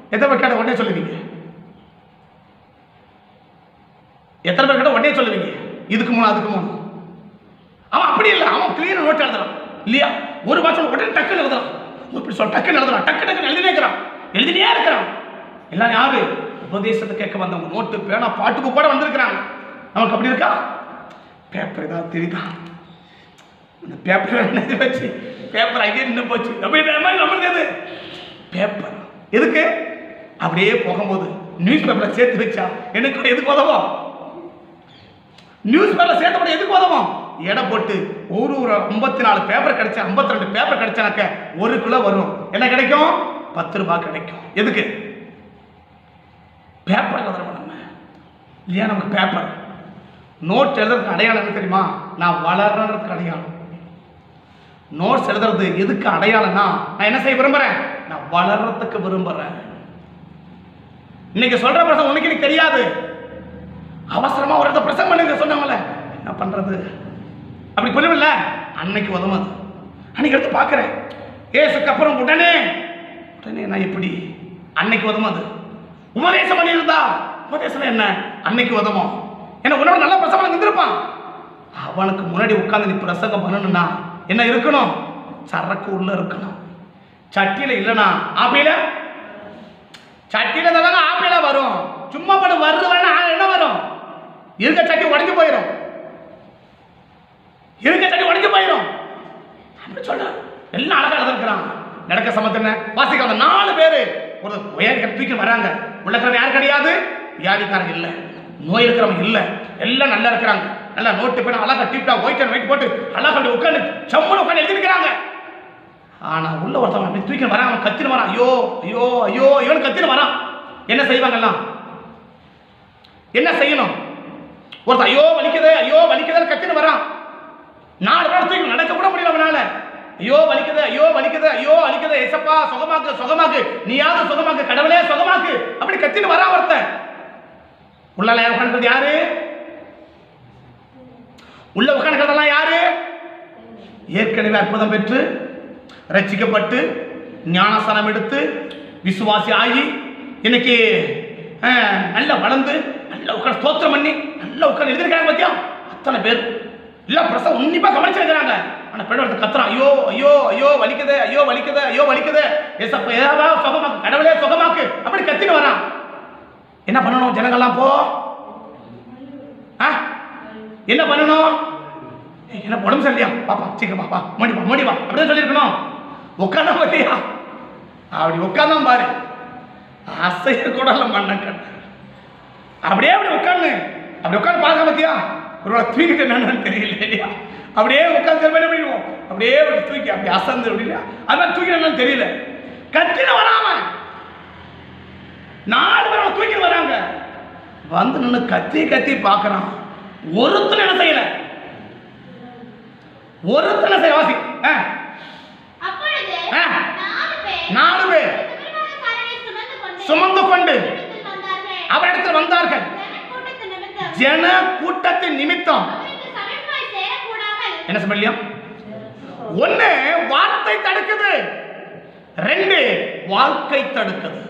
எத்தனை பேர் கேட்ட உடனே சொல்லுவீங்க? எத்தனை பேர் கேட்ட உடனே சொல்லுவீங்க? இதுக்கு மூணு அதுக்கு மூணு. அவன் அப்படி இல்லை அவன் கிளியர் நோட் எழுதுறான் இல்லையா? ஒரு வாசம் உடனே டக்குன்னு எழுதுறான். இப்படி சொல் டக்குன்னு எழுதுறான் டக்கு டக்குன்னு எழுதினே இருக்கிறான். எழுதினே இருக்கிறான். எல்லாம் யாரு? உபதேசத்தை கேட்க வந்தவங்க நோட்டு பேனா பாட்டுக்கு கூட வந்திருக்கிறாங்க. நமக்கு அப்படி இருக்கா? பேப்பர் ஏதாவது தெரியுதான் இந்த பேப்பர் என்னது வச்சு? பேப்பர் அங்கேயே நின்று போச்சு. அப்படின்ற மாதிரி நம்மளுக்கு எது? பேப்பர் எதுக்கு? அப்படியே போகும்போது நியூஸ் பேப்பரை சேர்த்து வச்சா எனக்கு எதுக்கு உதவும்? நியூஸ் பேப்பர்ல சேர்த்தப்பட எதுக்கு உதவும்? எடை போட்டு ஒரு ஒரு ஐம்பத்தி நாலு பேப்பர் கிடைச்சா ஐம்பத்தி ரெண்டு பேப்பர் கிடைச்சானாக்க ஒரு கிலோ வரும். என்ன கிடைக்கும்? பத்து ரூபாய் கிடைக்கும். எதுக்கு? பேப்பர் எழுதுறோம் நம்ம. இல்லையா? நமக்கு பேப்பர் நோட் எழுதுறதுக்கு அடையாளம் என்ன தெரியுமா? நான் வளர்றதுக்கு அடையாளம். நோட்ஸ் எழுதுறது எதுக்கு அடையாளம்னா நான் என்ன செய்ய விரும்புறேன்? நான் வளர்றதுக்கு விரும்புறேன். இன்னைக்கு சொல்ற பிரசங்கம் உனக்கு எனக்கு தெரியாது. அவசரமா ஒரு இடத்த பிரசங்கம் பண்ணுங்க சொன்னாங்கல்ல என்ன பண்றது? அப்படி பண்ணுவில்ல அன்னைக்கு உதவும் அது. அன்னைக்கு எடுத்து பார்க்குறேன். ஏசுக்கு அப்புறம் உடனே உடனே நான் எப்படி அன்னைக்கு உதவும் அது. உபதேசம் பண்ணியிருந்தா உபதேசம் என்ன? அன்னைக்கு உதவும் ஏன்னா உன்னோட நல்ல பிரசங்கம் இருந்திருப்பான் அவனுக்கு முன்னாடி உட்காந்து நீ பிரசங்கம் பண்ணணும்னா என்ன இருக்கணும்? சரக்கு உள்ள இருக்கணும். சட்டியில இல்லைனா ஆப்பிள? சட்டியில தானே ஆப்பிள வரும். சும்மா பண்ண வருது வேணா என்ன வரும்? இருக்க சட்டி உடைஞ்சு போயிடும் இருக்க சட்டி உடைஞ்சு போயிடும் அப்படி சொல்ற. எல்லாம் அழகாக எழுதிருக்கிறான் நடக்க சமத்தின வாசிக்க அந்த நாலு பேரு. ஒரு உயர் தூக்கி வராங்க. உள்ளக்கிறவன் யார் கிடையாது? வியாதிக்காரங்க இல்லை. நோய் இருக்கிறவங்க இல்லை. எல்லாம் நல்லா இருக்கிறாங்க. நல்லா நோட்டு பேன அழகா டிப்டா ஒயிட் அண்ட் ஒயிட் போட்டு அழகா உட்காந்து சம்முன்னு உட்காந்து எழுதிருக்கிறாங்க. ஆனால் உள்ள ஒருத்தவன் அப்படி தூக்கி வரான் அவன் கத்தின்னு வரான். ஐயோ ஐயோ ஐயோ ஐயோன்னு கத்தின்னு வரான். என்ன செய்வாங்கல்லாம் என்ன செய்யணும்? ஒருத்தன் ஐயோ வலிக்குது ஐயோ வலிக்குதுன்னு கத்தின்னு வரான். நாலு பேர் தூக்கி நடக்க கூட முடியல அவனால. ஐயோ வலிக்குது ஐயோ வலிக்குது ஐயோ வலிக்குது எசப்பா சுகமாக்கு சுகமாக்கு. நீயாவது சுகமாக்கு கடவுளே சுகமாக்கு. அப்படி கத்தின்னு வரான் ஒருத்தன். உள்ளால உட்காந்துக்கிறது யாரு? உள்ள உட்காந்துக்கிறதெல்லாம் யாரு? ஏற்கனவே அற்புதம் பெற்று ரசிக்கப்பட்டு ஞானஸ்தானம் எடுத்து விசுவாசி ஆகி இன்னைக்கு அஹ், நல்லா வளர்ந்து நல்லா உட்காந்து ஸ்தோத்திரம் பண்ணி நல்லா உட்காந்து எழுதிருக்காங்க பார்த்தியா அத்தனை பேர். எல்லாம் பிரசவம் உன்னிப்பா கவனிச்சிருக்கிறாங்க. ஆனா பெண் ஒருத்தர் கத்துறான் ஐயோ ஐயோ ஐயோ வலிக்குது ஐயோ வலிக்குது ஐயோ வலிக்குது ஏசப்ப ஏதாவது சுகமாக்கு கடவுளே சுகமாக்கு அப்படி கத்தின்னு வரான். என்ன பண்ணணும்? ஜனங்கள்லாம் போ. ஆ? என்ன பண்ணணும்? என்ன உடம்பு சரியில்லையா பாப்பா சீக்கிரம் பாப்பா மோடிவா மோடிவா அப்படிதான் சொல்லியிருக்கணும். உட்காந்தா பார்த்தியா அப்படி உட்காந்தான் பாரு. அசைய கூட இல்லை மண்ணக்கண் அப்படியே அப்படி உட்காந்து அப்படி உட்காந்து பார்க்க பார்த்தியா ஒரு தூக்கிட்டு என்னன்னு தெரியல இல்லையா? அப்படியே உட்காந்து சில பேர் பண்ணிடுவோம்? அப்படியே அப்படி தூக்கி அப்படி அசந்து அப்படின்னா அதெல்லாம் தூக்கி என்னன்னு தெரியல. கத்தின வராம. நாலு பேர் அவனை தூக்கி வராங்க. வந்து நின்று கத்தி கத்தி பார்க்குறான். ஒருத்தன் என்ன செய்யல? ஒருத்தனை செய்ய வாசி. நாலு பேர் சுமந்து கொண்டு. அவரிடத்தில் வந்தார்கள். ஜன கூட்டத்தின் நிமித்தம். என்ன சொல்லலையா ஒண்ணு வார்த்தை தடுக்குது. ரெண்டு வாழ்க்கை தடுக்குது.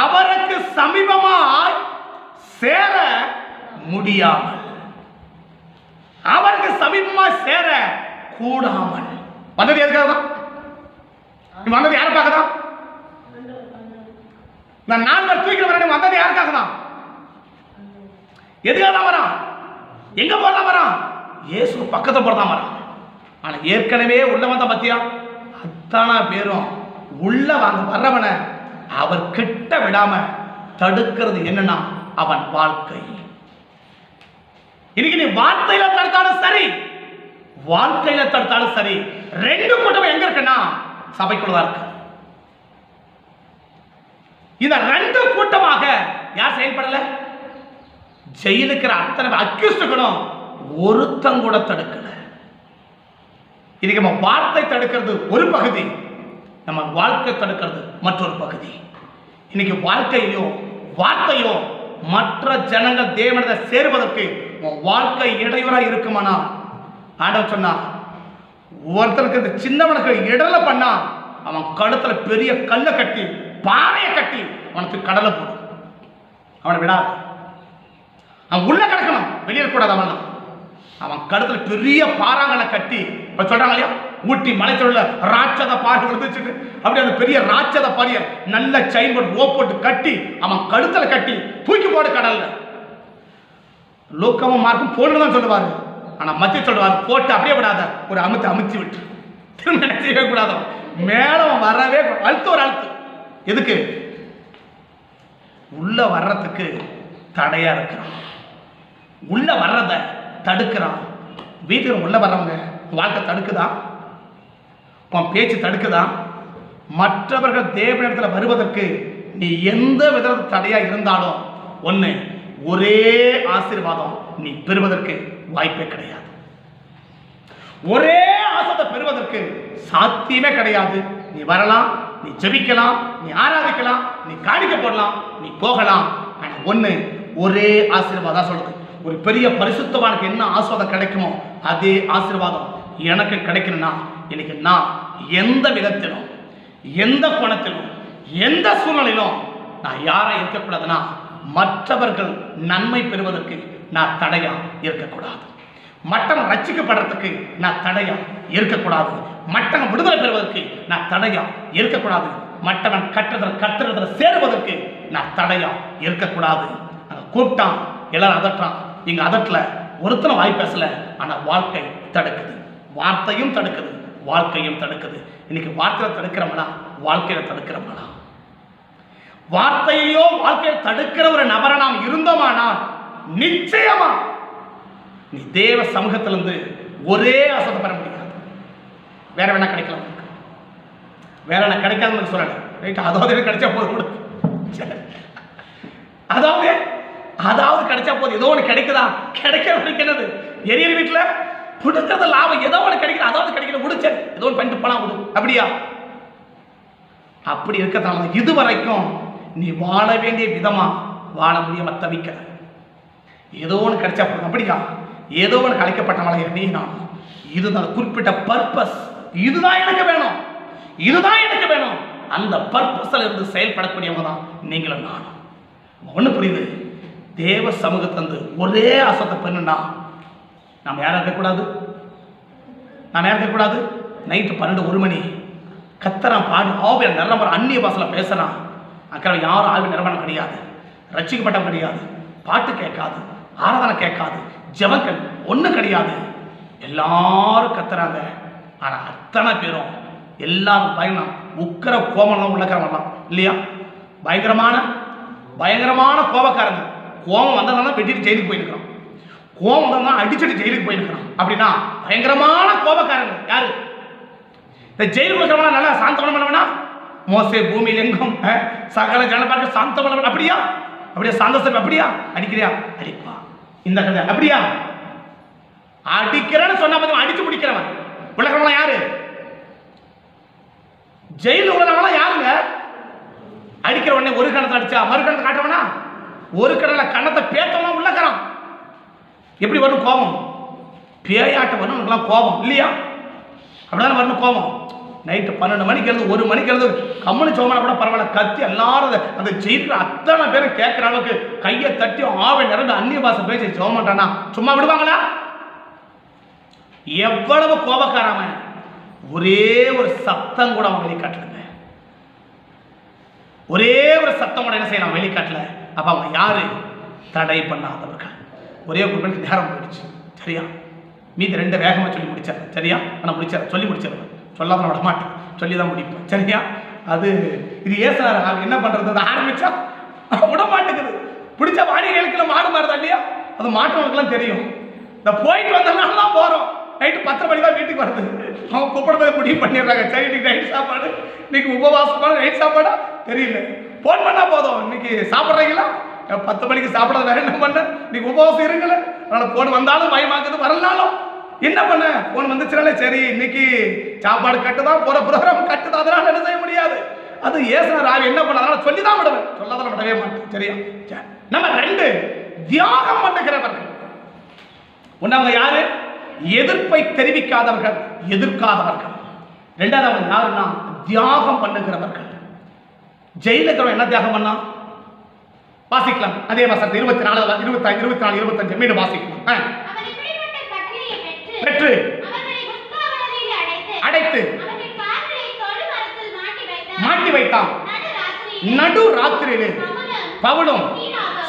அவருக்கு சமீபமாய் சேர முடியாமல். அவருக்கு சமீபமாய் சேர கூடாமல். வந்தது எதுக்காக தான் நீ வந்தது யாருக்காக தான் நான் நாலு தூக்கிட்டு வரேன் வந்தது யாருக்காக தான் எதுக்காக தான் வரான்? எங்க போறதான் வரான்? இயேசு பக்கத்தில் போறதான் வரான். ஆனா ஏற்கனவே உள்ள வந்த பத்தியா? அத்தனை பேரும் உள்ள வாங்க வர்றவனை அவர் கிட்ட விடாம தடுக்கிறது என்னன்னா அவன் வாழ்க்கை. இன்னைக்கு நீ வார்த்தையில தடுத்தாலும் சரி வாழ்க்கையில தடுத்தாலும் சரி ரெண்டு கூட்டம் எங்க இருக்குன்னா சபைக்குள்ளதான் இருக்கு. இந்த ரெண்டு கூட்டமாக யார் செயல்படல? ஜெயிலுக்கிற அத்தனை அக்யூஸ்டுகளும் ஒருத்தன் கூட தடுக்கல. இதுக்கு நம்ம வார்த்தை தடுக்கிறது ஒரு பகுதி நம்ம வாழ்க்கை தடுக்கிறது மற்றொரு பகுதி. இன்னைக்கு வாழ்க்கையோ வார்த்தையோ மற்ற ஜனங்கள் தேவனத்தை சேருவதற்கு உன் வாழ்க்கை இடையூறா இருக்குமானா? ஆண்டவர் சொன்னா ஒருத்தனுக்கு இந்த சின்னவனுக்கு இடல பண்ணா அவன் கழுத்துல பெரிய கல்லை கட்டி பாறையை கட்டி அவனுக்கு கடலை போடும். அவனை விடாது. அவன் உள்ள கிடக்கணும் வெளியே கூடாது அவன் அவன் கழுத்துல பெரிய பாறாங்களை கட்டி இப்ப சொல்றாங்க இல்லையா? ஊட்டி மலைத்தொழில ராட்சத பாறை விழுந்துச்சுட்டு அப்படி அந்த பெரிய ராட்சத பாரிய நல்ல செயின் போட்டு ஓ போட்டு கட்டி அவன் கழுத்துல கட்டி தூக்கி போடு கடல்ல. லோக்கமும் மார்க்கும் போடுன்னு தான் சொல்லுவாரு. ஆனா மத்திய சொல்லுவாரு போட்டு அப்படியே விடாத ஒரு அமுத்து அமுத்தி விட்டு. திரும்ப நினைச்சவே செய்யவே கூடாது வரவே அழுத்து ஒரு அழுத்து. எதுக்கு? உள்ள வர்றதுக்கு தடையா இருக்கிறான். உள்ள வர்றத தடுக்கிறான். வீட்டுக்கு உள்ள வர்றவங்க வாழ்க்கை தடுக்குதான் உன் பேச்சு தடுக்குதா? மற்றவர்கள் தேவனிடத்தில் வருவதற்கு நீ எந்த வித தடையாக இருந்தாலும் ஒன்று ஒரே ஆசீர்வாதம் நீ பெறுவதற்கு வாய்ப்பே கிடையாது. ஒரே ஆசத்தை பெறுவதற்கு சாத்தியமே கிடையாது. நீ வரலாம் நீ ஜெபிக்கலாம் நீ ஆராதிக்கலாம் நீ காணிக்க போடலாம் நீ போகலாம். ஆனால் ஒன்று ஒரே ஆசீர்வாதம் சொல்லுது. ஒரு பெரிய பரிசுத்தவானுக்கு என்ன ஆசீர்வாதம் கிடைக்குமோ அதே ஆசீர்வாதம் எனக்கு கிடைக்கணும்னா இன்னைக்கு நான் எந்த விதத்திலும் எந்த கோணத்திலும் எந்த சூழ்நிலையிலும் நான் யாரை இருக்கக்கூடாதுன்னா மற்றவர்கள் நன்மை பெறுவதற்கு நான் தடையா இருக்கக்கூடாது. மட்டம் ரச்சிக்கப்படுறதுக்கு நான் தடையா இருக்கக்கூடாது. மட்டம் விடுதலை பெறுவதற்கு நான் தடையா இருக்கக்கூடாது. மற்றவன் கட்டுறதில் கட்டுறதுல சேருவதற்கு நான் தடையா இருக்கக்கூடாது. அங்க கூப்பிட்டான் எல்லாரும் அதட்டான் இங்க அதட்டில் ஒருத்தனை வாய் பேசல ஆனால் வாழ்க்கை தடுக்குது. வார்த்தையும் தடுக்குது. வாழ்க்கையும் தடுக்குது. இன்னைக்கு வார்த்தையில தடுக்கிறவனா வாழ்க்கையில தடுக்கிறவனா வார்த்தையோ வாழ்க்கையில தடுக்கிற ஒரு நபரை நாம் இருந்தோமானால் நிச்சயமா. நீ தேவ சமூகத்திலிருந்து ஒரே அசத்தை பெற முடியாது. வேற வேணா கிடைக்கலாம். வேற என்ன கிடைக்காதுன்னு சொல்லல. ரைட் அதாவது கிடைச்சா போதும் கொடு. அதாவது அதாவது கிடைச்சா போதும். ஏதோ ஒன்று கிடைக்குதா? கிடைக்க கிடைக்கிறது எரியர் வீட்டில் கொடுக்கறது லாபம். ஏதோ ஒன்று கிடைக்குது அதாவது கிடைக்கல விடு சரி. ஏதோ ஒன்று பண்ணிட்டு போலாம் விடு. அப்படியா? அப்படி இருக்கிறதால இது வரைக்கும் நீ வாழ வேண்டிய விதமா வாழ முடியாம தவிக்கிற ஏதோ ஒன்று கிடைச்சா போதும். அப்படியா? ஏதோ ஒன்று கலைக்கப்பட்டவளை நீ நான். இதுதான் குறிப்பிட்ட பர்பஸ் இதுதான் எனக்கு வேணும். இதுதான் எனக்கு வேணும். அந்த பர்பஸ்ல இருந்து செயல்படக்கூடியவங்க தான் நீங்களும் நானும். ஒன்று புரியுது? தேவ சமூகத்தந்து ஒரே அசத்தை பண்ணுன்னா நாம் யாரும் இருக்கக்கூடாது நாம் யாரும் இருக்கக்கூடாது நைட்டு பன்னெண்டு ஒரு மணி. கத்தரான் பாடு. ஆவியல் நிரம்பரம் அந்நிய பாசல பேசுகிறான் அக்கறை யாரும் ஆவி நிரம்பரம் கிடையாது. ரட்சிக்கப்பட்டவன் கிடையாது. பாட்டு கேட்காது. ஆராதனை கேட்காது. ஜபங்கள் ஒன்றும் கிடையாது. எல்லாரும் கத்துறாங்க. ஆனால் அத்தனை பேரும் எல்லாரும் பயணம் உக்கர கோமலம் உள்ளக்கிறவங்களாம் இல்லையா? பயங்கரமான பயங்கரமான கோபக்காரங்க. கோபம் வந்ததுனால வெட்டிட்டு ஜெயிலுக்கு போயிருக்கிறோம். கோபம் தான் அடிச்சுட்டு ஜெயிலுக்கு போயிருக்கிறான். அப்படின்னா பயங்கரமான கோபக்காரங்க. யாரு? இந்த ஜெயில் இருக்கிறவனா நல்லா சாந்தமனம் பண்ணவனா? மோசே பூமியில் எங்கும் சகல ஜனபார்க்க சாந்தமனம் அப்படியா? அப்படியா? சாந்தசம் அப்படியா? அடிக்கிறியா? அடிப்பா இந்த கதை. அப்படியா? அடிக்கிறேன்னு சொன்னா பார்த்தா அடிச்சு முடிக்கிறவன் உலகம்லாம் யாரு? ஜெயில் உள்ளவங்களாம் யாருங்க? அடிக்கிற உடனே ஒரு கணத்தை அடிச்சா மறு கணத்தை காட்டுறவனா? ஒரு கடலை கணத்தை பேத்தவனா உள்ளக்கிறான். எப்படி வரணும் கோபம்? பேயாட்டம் வரணும் நமக்குலாம் கோபம் இல்லையா? அப்படிதான் வரணும் கோபம்? நைட்டு பன்னெண்டு மணிக்கு இருந்து ஒரு மணிக்கு இருந்து கம்மனு சோமனா கூட பரவாயில்ல கத்தி எல்லாரும் அந்த- செய்திகள் அத்தனை பேரும் கேட்குற அளவுக்கு கையை தட்டி ஆவை நிறந்து அந்நிய பாசம் பேசி சோமாட்டானா சும்மா விடுவாங்களா? எவ்வளவு கோபக்காரவன் ஒரே ஒரு சத்தம் கூட அவன் வெளிக்காட்டலுங்க. ஒரே ஒரு சத்தம் கூட என்ன செய்யலாம் வெளிக்காட்டல. அப்ப அவன் யாரு? தடை பண்ணாதவர்கள். ஒரே ஒரு மணிக்கு நேரம் போயிடுச்சு. சரியா? மீதி ரெண்டு வேகமாக சொல்லி முடிச்சார். சரியா? நான் முடிச்சார். சொல்லி முடிச்சிருவேன் சொல்லாத விட மாட்டேன் சொல்லி தான் முடிப்பேன். சரியா? அது இது ஏசுறாரு அவன் என்ன பண்ணுறது அதை ஆரம்பித்தா விட மாட்டேங்குது பிடிச்ச வாடிக்கைகளுக்கு மாடு மாறுதா இல்லையா? அது மாற்றவங்களுக்குலாம் தெரியும். இந்த போயிட்டு வந்தனால தான் போகிறோம் நைட்டு பத்தரை மணி தான் வீட்டுக்கு வருது. அவன் கூப்பிடுறத முடிவு பண்ணிடுறாங்க. சரி இன்னைக்கு நைட் சாப்பாடு. இன்னைக்கு உபவாசமான நைட் சாப்பாடா? தெரியல. ஃபோன் பண்ணால் போதும். இன்னைக்கு சாப்பிட்றீங்களா? பத்து மணிக்கு சாப்பிடாத வேற என்ன பண்ண? இன்னைக்கு உபவாசம் இருக்குல்ல அதனால ஃபோன் வந்தாலும் பயமாக்குது வரலாலும் என்ன பண்ண? ஃபோன் வந்துச்சுனாலே சரி இன்னைக்கு சாப்பாடு கட்டுதான் போற ப்ரோக்ராம் கட்டுதான். அதனால என்ன செய்ய முடியாது? அது ஏசுன ராவி என்ன பண்ண அதனால சொல்லி தான் விடுவேன். சொல்லாதான் விடவே மாட்டேன். சரியா? சரி. நம்ம ரெண்டு தியாகம் பண்ணுகிறவர்கள். ஒன்னவங்க யாரு? எதிர்ப்பை தெரிவிக்காதவர்கள் எதிர்க்காதவர்கள். ரெண்டாவது யாருன்னா? தியாகம் பண்ணுகிறவர்கள். ஜெயிலுக்கிறவன் என்ன தியாகம் பண்ணா வாசிக்கலாம். அதே வசனத்தை இருபத்தி நாலு இருபத்தி இருபத்தி நாலு இருபத்தஞ்சு மீண்டும் வாசிக்கலாம். பெற்று அடைத்து மாட்டி வைத்தான். நடு ராத்திரியிலே பவுலும்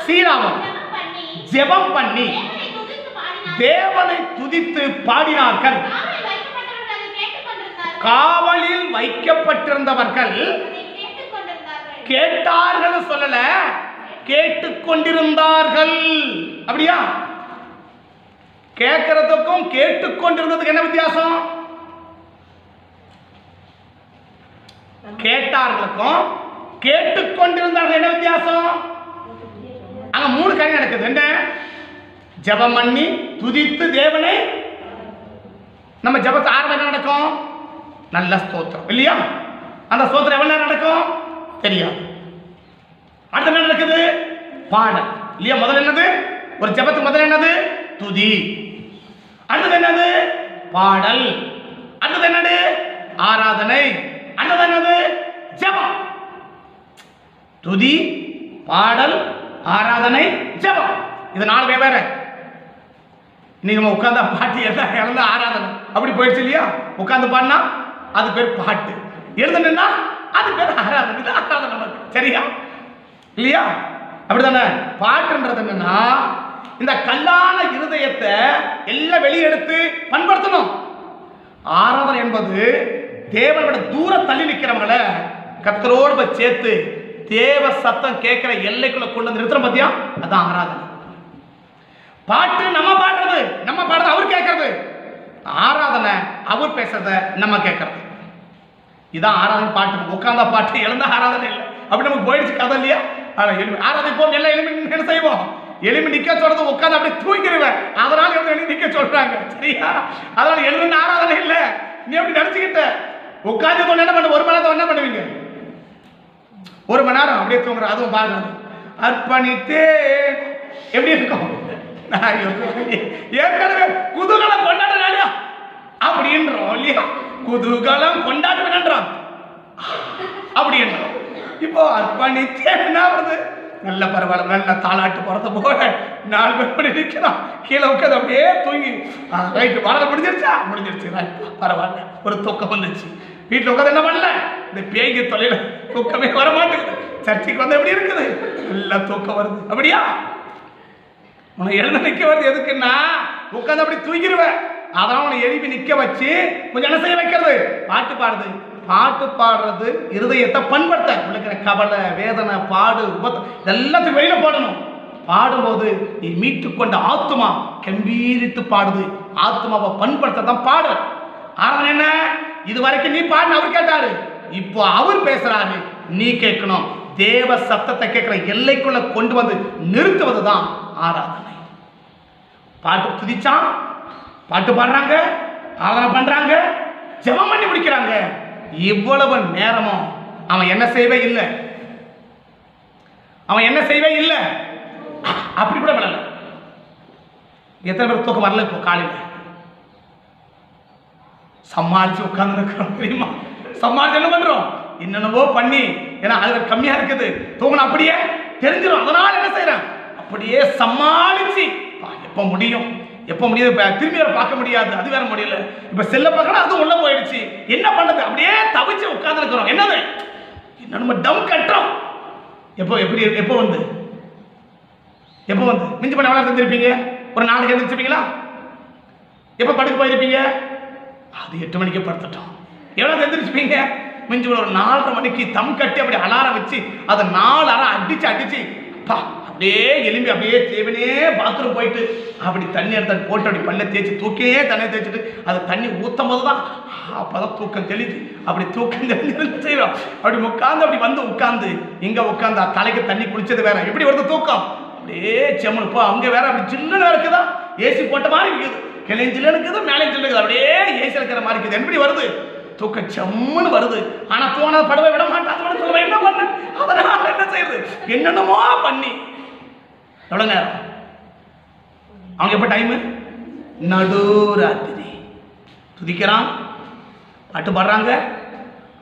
சீராவும் ஜெபம் பண்ணி தேவனை துதித்து பாடினார்கள். காவலில் வைக்கப்பட்டிருந்தவர்கள் கேட்டார்கள் சொல்லல. கேட்டுக்கொண்டிருந்தார்கள். அப்படியா? கேட்கறதுக்கும் கேட்டுக்கொண்டிருந்ததுக்கு என்ன வித்தியாசம்? கேட்டார்களுக்கும் கேட்டுக்கொண்டிருந்தார்கள் என்ன வித்தியாசம்? அங்க மூணு காரியம் நடக்குது. என்ன? ஜபம் பண்ணி துதித்து தேவனை. நம்ம ஜெபத்தை ஆரம்பம் என்ன நடக்கும்? நல்ல ஸ்தோத்திரம். இல்லையா? அந்த ஸ்தோத்திரம் எவ்வளோ நடக்கும்? தெரியாது. அடுத்த என்ன நடக்குது? பாடல். இல்லையா? முதல்ல என்னது? ஒரு ஜெபத்துக்கு முதல்ல என்னது? துதி. அடுத்தது என்னது? பாடல். அடுத்தது என்னது? ஆராதனை. அடுத்தது என்னது? ஜபம். துதி பாடல் ஆராதனை ஜபம். இது நாலு வெவ்வேறு இன்னைக்கு நம்ம உட்காந்தா பாட்டு எல்லாம் இழந்த ஆராதனை. அப்படி போயிடுச்சு இல்லையா? உட்காந்து பாடினா அது பேர் பாட்டு. எழுதுனா அது பேர் ஆராதனை. இது ஆராதனை நமக்கு. சரியா? இல்லையா? அப்படிதானே பாட்டுன்றது என்னன்னா இந்த கல்லான இருதயத்தை எல்லாம் வெளியெடுத்து பண்படுத்தணும். ஆராதனை என்பது தேவனோட தூர தள்ளி நிற்கிறவங்கள கத்தரோடு போய் சேர்த்து தேவ சத்தம் கேட்கிற எல்லைக்குள்ள கொண்டு வந்து நிறுத்துறோம் பத்தியா? அதான் ஆராதனை. பாட்டு நம்ம பாடுறது நம்ம பாடுறது அவர் கேட்கறது. ஆராதனை அவர் பேசுறத நம்ம கேட்கறது. இதான் ஆராதனை பாட்டு. உட்கார்ந்த பாட்டு எழுந்த ஆராதனை இல்லை. அப்படி நமக்கு போயிடுச்சு கதை இல்லையா? ஆனால் எளிமை. ஆராதிப்போம் எல்லாம் எளிமை என்ன செய்வோம்? எளிமை நிக்க சொல்றது உட்காந்து அப்படியே தூங்கிடுவேன். அதனால எழுந்து எழுதி நிக்க சொல்றாங்க. சரியா? அதனால எழுதுன ஆராதனை இல்லை. நீ எப்படி நினைச்சுக்கிட்ட உட்காந்து தொண்டு என்ன பண்ண? ஒரு மணி நேரம் என்ன பண்ணுவீங்க? ஒரு மணி நேரம் அப்படியே தூங்குற அதுவும் பாருங்க. அர்ப்பணித்தே எப்படி இருக்கும்? ஏற்கனவே குதூகலம் கொண்டாடுறாளியா அப்படின்றோம் இல்லையா? குதூகலம் கொண்டாடுவேன்றான் அப்படின்றோம். இப்போ அர்ப்பணித்து என்ன வருது நல்ல பரவாயில்ல நல்ல தாளாட்டு போறத போல நாலு பேர் பண்ணி நிற்கிறான். கீழே உட்காந்து அப்படியே தூங்கி ரைட்டு வரத முடிஞ்சிருச்சா? முடிஞ்சிருச்சு ரைட் பரவாயில்ல ஒரு தூக்கம் வந்துச்சு. வீட்டில் உட்காந்து என்ன பண்ணல? இந்த பேய்க்கு தொலைல தூக்கமே வர மாட்டேங்குது. சர்ச்சைக்கு வந்து எப்படி இருக்குது? நல்லா தூக்கம் வருது. அப்படியா? உனக்கு எழுந்து நிற்க வருது. எதுக்குன்னா உட்காந்து அப்படி தூங்கிடுவேன் அதெல்லாம் உன்னை எழுப்பி நிற்க வச்சு கொஞ்சம் என்ன செய்ய வைக்கிறது? பாட்டு பாடுது. பாட்டு பாடுறது இருதயத்தை பண்படுத்த. இருக்கிற கவலை வேதனை பாடு உபத்தம் இதெல்லாத்தையும் வெளியில் போடணும். பாடும்போது நீ மீட்டு கொண்ட ஆத்மா கம்பீரித்து பாடுது. ஆத்மாவை பண்படுத்த தான் பாடு ஆராதனை என்ன? இது வரைக்கும் நீ பாடுன்னு அவர் கேட்டாரு. இப்போ அவர் பேசுறாரு. நீ கேட்கணும். தேவ சத்தத்தை கேட்கிற எல்லைக்குள்ள கொண்டு வந்து நிறுத்துவது தான் ஆராதனை. பாட்டு துதிச்சான். பாட்டு பாடுறாங்க ஆராதனை பண்றாங்க ஜெபம் பண்ணி முடிக்கிறாங்க. இவ்வளவு நேரமும் அவன் என்ன செய்யவே இல்லை. அவன் என்ன செய்யவே இல்லை. அப்படி கூட விடல எத்தனை பேர் தூக்கம் வரல இப்போ காலையில்? சமாளிச்சு உட்கார்ந்து இருக்கிறோம் தெரியுமா? சமாளிச்சு என்ன பண்றோம்? என்னென்னவோ பண்ணி ஏன்னா அது கம்மியா இருக்குது. தூங்கணும் அப்படியே தெரிஞ்சிடும் அதனால என்ன செய்யறேன்? அப்படியே சமாளிச்சு எப்போ எப்ப முடியும்? எப்போ முடியாது? இப்போ திரும்பி வர பார்க்க முடியாது. அது வேற முடியல. இப்போ செல்ல பார்க்கணும் அது உள்ள போயிடுச்சு. என்ன பண்ணுறது அப்படியே தவிச்சு உட்காந்துருக்குறோம் என்னது? என்ன நம்ம டம் கட்டுறோம்? எப்போ எப்படி எப்போ வந்து? எப்போ வந்து? மிஞ்சி பண்ண எவ்வளோ செஞ்சிருப்பீங்க ஒரு நாளைக்கு எழுந்திரிச்சிருப்பீங்களா எப்போ படுக்க போயிருப்பீங்க? அது எட்டு மணிக்கு படுத்துட்டோம். எவ்வளோ எழுந்திருப்பீங்க மிஞ்சி ஒரு நாலரை மணிக்கு தம் கட்டி அப்படி அலாரம் வச்சு அதை நாலு அரை அடிச்சு அடிச்சு அப்பா அப்படியே எலும்பி அப்படியே தேவனே பாத்ரூம் போயிட்டு அப்படி தண்ணி எடுத்து போட்டு அப்படி பண்ண தேய்ச்சி தூக்கியே தண்ணி தேய்ச்சிட்டு அது தண்ணி ஊற்றும் போது தான் அப்பதான் தூக்கம் தெளிது அப்படி தூக்கம் தெளிந்து செய்கிறோம் அப்படி உட்காந்து அப்படி வந்து உட்காந்து இங்கே உட்காந்து தலைக்கு தண்ணி குடிச்சது வேற. எப்படி வருது தூக்கம்? அப்படியே செம்மன் போ அங்கே வேற அப்படி சின்ன இருக்குதா? ஏசி போட்ட மாதிரி இருக்குது. கிளை இருக்குது மேலே இருக்குது. அப்படியே ஏசி இருக்கிற மாதிரி இருக்குது. எப்படி வருது? தூக்கம் செம்முன்னு வருது. ஆனா தூண படவை விட மாட்டாங்க என்ன பண்ண அதனால என்ன செய்யறது? என்னென்னமோ பண்ணி எவ்வளோ நேரம்? அவங்க எப்போ டைமு நடுராத்திரி. துதிக்கிறான் பாட்டு பாடுறாங்க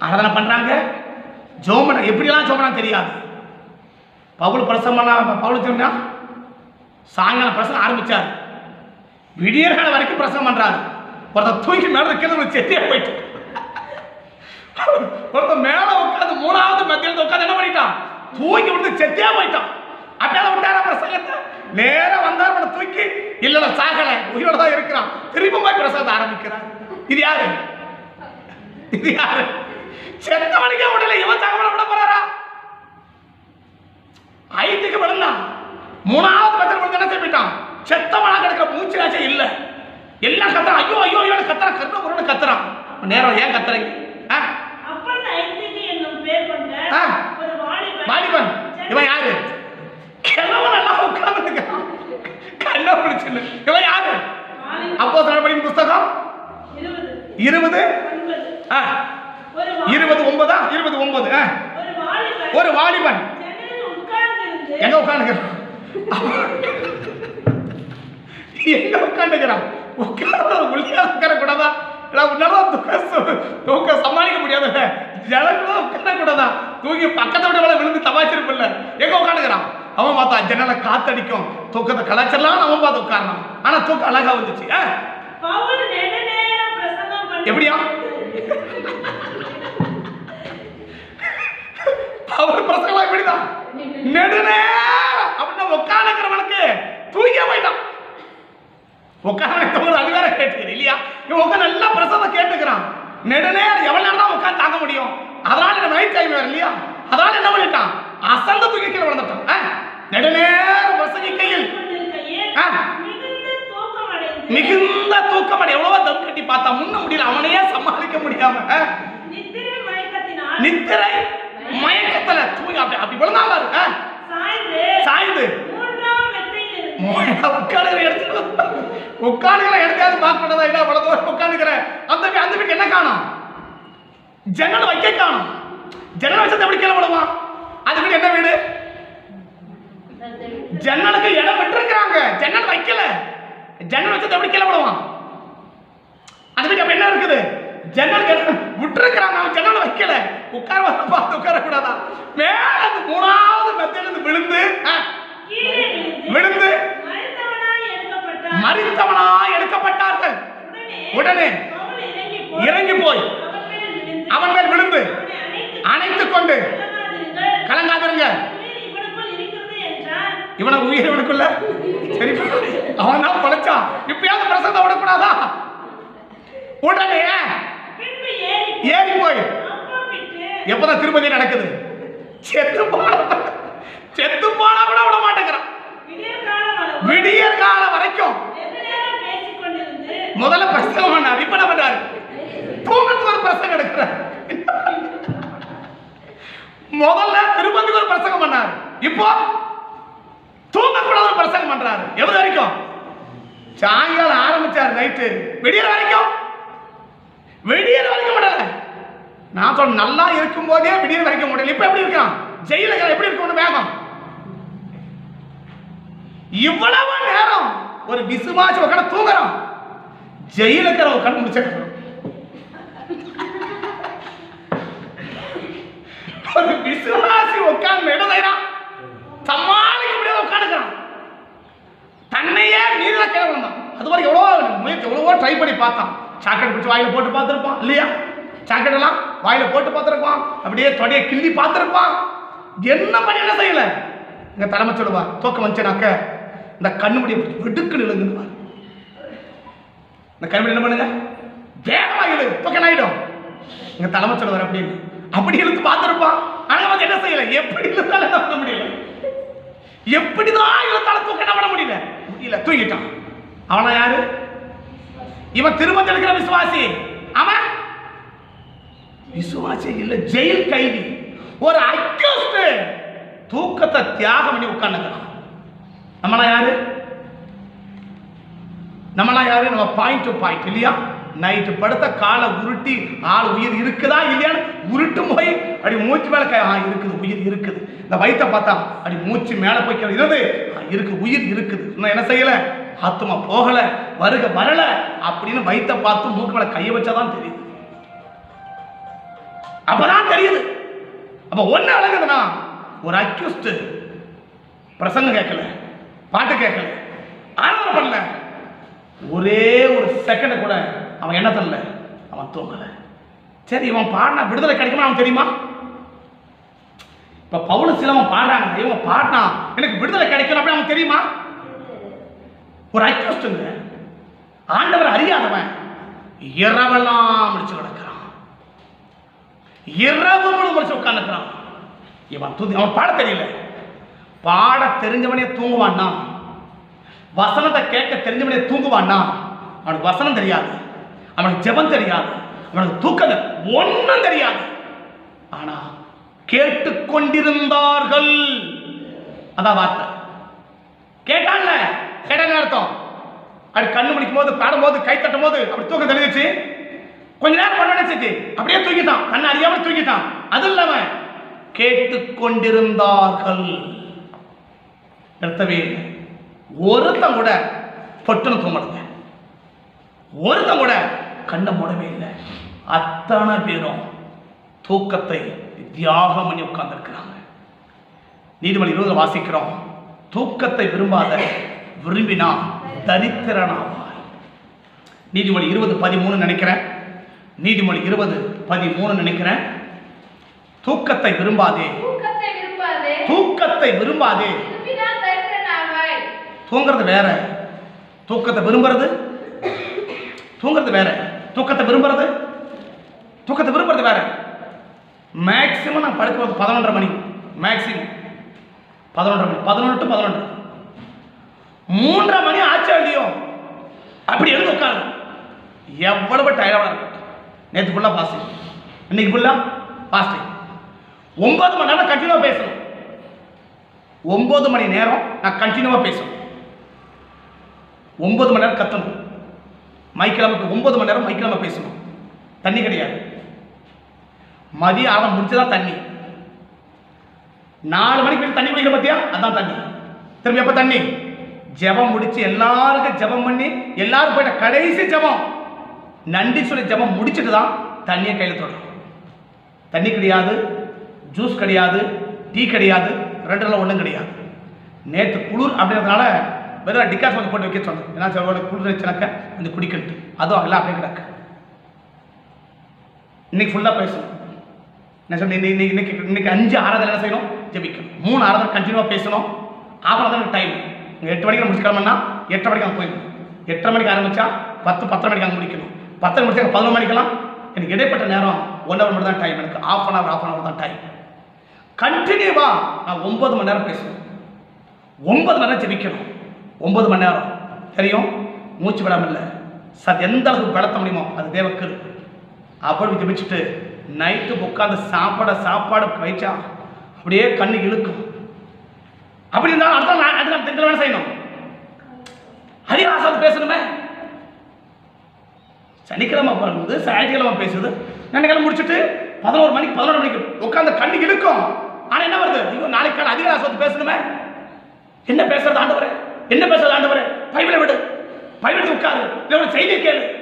ஆராதனை பண்ணுறாங்க ஜோமன எப்படிலாம் ஜோமனா தெரியாது. பவுல் பிரசம் பவுல் சொன்னா சாயங்காலம் பிரசனம் ஆரம்பித்தார் விடியற்கால வரைக்கும் பிரசனம் பண்ணுறாரு ஒருத்தர் தூக்கி மேலே கீழே செத்தியா போயிட்டு ஒருத்தர் மேலே உட்காந்து மூணாவது மத்தியில் உட்காந்து என்ன பண்ணிட்டான்? தூக்கி விட்டு செத்தியாக போயிட்டான். அப்படியே விட்டாரா பிரசங்கத்தை. நேரா வந்தார் அவனை தூக்கி இல்ல இல்ல சாகல. உயிரோட தான் இருக்கிறான். திரும்ப போய் பிரசங்கத்தை ஆரம்பிக்கிறார். இது யாரு? இது யாரு? செத்தவனுக்கே விடல இவன் சாகவன விட போறாரா? ஐந்துக்கு விழுந்தான். மூணாவது பத்திர விழுந்து என்ன செய்யிட்டான் செத்தவனா கிடக்கிற மூச்சு காய்ச்சல் இல்ல. எல்லாம் கத்துறான். ஐயோ ஐயோ ஐயோ கத்துறான். கருண பொருள் கத்துறான். நேரம் ஏன் கத்துறீங்க? வாலிபன். இவன் யாரு? கிழவன் எல்லாம் உட்கார்ந்துருக்கான் கண்ணை பிடிச்சின்னு இவன் யாரு? வாலிபன் அப்போ படிக்கும் புஸ்தகம்? இருபது. இருபது ஆ, இருபது ஒன்பதா? இருபது ஒன்பது. ஒரு வாலிபன். ஒரு எங்க உட்காந்துக்கிறான் எங்க உட்காந்துக்கிறான் உட்கார்ந்து உள்ளே உட்கார கூடாதா இல்லை உன்னால தூக்கம் சு- தூக்கம் சமாளிக்க முடியாதுல்ல ஜனங்கள உட்கார கூடாதா தூங்கி பக்கத்தை விட வேலை விழுந்து தவாச்சிருப்பில்ல எங்க உட்காந்துக்கிறான் அவன் பார்த்தா ஜன்னல காத்தடிக்கும். தூக்கத்தை கலாச்சலாம் அவன் பார்த்து உட்காரணும். ஆனா தூக்கம் அழகா வந்துச்சு. எப்படியா? அவர் பிரசங்கலாம் எப்படிதான் நெடுநேரம் அப்படின்னா உட்காந்துக்கிறவனுக்கு தூங்கிய போயிட்டான். உட்காந்து தூங்குறது அது வேற கேட்டுக்கிறேன் இல்லையா? இவன் உட்காந்து நல்லா பிரசவம் கேட்டுக்கிறான். நெடுநேரம் எவ்வளவு நேரம் தான் உட்காந்து தாங்க முடியும்? அதனால நைட் டைம் வேற இல்லையா? அதனால என்ன பண்ணிட்டான்? அசந்த தூக்கி கீழே விழுந்துட்டான் நெடுநேரம் பிரசங்கிக்கையில் கொண்டிருக்கையில் ஆ. மிகுந்த தூக்கமடைந்து மிகுந்த தூக்கம் எவ்வளவோ தம் கட்டி பார்த்தா முன்ன முடியல அவனையே சமாளிக்க முடியாம ஆ, நித்திரை மயக்கத்துல தூங்கி அப்படி அப்படி விழுந்தா பாரு சாய்ந்து சாய்ந்து. மூன்றாம் மெத்தையில் இருந்து உட்காந்துக்கிற பார்க்க மாட்டதா இல்ல அவ்வளவு தூரம் உட்காந்துக்கிற அந்த வீ- அந்த வீட்டுக்கு என்ன காணும்? ஜன்னல் வைக்க காணும். ஜன்னல் வச்சது எப்படி கீழே விழுவான்? அதுக்கு என்ன வீடு? ஜன்னலுக்கு இடம் விட்டுருக்குறாங்க ஜன்னல் வைக்கல. ஜன்னல் வச்சது எப்படி கீழே விழுவான் அந்த வீட்டு அப்ப என்ன இருக்குது? ஜன்னல் விட்டுருக்கிறாங்க. அவன் ஜன்னல் வைக்கல. உட்கார பார்த்து உட்கார கூடாதா மேல அந்த மூணாவது மெத்தையில இருந்து விழுந்து விழுந்து எடுக்கப்பட்டார் மறித்தவனா எடுக்கப்பட்டார்கள். உடனே இறங்கி போய் அவன் மேல் விழுந்து அணைத்து அணைத்துக் கொண்டு கலங்காதிருங்க இவனை இவனுக்கு உயிர் இவனுக்குள்ள. சரி அவன் தான் படைச்சான். இப்பயாவது பிரசந்த விடக்கூடாதா? உடனே ஏறி போய். எப்பதான் திருப்பதி நடக்குது? செத்து போன செத்து போனா கூட விட மாட்டேங்கிறான். விடியற் காலம் வரைக்கும். முதல்ல பிரசங்கம் பண்ணார் இப்ப என்ன பண்றாரு? தூங்கத்துக்கு ஒரு பிரசங்கம் எடுக்கிறார். முதல்ல திருப்பதிக்கு ஒரு பிரசங்கம் பண்ணார். இப்போ தூங்கக்கூடாத ஒரு பிரசங்கம் பண்றாரு. எவ்வளவு வரைக்கும்? சாயங்காலம் ஆரம்பிச்சார் நைட்டு வெடியற வரைக்கும்? வெடியற வரைக்கும் விடல. நான் சொல்ல நல்லா இருக்கும் போதே விடியற வரைக்கும் முடியல இப்ப எப்படி இருக்கான்? ஜெயில எப்படி இருக்கும் வேகம்? இவ்வளவு நேரம் ஒரு விசுவாச உட்காந்து தூங்குறோம் ஜெயில இருக்கிற உட்காந்து முடிச்சிருக்கிறோம் ஒரு விசுவாசி உட்கார்ந்து என்ன செய்யறான் சமாளிக்க முடியாத உட்காந்துக்கிறான் தன்னையே மீறல கீழே வந்தான் அது வரைக்கும் எவ்வளோ முயற்சி எவ்வளவோ ட்ரை பண்ணி பார்த்தான். சாக்கெட் பிடிச்சி வாயில போட்டு பார்த்துருப்பான் இல்லையா? சாக்கெட் எல்லாம் வாயில போட்டு பார்த்துருப்பான். அப்படியே தொடையை கிள்ளி பார்த்துருப்பான். என்ன பண்ணி என்ன செய்யல? எங்க தலைமை சொல்லுவா தூக்கம் வந்துச்சுனாக்க இந்த கண்ணுமுடிய வெடுக்கு நிலுங்குவா இந்த கண்ணுமுடி என்ன பண்ணுங்க? வேகமாக இழு தூக்கம் ஆகிடும் எங்க தலைமை சொல்லுவார் அப்படின்னு அப்படி இழுத்து பார்த்துருப்பான். ஆனா வந்து என்ன செய்யல? எப்படி இழுத்தாலும் என்ன பண்ண முடியல? எப்படிதான் இழுத்தாலும் தூக்க என்ன பண்ண முடியல? முடியல. தூங்கிட்டான். அவனா யாரு? இவன் திரும்ப எடுக்கிற விசுவாசி. அவன்? விசுவாசி இல்ல ஜெயில் கைதி. ஒரு அக்யூஸ்ட். தூக்கத்தை தியாகம் பண்ணி உட்கார்ந்துக்கிறான். நம்மளா யாரு? நம்மளா யாரு? நம்ம பாயிண்ட் டு பாயிண்ட் இல்லையா? நைட்டு படுத்த காலை உருட்டி ஆள் உயிர் இருக்குதா இல்லையான்னு உருட்டு போய் அப்படி மூச்சு மேலே கை ஆ இருக்குது உயிர் இருக்குது. இந்த வயிற்ற பார்த்தா அப்படி மூச்சு மேலே போய்க்கிறது இருந்து இருக்கு உயிர் இருக்குது. இன்னும் என்ன செய்யலை? ஆத்துமா போகலை வருக வரலை அப்படின்னு வயிற்ற பார்த்து மூக்கு மேலே கையை வச்சாதான் தெரியுது. அப்பதான் தெரியுது. அப்ப ஒன்று அழகுதுண்ணா ஒரு அக்யூஸ்ட் பிரசங்கம் கேட்கல பாட்டு கேட்கல. ஆனந்தம் பண்ணல ஒரே ஒரு செகண்ட் கூட அவன் என்ன தரல அவன் தூங்கல. சரி இவன் பாடினா விடுதலை கிடைக்குமா அவன் தெரியுமா? இப்ப பவுல சிலவன் பாடுறாங்க இவன் பாடினா எனக்கு விடுதலை கிடைக்கும் அப்படின்னு அவன் தெரியுமா? ஒரு அக்யூஸ்டுங்க ஆண்டவர் அறியாதவன் இரவெல்லாம் முடிச்சு கிடக்கிறான். இரவு முழு முடிச்சு உட்காந்துக்கிறான் இவன் தூங்கி அவன் பாட தெரியல. பாட தெரிஞ்சவனே தூங்குவான்னா வசனத்தை கேட்க தெரிஞ்சவனே தூங்குவான்னா அவனுக்கு வசனம் தெரியாது. அவனுக்கு ஜெபம் தெரியாது. அவனுக்கு தூக்கம் ஒன்றும் தெரியாது. ஆனா கேட்டுக்கொண்டிருந்தார்கள். அதான் வார்த்தை. கேட்டான்ல? கேட்டாங்க அர்த்தம்? அப்படி கண்ணு முடிக்கும் போது பாடும் போது கை தட்டும் போது அப்படி தூக்கம் தெளிவிச்சு கொஞ்ச நேரம் பண்ண நினைச்சிச்சு அப்படியே தூக்கிட்டான் கண்ணை அறியாமல் தூக்கிட்டான் அது இல்லாம கேட்டுக்கொண்டிருந்தார்கள். நிறுத்தவே இல்லை. ஒருத்தன் கூட பொட்டுன்னு தூங்கணுங்க ஒருத்தன் கூட கண்ணை மூடவே இல்லை. அத்தனை பேரும் தூக்கத்தை தியாகம் பண்ணி உட்கார்ந்துருக்கிறாங்க. நீதிமொழி இருபதுல வாசிக்கிறோம். தூக்கத்தை விரும்பாத விரும்பினா தரித்திரனாவாய். நீதிமொழி இருபது பதிமூணு நினைக்கிறேன். நீதிமொழி இருபது பதிமூணு நினைக்கிறேன். தூக்கத்தை விரும்பாதே. தூக்கத்தை விரும்பாதே. தூங்குறது வேற. தூக்கத்தை விரும்புறது? தூங்குறது வேற. தூக்கத்தை விரும்புறது? தூக்கத்தை விரும்புறது வேற. மேக்சிமம் நான் படுக்கிறது பதினொன்றரை மணி. மேக்சிமம் பதினொன்றரை மணி. பதினொன்று டு பதினொன்று. மூன்றரை மணி ஆச்சு இல்லையோ? அப்படி எழுந்து உட்காரு எவ்வளவு டயர்டாக இருக்கும் நேற்று ஃபுல்லாக பாஸ்டிங் இன்னைக்கு ஃபுல்லாக பாஸ்டிங் ஒன்பது மணி நேரம் கண்டினியூவாக பேசணும். ஒன்பது மணி நேரம் நான் கண்டினியூவாக பேசணும். ஒன்பது மணி நேரம் கத்தணும். மைக்கிழமைக்கு ஒன்பது மணி நேரம் மைக்கிழமை பேசணும். தண்ணி கிடையாது. மதியம் ஆனால் முடிச்சுதான் தண்ணி? நாலு மணிக்கு தண்ணி குடிக்கிற பத்தியா? அதான் தண்ணி. திரும்பி எப்ப தண்ணி? ஜெபம் முடிச்சு எல்லாருக்கும் ஜெபம் பண்ணி எல்லாரும் போயிட்ட கடைசி ஜெபம். நன்றி சொல்லி ஜெபம் முடிச்சிட்டு தான் தண்ணியை கையில் தொடரும் தண்ணி கிடையாது ஜூஸ் கிடையாது டீ கிடையாது ரெண்டுல ஒன்றும் கிடையாது. நேற்று குளிர் அப்படின்றதுனால வெறும் டிகாஸ் வந்து போட்டு வைக்க சொன்னேன். ஏன்னா சில குளிர் வச்சுனாக்க அந்த குடிக்கட்டு அதுவும் எல்லாம் அப்படியே கிடக்கு. இன்னைக்கு ஃபுல்லாக பேசணும். என்ன சொல்ல இன்னைக்கு இன்னைக்கு இன்னைக்கு அஞ்சு ஆராதனை என்ன செய்யணும்? ஜெபிக்கணும். மூணு ஆராதனை கண்டினியூவாக பேசணும். ஆறாவது டைம் நீங்கள் எட்டு மணிக்கு முடிச்சு கிளம்புனா எட்டரை மணிக்கு அங்கே போயிடணும். எட்டரை மணிக்கு ஆரம்பித்தா பத்து பத்தரை மணிக்கு அங்கே முடிக்கணும். பத்தரை முடிச்சா பதினொரு மணிக்கெல்லாம் எனக்கு இடைப்பட்ட நேரம் ஒன் ஹவர் மட்டும் தான் டைம் எனக்கு half an hour half an hour தான் டைம் கண்டினியூவாக நான் ஒன்பது மணி நேரம் பேசணும். ஒன்பது மணி நேரம் ஜெபிக்கணும். ஒன்பது மணி நேரம். தெரியும்? மூச்சு விடாம இல்லை. சத் எந்த அளவுக்கு பலத்த முடியுமோ அது தேவக்கு அப்படி ஜபிச்சுட்டு நைட்டு உட்காந்து சாப்பாட சாப்பாடு வைச்சா அப்படியே கண்ணு இழுக்கும். அப்படி இருந்தாலும் அடுத்த நான் அடுத்த நாள் திங்கள் வேலை செய்யணும்? ஹரிவாசம் பேசணுமே? சனிக்கிழமை பண்ணுது ஞாயிற்றுக்கிழமை பேசுது ஞாயிற்றுக்கிழமை முடிச்சுட்டு பதினோரு மணிக்கு பதினோரு மணிக்கு உட்காந்து கண்ணு இழுக்கும். ஆனால் என்ன வருது? ஐயோ நாளைக்கு காலை அதிகாரம் பேசணுமே? என்ன பேசுறது ஆண்டவரே? என்ன பேசுறது ஆண்டவரே? பைபிளை விடு. பைபிள் உட்காரு. இல்லை செய்தி கேளு.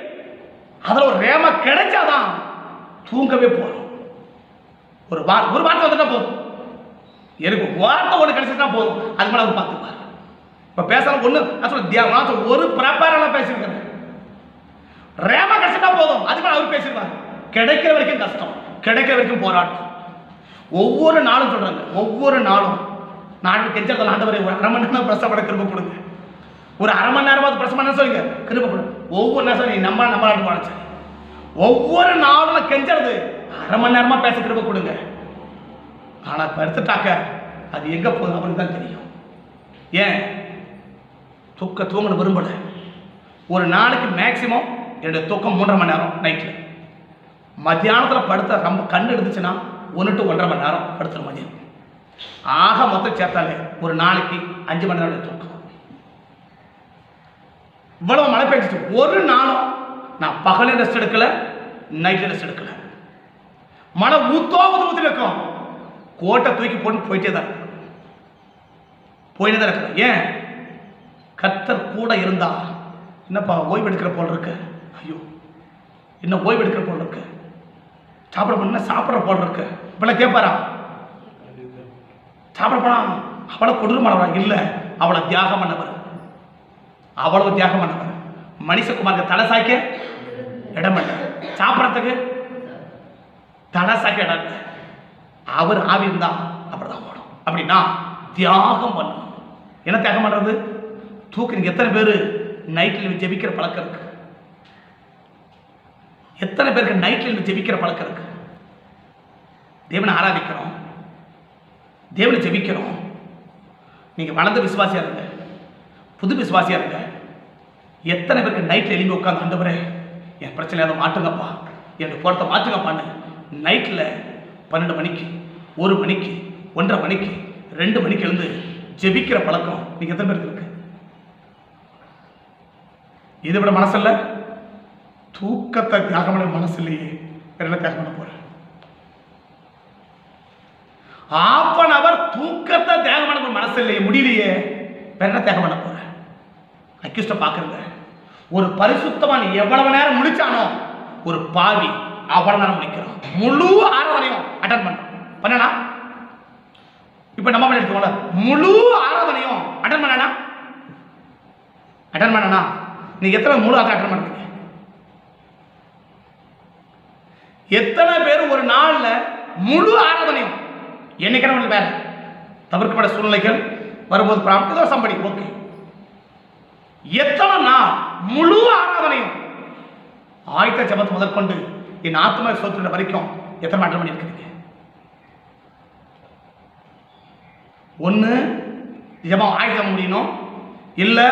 அதுல ஒரு ரேம கிடைச்சாதான் தூங்கவே போறோம். ஒரு வார் ஒரு வார்த்தை வந்துட்டா போதும். எனக்கு வார்த்தை ஒன்று கிடைச்சிட்டா போதும். அது மேலே அவர் பார்த்துப்பார். இப்போ பேசலாம் ஒன்று நான் சொல்ல தியா ஒரு ப்ராப்பராக பேசியிருக்கிறேன் ரேமா கிடைச்சிட்டா போதும். அது மேலே அவர் பேசியிருப்பாரு. கிடைக்கிற வரைக்கும் கஷ்டம். கிடைக்கிற வரைக்கும் போராட்டம். ஒவ்வொரு நாளும் சொல்றாங்க. ஒவ்வொரு நாளும். நாட்டு கெஞ்சத்தில் ஆண்டவரை ஒரு அரை மணி நேரம் பிரசவப்பட கிருப கொடுங்க. ஒரு அரை மணி நேரமாவது பிரசவம் பண்ண சொல்லுங்க? கிருப கொடுங்க ஒவ்வொரு நேரம் நீ நம்ம நம்ம நாட்டு போன ஒவ்வொரு நாளும் கெஞ்சறது அரை மணி நேரமா பேச கிருப கொடுங்க. ஆனால் படுத்துட்டாக்க அது எங்க போகுது அவனுக்கு தான் தெரியும். ஏன்? தூக்க தூங்கணும் விரும்பல. ஒரு நாளைக்கு மேக்சிமம் என்னுடைய தூக்கம் மூன்றரை மணி நேரம் நைட்டில் மத்தியானத்தில் படுத்த ரொம்ப கண் எடுத்துச்சுன்னா ஒன்று டு ஒன்றரை மணி நேரம் படுத்துற மதியம் ஆக மொத்தம் சேர்த்தாலே ஒரு நாளைக்கு அஞ்சு மணி நேரம் தூக்கம் இவ்வளவு மழை பெஞ்சிச்சு ஒரு நாளும் நான் பகலே ரெஸ்ட் எடுக்கல நைட்டில் ரெஸ்ட் எடுக்கல. மழை ஊத்தோ ஊத்து ஊத்தி இருக்கும். கோட்டை தூக்கி போட்டு போயிட்டே தான் போயிட்டே தான் இருக்கிறேன் ஏன்? கர்த்தர் கூட இருந்தா என்னப்பா ஓய்வு எடுக்கிற போல் இருக்கு? ஐயோ என்ன ஓய்வு எடுக்கிற போல் இருக்கு? சாப்பிட பண்ண சாப்பிட்ற போல் இருக்கு? இப்பெல்லாம் கேட்பாரா? சாப்பிட போனால் அவளை கொடூரமானவரா இல்லை. அவளை தியாகம் பண்ணவர். அவ்வளவு தியாகம் பண்ணவர். மனுஷகுமாருக்கு தலை சாய்க்க இடம் இல்லை. சாப்பிட்றதுக்கு தலை சாய்க்க இடம் இல்லை. அவர் ஆவி இருந்தா அப்படிதான் ஓடும். அப்படின்னா தியாகம் பண்ணணும் என்ன தியாகம் பண்ணுறது தூக்குறீங்க எத்தனை பேர் நைட்டில் ஜெபிக்கிற பழக்கம் இருக்கு? எத்தனை பேருக்கு நைட்டில் ஜெபிக்கிற பழக்கம் இருக்கு? தேவனை ஆராதிக்கிறோம் தேவனை ஜெபிக்கிறோம் நீங்கள் வளர்ந்த விசுவாசியாக இருங்க. புது விசுவாசியாக இருங்க. எத்தனை பேருக்கு நைட்டில் எழும்பி உட்காந்து ஆண்டவரே என் பிரச்சனை அதை மாட்டுங்கப்பா என் போகிறத மாற்றுங்கப்பான்னு நைட்டில் பன்னெண்டு மணிக்கு ஒரு மணிக்கு ஒன்றரை மணிக்கு ரெண்டு மணிக்கு எழுந்து ஜெபிக்கிற பழக்கம் நீங்கள் எத்தனை பேருக்கு இருக்கு? இதை விட மனசில்ல? தூக்கத்தை தியாகம் பண்ண மனசு இல்லையே. வேற என்ன தியாகம் பண்ண போகிறேன் half அன் அவர் தூக்கத்தை தியாகம் பண்ண மனசு இல்லையே முடியலையே. வேற என்ன தியாகம் பண்ண போற? அக்யூஸ்ட பாக்குறங்க ஒரு பரிசுத்தமான எவ்வளவு நேரம் முடிச்சானோ ஒரு பாவி அவ்வளவு நேரம் முடிக்கிறோம் முழு ஆராதனையும் அட்டன் பண்றான் பண்ணனா இப்ப நம்ம பண்ணி எடுத்துக்கோங்க முழு ஆராதனையும் அட்டன் பண்ணனா அட்டன் பண்ணனா நீங்க எத்தனை முழு அதை அட்டன் பண்ணுறீங்க எத்தனை பேர் ஒரு நாள்ல முழு ஆராதனையும் என்னைக்கான வேற? தவிர்க்கப்பட்ட சூழ்நிலைகள் வரும்போது பிராப்தி ஏதோ சம்படி ஓகே எத்தனை நாள் முழு ஆராதனையும் ஆயத்த ஜபத்து முதற்கொண்டு என் ஆத்ம சோத்திர வரைக்கும் எத்தனை மாற்றம் பண்ணியிருக்கிறீங்க? ஒன்று ஜபம் ஆயுதம் முடியணும். இல்லை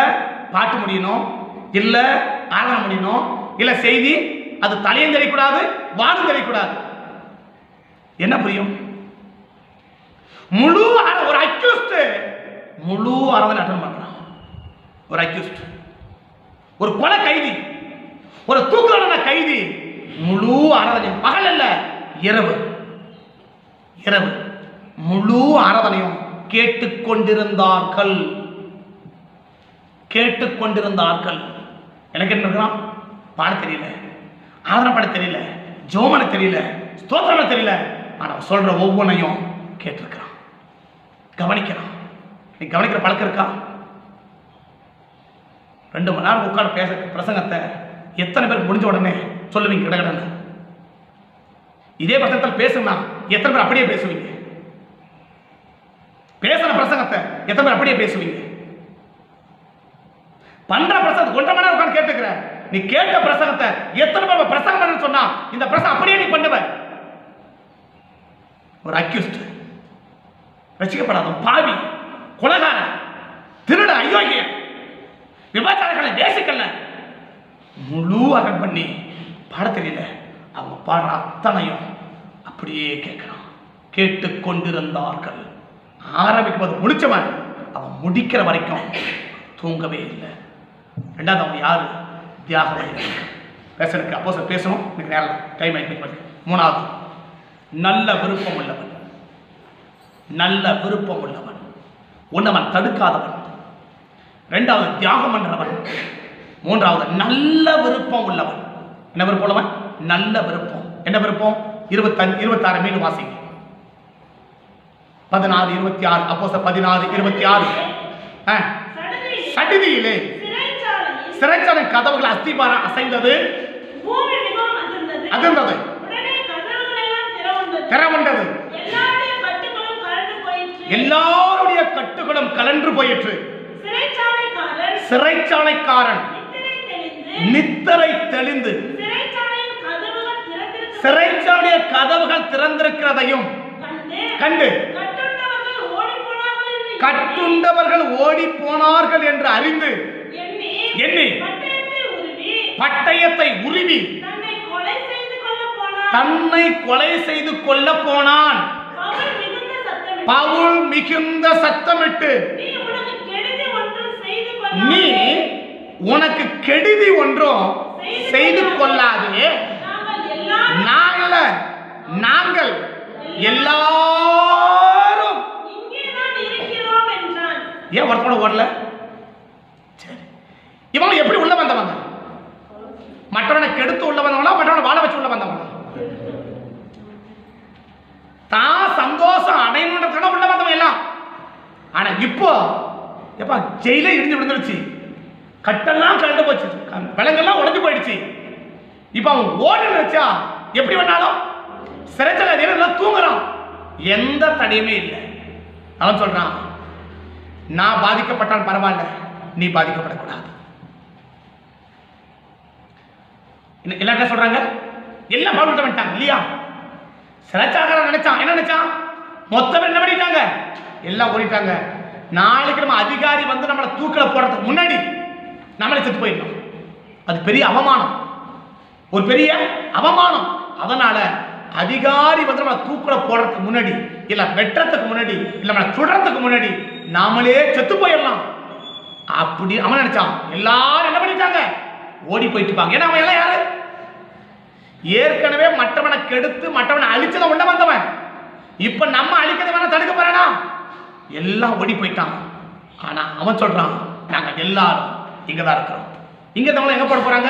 பாட்டு முடியணும். இல்லை ஆராதனை முடியணும். இல்லை செய்தி அது தலையும் தெரியக்கூடாது வாடும் தெரியக்கூடாது. என்ன புரியும்? முழு ஒரு அக்யூஸ்ட் முழு ஆராதனை அட்டன் பண்றான். ஒரு அக்யூஸ்ட் ஒரு கொலை கைதி. ஒரு தூக்குதண்டனை கைதி. முழு ஆராதனை பகல் அல்ல இரவு. இரவு. முழு ஆராதனையும் கேட்டுக்கொண்டிருந்தார்கள். கேட்டுக்கொண்டிருந்தார்கள். எனக்கு என்ன இருக்கிறான் பாட தெரியல. ஆதரவு பாட தெரியல. ஜோமனை தெரியல. ஸ்தோத்திரம தெரியல. ஆனா சொல்ற ஒவ்வொன்றையும் கேட்டிருக்கிறான். கவனிக்கிறான் நீ கவனிக்கிற பழக்கம் இருக்கா? ரெண்டு மணி நேரம் உட்காந்து பேச பிரசங்கத்தை எத்தனை பேர் முடிஞ்ச உடனே சொல்லுவீங்க கிடக்கடன்னு இதே பிரசங்கத்தில் பேசுனா எத்தனை பேர் அப்படியே பேசுவீங்க? பேசுற பிரசங்கத்தை எத்தனை பேர் அப்படியே பேசுவீங்க? பண்ற பிரசங்கத்தை ஒன்றரை மணி நேரம் உட்காந்து கேட்டுக்கிற நீ கேட்ட பிரசங்கத்தை எத்தனை பேர் பிரசங்கம் பண்ணு சொன்னா இந்த பிரசங்கம் அப்படியே நீ பண்ணுவ. ஒரு அக்யூஸ்ட் ரசிக்கப்படாதவன் பாவி கொலகாரன் திருட அயோக்கியன் விபச்சாரங்களை நேசிக்கல முழு அகன் பண்ணி பாட தெரியல அவங்க பாடுற அத்தனையும் அப்படியே கேட்கிறான். கேட்டு கொண்டிருந்தார்கள். ஆரம்பிக்கும் போது முடிச்சவன் அவன் முடிக்கிற வரைக்கும் தூங்கவே இல்லை. ரெண்டாவது அவன் யாரு? தியாகம் பேசனுக்கு அப்போ சார் பேசணும். எனக்கு நேரம் டைம் ஆகி மூணாவது நல்ல விருப்பம் உள்ளவன். நல்ல விருப்பம் உள்ளவன். உன்னவன் தடுக்காதவன். ரெண்டாவது தியாகம் பண்றவன். மூன்றாவது நல்ல விருப்பம் உள்ளவன். என்ன விருப்பம் உள்ளவன்? நல்ல விருப்பம். என்ன விருப்பம்? இருபத்தஞ்சு இருபத்தாறு மீன் வாசிங்க. பதினாறு இருபத்தி ஆறு அப்போ பதினாறு இருபத்தி ஆறு சடுதியில் சிறைச்சாலை கதவுகள் அஸ்திபாரம் அசைந்தது. அதிர்ந்தது திறவுண்டது திறவுண்டது எல்லாருடைய கட்டுகளும் கழண்டு போயிற்று எல்லாருடைய கட்டுகளும் கலன்று போயிற்று. சிறைச்சாலைக்காரன் நித்திரை தெளிந்து சிறைச்சாலைய கதவுகள் திறந்திருக்கிறதையும் கண்டு கட்டுண்டவர்கள் ஓடி போனார்கள் என்று அறிந்து எண்ணி பட்டயத்தை உருவி தன்னை கொலை செய்து கொள்ள போனான். பவுல் மிகுந்த சத்தமிட்டு நீ உனக்கு கெடுதி ஒன்றும் செய்து கொள்ளாதே. நாங்கள் எல்லாரும் நாங்கள் எல்லாரும். ஏன் ஒருத்தனோட ஓடல? சரி. இவங்க எப்படி உள்ள வந்தவங்க? மற்றவனை கெடுத்து உள்ள வந்தவங்களா மற்றவனை வாழ வச்சு உள்ள வந்தவங்களா? தான் சந்தோஷம் அடையணுன்ற கனவு உள்ள வந்தவங்க எல்லாம். ஆனா இப்போ எப்பா ஜெயிலே இடிஞ்சு விழுந்துருச்சு. கட்டெல்லாம் கண்டு போச்சு. விலங்கெல்லாம் உடஞ்சு போயிடுச்சு. இப்போ அவன் ஓடி நினைச்சா எப்படி வேணாலும் சிறைச்சல எல்லாம் தூங்குறான். எந்த தடையுமே இல்லை. அவன் சொல்றான் நான் பாதிக்கப்பட்டால் பரவாயில்ல. நீ பாதிக்கப்படக்கூடாது. என்ன- எல்லாம் சொல்றாங்க? எல்லாம் பாடுபட்டு வந்துட்டாங்க இல்லையா? சிறைச்சாகரம் நினைச்சான். என்ன நினைச்சான்? மொத்தம் என்ன பண்ணிட்டாங்க? எல்லாம் ஓடிட்டாங்க. நாளைக்கு நம்ம அதிகாரி வந்து நம்மளை தூக்கில போடுறதுக்கு முன்னாடி நம்மளை செத்து போயிடணும் அது பெரிய அவமானம். ஒரு பெரிய அவமானம். அதனால அதிகாரி வந்து நம்மளை தூக்கில போடுறதுக்கு முன்னாடி இல்லை வெட்டுறதுக்கு முன்னாடி இல்லை நம்மளை சுடுறதுக்கு முன்னாடி நாமளே செத்து போயிடலாம். அப்படி அவன் நினைச்சான். எல்லாரும் என்ன பண்ணிட்டாங்க? ஓடி போயிட்டு இருப்பாங்க. ஏன்னா அவன் எல்லாம் யாரு? ஏற்கனவே மற்றவனை கெடுத்து மற்றவனை அழிச்சதை உள்ள வந்தவன். இப்ப நம்ம அழிக்கிறத வேணா தடுக்க போறானா? எல்லாம் ஓடி போயிட்டான். ஆனா அவன் சொல்றான் நாங்க எல்லாரும் இங்க தான் இருக்கிறோம். இங்க தவளை எங்க போட போறாங்க?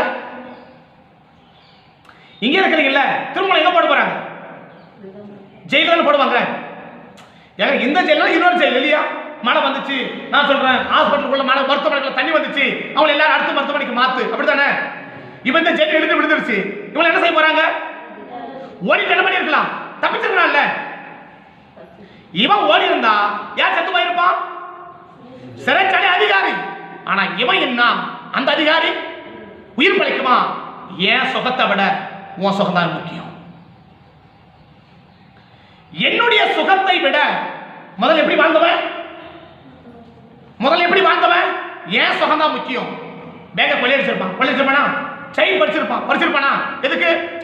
இங்க இருக்கிறீங்கல்ல திரும்ப எங்க போட போறாங்க? ஜெயில போடுவாங்க. ஏங்க இந்த ஜெயில இன்னொரு ஜெயில் இல்லையா? மழை வந்துச்சு நான் சொல்றேன் ஹாஸ்பிட்டலுக்குள்ள மழை மருத்துவமனைக்குள்ள தண்ணி வந்துச்சு அவங்களை எல்லாரும் அடுத்த மருத்துவமனைக்கு மாத்து. அப்படித்தானே? இவன் இந்த ஜெயில் எழுந்து விழுந்துருச்சு. இவங்க என்ன செய்ய போறாங்க? ஓடி என்ன பண்ணிருக்கலாம் தப்பிச்சிருக்கலாம்ல. இவன் ஓடி இருந்தா யார் செத்து போயிருப்பான்? சிறைச்சாலை அதிகாரி. ஆனா இவன் என்ன? அந்த அதிகாரி உயிர் பழைக்குமா? ஏன் சுகத்தை விட உன் சுகம் தான் முக்கியம். என்னுடைய சுகத்தை விட முதல்ல எப்படி வாழ்ந்தவன்? முதல்ல எப்படி வாழ்ந்தவன்? ஏன் சுகம் தான் முக்கியம். பேக கொள்ளையடிச்சிருப்பான். கொள்ளையடிச்சிருப்பானா? செயின் பறிச்சிருப்பான். பறிச்சிருப்பானா? எதுக்கு?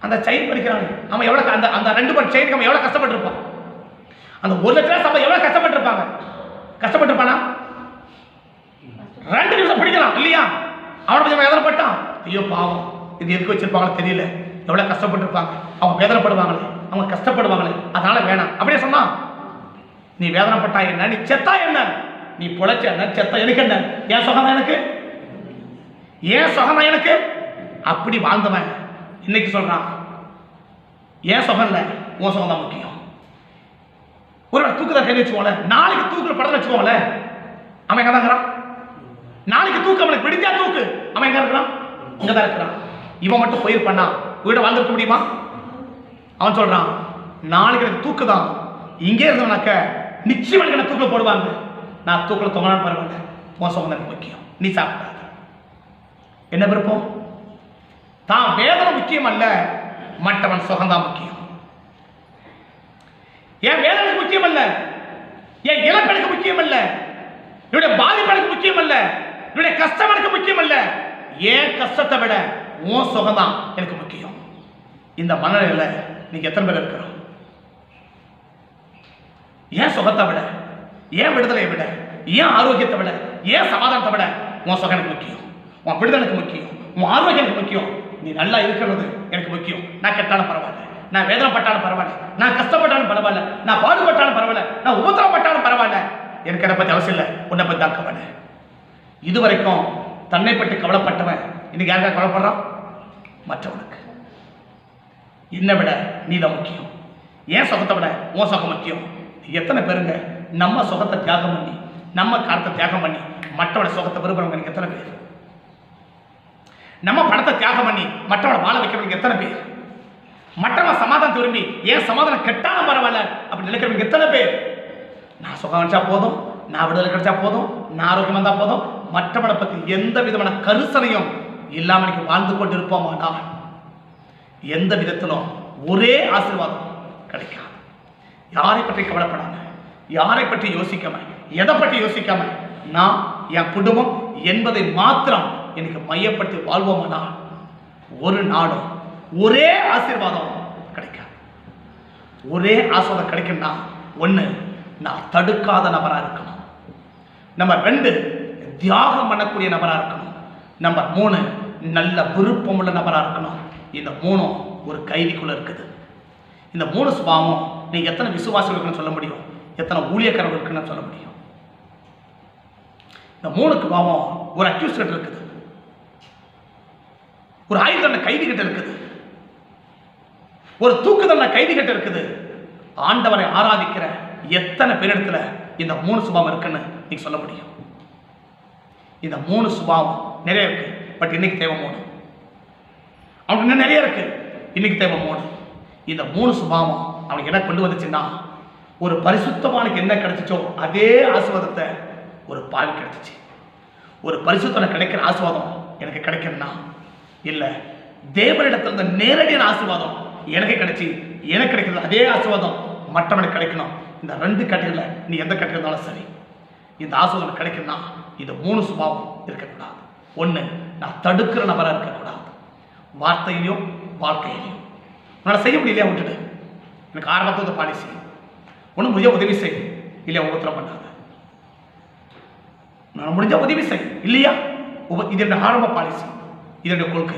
அந்த செயின் பறிக்கிறான். நம்ம எவ்வளவு அந்த அந்த ரெண்டு மணி செயினுக்கு நம்ம எவ்வளவு கஷ்டப்பட்டிருப்பான் அந்த ஒரு லட்ச ரூபா சம்பளம் எவ்வளவு கஷ்டப்பட்டிருப்பாங்க? கஷ்டப்பட்டிருப்பானா? ரெண்டு நிமிஷம் பிடிக்கலாம் இல்லையா? அவனை கொஞ்சம் வேதனைப்பட்டான். ஐயோ பாவம். இது எதுக்கு வச்சிருப்பாங்களோ தெரியல. எவ்வளவு கஷ்டப்பட்டிருப்பாங்க. அவங்க வேதனைப்படுவாங்களே. அவங்க கஷ்டப்படுவாங்களே. அதனால வேணாம். அப்படியே சொன்னான். நீ வேதனைப்பட்டா என்ன? நீ செத்தா என்ன? நீ பொழைச்ச என்ன? செத்தா எனக்கு என்ன? ஏன் சொன்னா எனக்கு? ஏன் சுகம் எனக்கு? அப்படி வாழ்ந்தவன். இன்னைக்கு சொல்றான் ஏன் சுகம் இல்லை? உன் சுகம் தான் முக்கியம். ஒரு தூக்கத்தை கையில் வச்சுக்கோங்களேன். நாளைக்கு தூக்கில் படம் வச்சுக்கோங்களேன். அவன் எங்க தான் இருக்கிறான்? நாளைக்கு தூக்கு அவனுக்கு பிடிச்சா தூக்கு. அவன் எங்க இருக்கிறான்? இங்கே தான் இருக்கிறான். இவன் மட்டும் போயிருப்பானா உயிரோட வாழ்ந்துருக்க முடியுமா? அவன் சொல்றான் நாளைக்கு எனக்கு தூக்கு தான். இங்கே இருந்தவனாக்க நிச்சயம் எனக்கு தூக்கில் போடுவாங்க? நான் தூக்கில் தொங்கலான்னு பரவாயில்ல உன் சுகம் எனக்கு முக்கியம். நீ சாப்பிட்ட என்ன விருப்பம்? தான் வேதனை முக்கியம் அல்ல மற்றவன் சுகம்தான் முக்கியம். என் வேதனை முக்கியம் அல்ல என் இழப்பெனக்கு முக்கியம் அல்ல என்னுடைய பாதிப்பு எனக்கு முக்கியம் அல்ல என்னுடைய கஷ்டம் எனக்கு முக்கியம் அல்ல. ஏன் கஷ்டத்தை விட உன் சுகம்தான் எனக்கு முக்கியம். இந்த மனநிலையில் நீங்க எத்தனை பேர் இருக்கிறோம்? ஏன் சுகத்தை விட ஏன் விடுதலையை விட ஏன் ஆரோக்கியத்தை விட ஏன் சமாதானத்தை விட உன் சுகம் எனக்கு முக்கியம். உன் விடுதலை எனக்கு முக்கியம். உன் ஆர்வம் எனக்கு முக்கியம். நீ நல்லா இருக்கிறது எனக்கு முக்கியம். நான் கெட்டாலும் பரவாயில்ல. நான் வேதனைப்பட்டாலும் பரவாயில்ல. நான் கஷ்டப்பட்டாலும் பரவாயில்ல. நான் பாடுபட்டாலும் பரவாயில்ல. நான் உபத்திரப்பட்டாலும் பரவாயில்ல. எனக்கு என்னை பற்றி அவசியம் இல்லை. உன்னை பற்றி தான் கவலை. இது வரைக்கும் தன்னை பற்றி கவலைப்பட்டவன் இன்னைக்கு யாருக்கா கவலைப்படுறான்? மற்றவனுக்கு. என்னை விட நீ தான் முக்கியம். ஏன் சுகத்தை விட உன் சுகம் முக்கியம். எத்தனை பேருங்க? நம்ம சுகத்தை தியாகம் பண்ணி நம்ம காலத்தை தியாகம் பண்ணி மற்றவட சுகத்தை விரும்புகிறவங்க எனக்கு எத்தனை பேர்? நம்ம பணத்தை தியாகம் பண்ணி மற்றவனை வாழ வைக்கிறவங்க எத்தனை பேர்? மற்றவன் சமாதானம் திரும்பி ஏன் சமாதானம் கெட்டாலும் பரவாயில்ல அப்படி நினைக்கிறவங்க எத்தனை பேர்? நான் சுகம் கிடைச்சா போதும் நான் விடுதலை கிடைச்சா போதும் நான் ஆரோக்கியம் வந்தால் போதும். மற்றவனை பற்றி எந்த விதமான கருசனையும் இல்லாமல் இன்னைக்கு வாழ்ந்து கொண்டு இருப்போமானால் எந்த விதத்திலும் ஒரே ஆசீர்வாதம் கிடைக்காது. யாரை பற்றி கவலைப்படாம யாரை பற்றி யோசிக்காம எதை பற்றி யோசிக்காம நான் என் குடும்பம் என்பதை மாத்திரம் எனக்கு மையப்படுத்தி வாழ்வோமானால் ஒரு நாளும் ஒரே ஆசீர்வாதம் கிடைக்காது. ஒரே ஆசீர்வாதம் கிடைக்கும்னா ஒன்று நான் தடுக்காத நபராக இருக்கணும். நம்பர் ரெண்டு தியாகம் பண்ணக்கூடிய நபராக இருக்கணும். நம்பர் மூணு நல்ல விருப்பமுள்ள நபராக இருக்கணும். இந்த மூணும் ஒரு கைதிக்குள்ள இருக்குது. இந்த மூணு சுபாவம் நீ எத்தனை விசுவாசிகள் இருக்குன்னு சொல்ல முடியும்? எத்தனை ஊழியக்காரர்கள் இருக்குன்னு சொல்ல முடியும்? இந்த மூணு சுபாவம் ஒரு அக்யூஸ்ட் இருக்குது. ஒரு ஆயுள் தண்டனை கைதி கிட்ட இருக்குது. ஒரு தூக்கு தண்டனை கைதி கிட்ட இருக்குது. ஆண்டவரை ஆராதிக்கிற எத்தனை பேரிடத்துல இந்த மூணு சுபாவம் இருக்குன்னு நீங்க சொல்ல முடியும். இந்த மூணு சுபாவம் நிறைய இருக்கு. பட் இன்னைக்கு தேவை மூணு அவனுக்கு இன்னும் நிறைய இருக்கு. இன்னைக்கு தேவை மூணு இந்த மூணு சுபாவம் அவனுக்கு என்ன கொண்டு வந்துச்சுன்னா ஒரு பரிசுத்தமானுக்கு என்ன கிடைச்சிச்சோ அதே ஆசீர்வாதத்தை ஒரு பாவி கிடைச்சிச்சு. ஒரு பரிசுத்தனை கிடைக்கிற ஆசுவாதம் எனக்கு கிடைக்கணும்னா இல்லை. தேவனிடத்தில் இருந்த நேரடியான ஆசீர்வாதம் எனக்கு கிடைச்சி எனக்கு கிடைக்கிறது அதே ஆசீர்வாதம் மற்றவனுக்கு கிடைக்கணும். இந்த ரெண்டு கட்டியில் நீ எந்த கட்டில் இருந்தாலும் சரி. இந்த ஆசீர்வாதம் கிடைக்கணும்னா இந்த மூணு சுபாவம் இருக்கக்கூடாது. ஒன்று நான் தடுக்கிற நபராக இருக்கக்கூடாது. வார்த்தையிலையும் வாழ்க்கையிலையும் உன்னால் செய்ய முடியலையா விட்டுடு. எனக்கு ஆரம்பத்தில் பாலிசி. ஒன்று முடிஞ்ச உதவி செய். இல்லையா உபத்திரம் பண்ணாத. நான் முடிஞ்ச உதவி செய். இல்லையா? உப இது என்ன ஆரம்ப பாலிசி. இதனுடைய கொள்கை.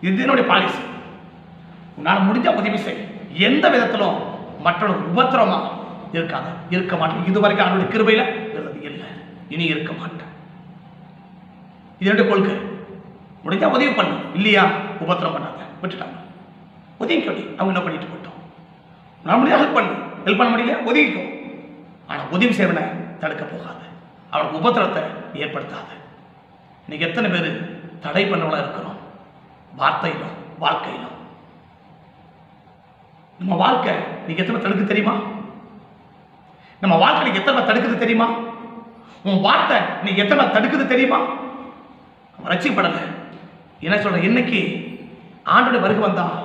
இது என்னுடைய பாலிசி உன்னால் முடிஞ்ச உதவி செய். எந்த விதத்திலும் மற்றொரு உபத்திரமா இருக்காத. இருக்க மாட்டேன் இது வரைக்கும் அவனுடைய கிருபையில் இருந்தது இல்லை. இனி இருக்க மாட்டேன் இதனுடைய கொள்கை. முடிஞ்சா உதவி பண்ணு. இல்லையா உபத்திரம் பண்ணாத. விட்டுட்டாங்க. உதவி அவங்க என்ன பண்ணிட்டு போட்டோம். நான் முடியாது ஹெல்ப் பண்ணு. ஹெல்ப் பண்ண முடியல உதவிக்கும் ஆனால் உதவி செய்வனை தடுக்க போகாது. அவனுக்கு உபத்திரத்தை ஏற்படுத்தாது. இன்னைக்கு எத்தனை பேர் தடை பண்ணவளாக இருக்கிறோம்? வார்த்தையிலும் வாழ்க்கையிலும். நம்ம வாழ்க்கை இன்னைக்கு எத்தனை தடுக்கு தெரியுமா? நம்ம வாழ்க்கை எத்தனை தடுக்குது தெரியுமா? உன் வார்த்தை நீ எத்தனை தடுக்குது தெரியுமா? அவன் ரசிக்கப்படலை. என்ன சொல்ற? இன்னைக்கு ஆண்டோட வருகை வந்தா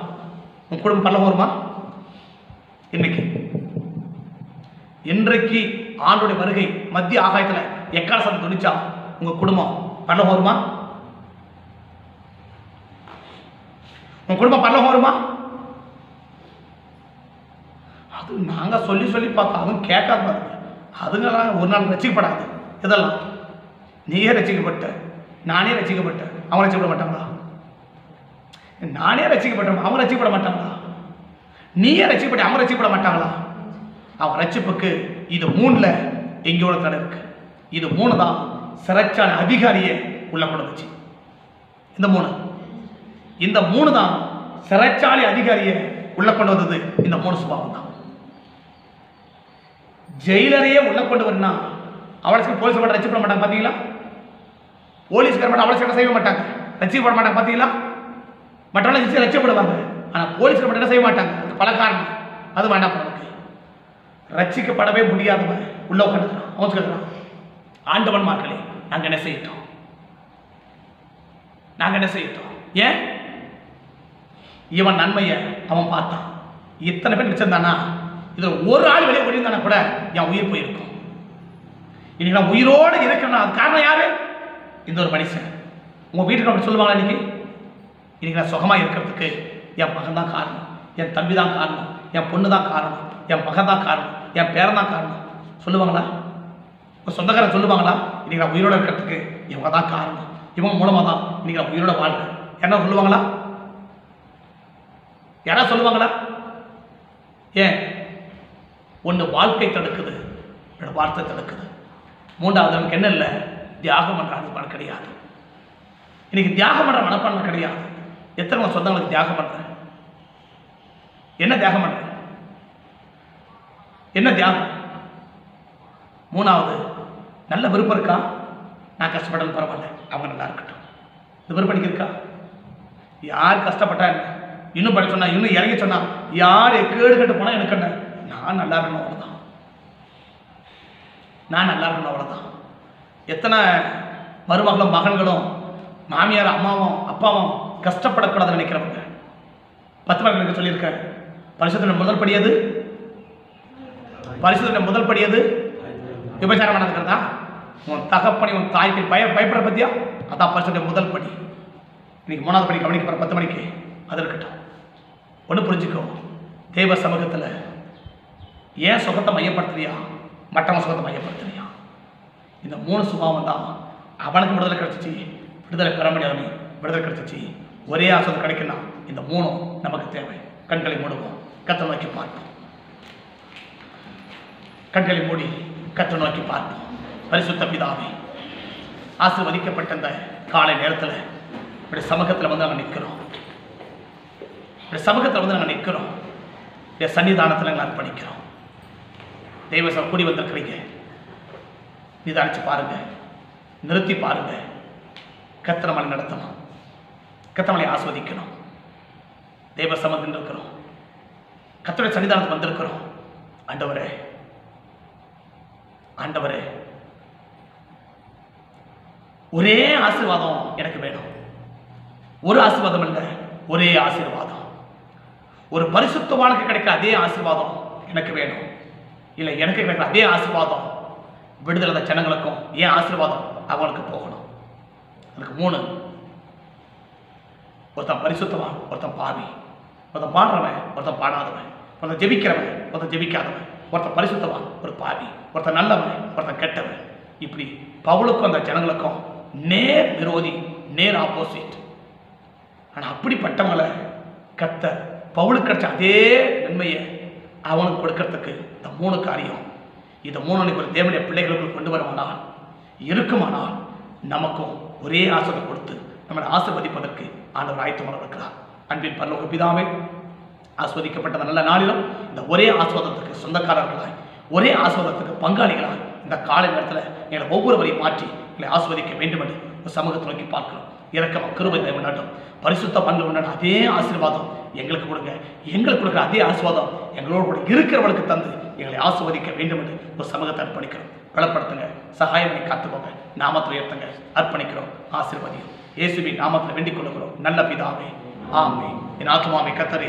உன் குடும்பம் பல்ல வருமா இன்னைக்கு. இன்றைக்கு ஆண்டோட வருகை மத்திய ஆகாயத்தில் எக்காலசம் துணிச்சா உங்கள் குடும்பம்? பண்ண வருமா? உன் குடும்பம் பரலோகம் வருமா? அது நாங்க சொல்லி சொல்லி பார்த்தோம் அதுவும் கேட்காம பாருங்க அதுங்கெல்லாம் ஒரு நாள் ரசிக்கப்படாது. இதெல்லாம். நீயே ரசிக்கப்பட்ட. நானே ரசிக்கப்பட்ட. அவன் ரசிக்கப்பட மாட்டாங்களா? நானே ரசிக்கப்பட்டேன் அவன் ரசிக்கப்பட மாட்டாங்களா? நீயே ரசிக்கப்பட்ட. அவன் ரசிக்கப்பட மாட்டாங்களா? அவன் ரசிப்புக்கு இது மூணுல எங்கேயோட தடை இருக்கு. இது மூணு தான் சிறைச்சாலை அதிகாரியை உள்ள கொண்டு வந்துச்சு இந்த மூணு. இந்த மூணு தான் சிறைச்சாலை அதிகாரியை உள்ள கொண்டு வந்தது. இந்த மூணு சுபாவம் தான். ஜெயிலரையே உள்ள கொண்டு வரனா அவளுக்கு போலீஸ் மட்டும் ரசிக்கப்பட மாட்டாங்க பார்த்தீங்களா போலீஸ்கார மட்டும் அவளை செய்ய மாட்டாங்க. ரசிக்கப்பட மாட்டாங்க பார்த்தீங்களா மற்றவங்க நிச்சயம் ரசிக்கப்படுவாங்க. ஆனால் போலீஸ்கார மட்டும் என்ன செய்ய மாட்டாங்க? அது பல காரணம். அது வேண்டாம் நமக்கு ரட்சிக்கப்படவே முடியாதவன் உள்ள உட்காந்துக்கிறான் அவன் சொல்லுறான் ஆண்டவன் மார்களே. நாங்கள் என்ன செய்யட்டோம்? நாங்கள் என்ன செய்யட்டோம்? ஏன்? இவன் நன்மையை அவன் பார்த்தான். இத்தனை பேர் வச்சிருந்தானா இதில் ஒரு ஆள் வெளியே ஒழிந்தானா கூட என் உயிர் போயிருக்கும். இன்னைக்கு நான் உயிரோடு இருக்கணும் அது காரணம் யாரு? இந்த ஒரு மனுஷன். உங்க வீட்டுக்கு அப்படி சொல்லுவாங்க இன்னைக்கு? இன்னைக்கு நான் சுகமா இருக்கிறதுக்கு என் மகன் தான் காரணம். என் தம்பி தான் காரணம். என் பொண்ணு தான் காரணம். என் மகன் தான் காரணம். என் பேரன் தான் காரணம். சொல்லுவாங்களா? இப்போ சொந்தக்காரன் சொல்லுவாங்களா இன்றைக்கி நான் உயிரோட இருக்கிறதுக்கு இவங்க தான் காரணம். இவங்க மூலமாக தான் இன்றைக்கி நான் உயிரோட வாழ்கிறேன் என்ன சொல்லுவாங்களா? யாரா சொல்லுவாங்களா? ஏன்? ஒன்று வாழ்க்கை தடுக்குது என்னோடய வார்த்தை தடுக்குது. மூன்றாவது நமக்கு என்ன இல்லை? தியாகம் பண்ணுற மனப்பான்மை கிடையாது. இன்னைக்கு தியாகம் பண்ணுற மனப்பான்மை கிடையாது. எத்தனை உங்க சொந்தங்களுக்கு தியாகம் பண்ணுறேன் என்ன தியாகம் பண்ணுறேன் என்ன தியாகம்? மூணாவது நல்ல விருப்பம் இருக்கா? நான் கஷ்டப்பட்டாலும் பரவாயில்ல. அவங்க நல்லா இருக்கட்டும். இந்த விருப்பம் இருக்கா? யார் கஷ்டப்பட்டா என்ன? இன்னும் படிக்க சொன்னா இன்னும் இறங்கி சொன்னா யார் கேடு கட்டு போனால் எனக்கு என்ன? நான் நல்லா இருக்கணும் அவ்வளோதான் நான் நல்லா இருக்கணும் அவ்வளோதான் எத்தனை மருமகளும் மகன்களும் மாமியார் அம்மாவும் அப்பாவும் கஷ்டப்படக்கூடாதுன்னு நினைக்கிறவங்க. பத்து மகனுக்கு சொல்லியிருக்கேன். பரிசுத்தின முதல் படி பரிசுத்தின முதல் படி எது? விபச்சாரம் நடக்கிறதா உன் தகப்பனை உன் தாய்க்கு பய பயப்படுற பத்தியா? அதான் பரிசுடைய முதல் படி. இன்னைக்கு மூணாவது படி கவனிக்க போகிற பத்து மணிக்கு அது இருக்கட்டும். ஒன்று புரிஞ்சுக்கோ. தேவ சமூகத்தில் ஏன் சுகத்தை மையப்படுத்துறியா? மற்றவன் சுகத்தை மையப்படுத்துறியா? இந்த மூணு சுபாவம் தான் அவனுக்கு விடுதலை கிடச்சிச்சு விடுதலை பெற முடியாத விடுதலை கிடச்சிச்சு. ஒரே ஆசை கிடைக்கணும் இந்த மூணும் நமக்கு தேவை. கண்களை மூடுவோம். கத்தை நோக்கி பார்ப்போம். கண்களை மூடி கத்தை நோக்கி பார்ப்போம். பரிசுத்த பிதாவே ஆசீர்வதிக்கப்பட்ட இந்த காலை நேரத்தில் இப்படி சமூகத்தில் வந்து நாங்கள் நிற்கிறோம் இப்படி சமூகத்தில் வந்து நாங்கள் நிற்கிறோம் இந்த சன்னிதானத்தில் நாங்கள் அர்ப்பணிக்கிறோம். தெய்வ சபை கூடி வந்திருக்கிறீங்க. நிதானிச்சு பாருங்க. நிறுத்தி பாருங்க. கத்திரமலை நடத்தணும். கத்திரமலை ஆஸ்வதிக்கணும். தெய்வ சமத்தில் இருக்கிறோம் கத்தருடைய சன்னிதானத்துக்கு வந்திருக்கிறோம். ஆண்டவரே ஆண்டவரே ஒரே ஆசீர்வாதம் எனக்கு வேணும். ஒரு ஆசீர்வாதம் இல்லை ஒரே ஆசீர்வாதம். ஒரு பரிசுத்தவானுக்கு கிடைக்கிற அதே ஆசீர்வாதம் எனக்கு வேணும். இல்லை எனக்கு கிடைக்கிற அதே ஆசீர்வாதம் விடுதலை அந்த ஜனங்களுக்கும் ஏன் ஆசீர்வாதம் அவங்களுக்கு போகணும். அதுக்கு மூணு ஒருத்தன் பரிசுத்தவான் ஒருத்தன் பாவி. ஒருத்தன் பாடுறவன் ஒருத்தன் பாடாதவன். ஒருத்தன் ஜெபிக்கிறவன் ஒருத்தன் ஜெபிக்காதவன். ஒருத்தன் பரிசுத்தவான் ஒரு பாவி. ஒருத்தன் நல்லவன் ஒருத்தன் கெட்டவன். இப்படி பவுலுக்கும் அந்த ஜனங்களுக்கும் நேர் விரோதி நேர் ஆப்போசிட் ஆனால் அப்படிப்பட்டவங்களை கத்த பவுலுக்கு கிடைச்ச அதே நன்மையை அவனுக்கு கொடுக்கறதுக்கு இந்த மூணு காரியம். இந்த மூணு நீ ஒரு தேவனுடைய பிள்ளைகளுக்கு கொண்டு வருமானால் இருக்குமானால் நமக்கும் ஒரே ஆசிரியர் கொடுத்து நம்மளை ஆசிர்வதிப்பதற்கு ஆண்டவர் ஆயத்தமாக இருக்கிறார் அன்பின் பரலோக பிதாவே ஆஸ்வதிக்கப்பட்ட நல்ல நாளிலும் இந்த ஒரே ஆஸ்வாதத்துக்கு சொந்தக்காரர்களாய் ஒரே ஆஸ்வாதத்துக்கு பங்காளிகளாய் இந்த காலை நேரத்தில் எங்களை ஒவ்வொருவரையும் மாற்றி எங்களை ஆஸ்வதிக்க வேண்டும் என்று சமூகத்தை நோக்கி பார்க்கிறோம். இறக்கம் கிருபை உண்டாட்டும் பரிசுத்த பண்பு உண்டாட்டும் அதே ஆசீர்வாதம் எங்களுக்கு கொடுங்க. எங்களுக்கு கொடுக்குற அதே ஆசீர்வாதம் எங்களோடு கூட இருக்கிறவர்களுக்கு தந்து எங்களை ஆஸ்வதிக்க வேண்டும் என்று ஒரு சமூகத்தை அர்ப்பணிக்கிறோம். பலப்படுத்துங்க. சகாயமனை காத்துக்கோங்க. நாமத்தில் உயர்த்துங்க. அர்ப்பணிக்கிறோம். ஆசீர்வதியும். இயேசுவின் நாமத்தில் வேண்டிக் கொள்ளுகிறோம். நல்ல பிதாவே. ஆமே என் ஆத்மாவை கத்தரே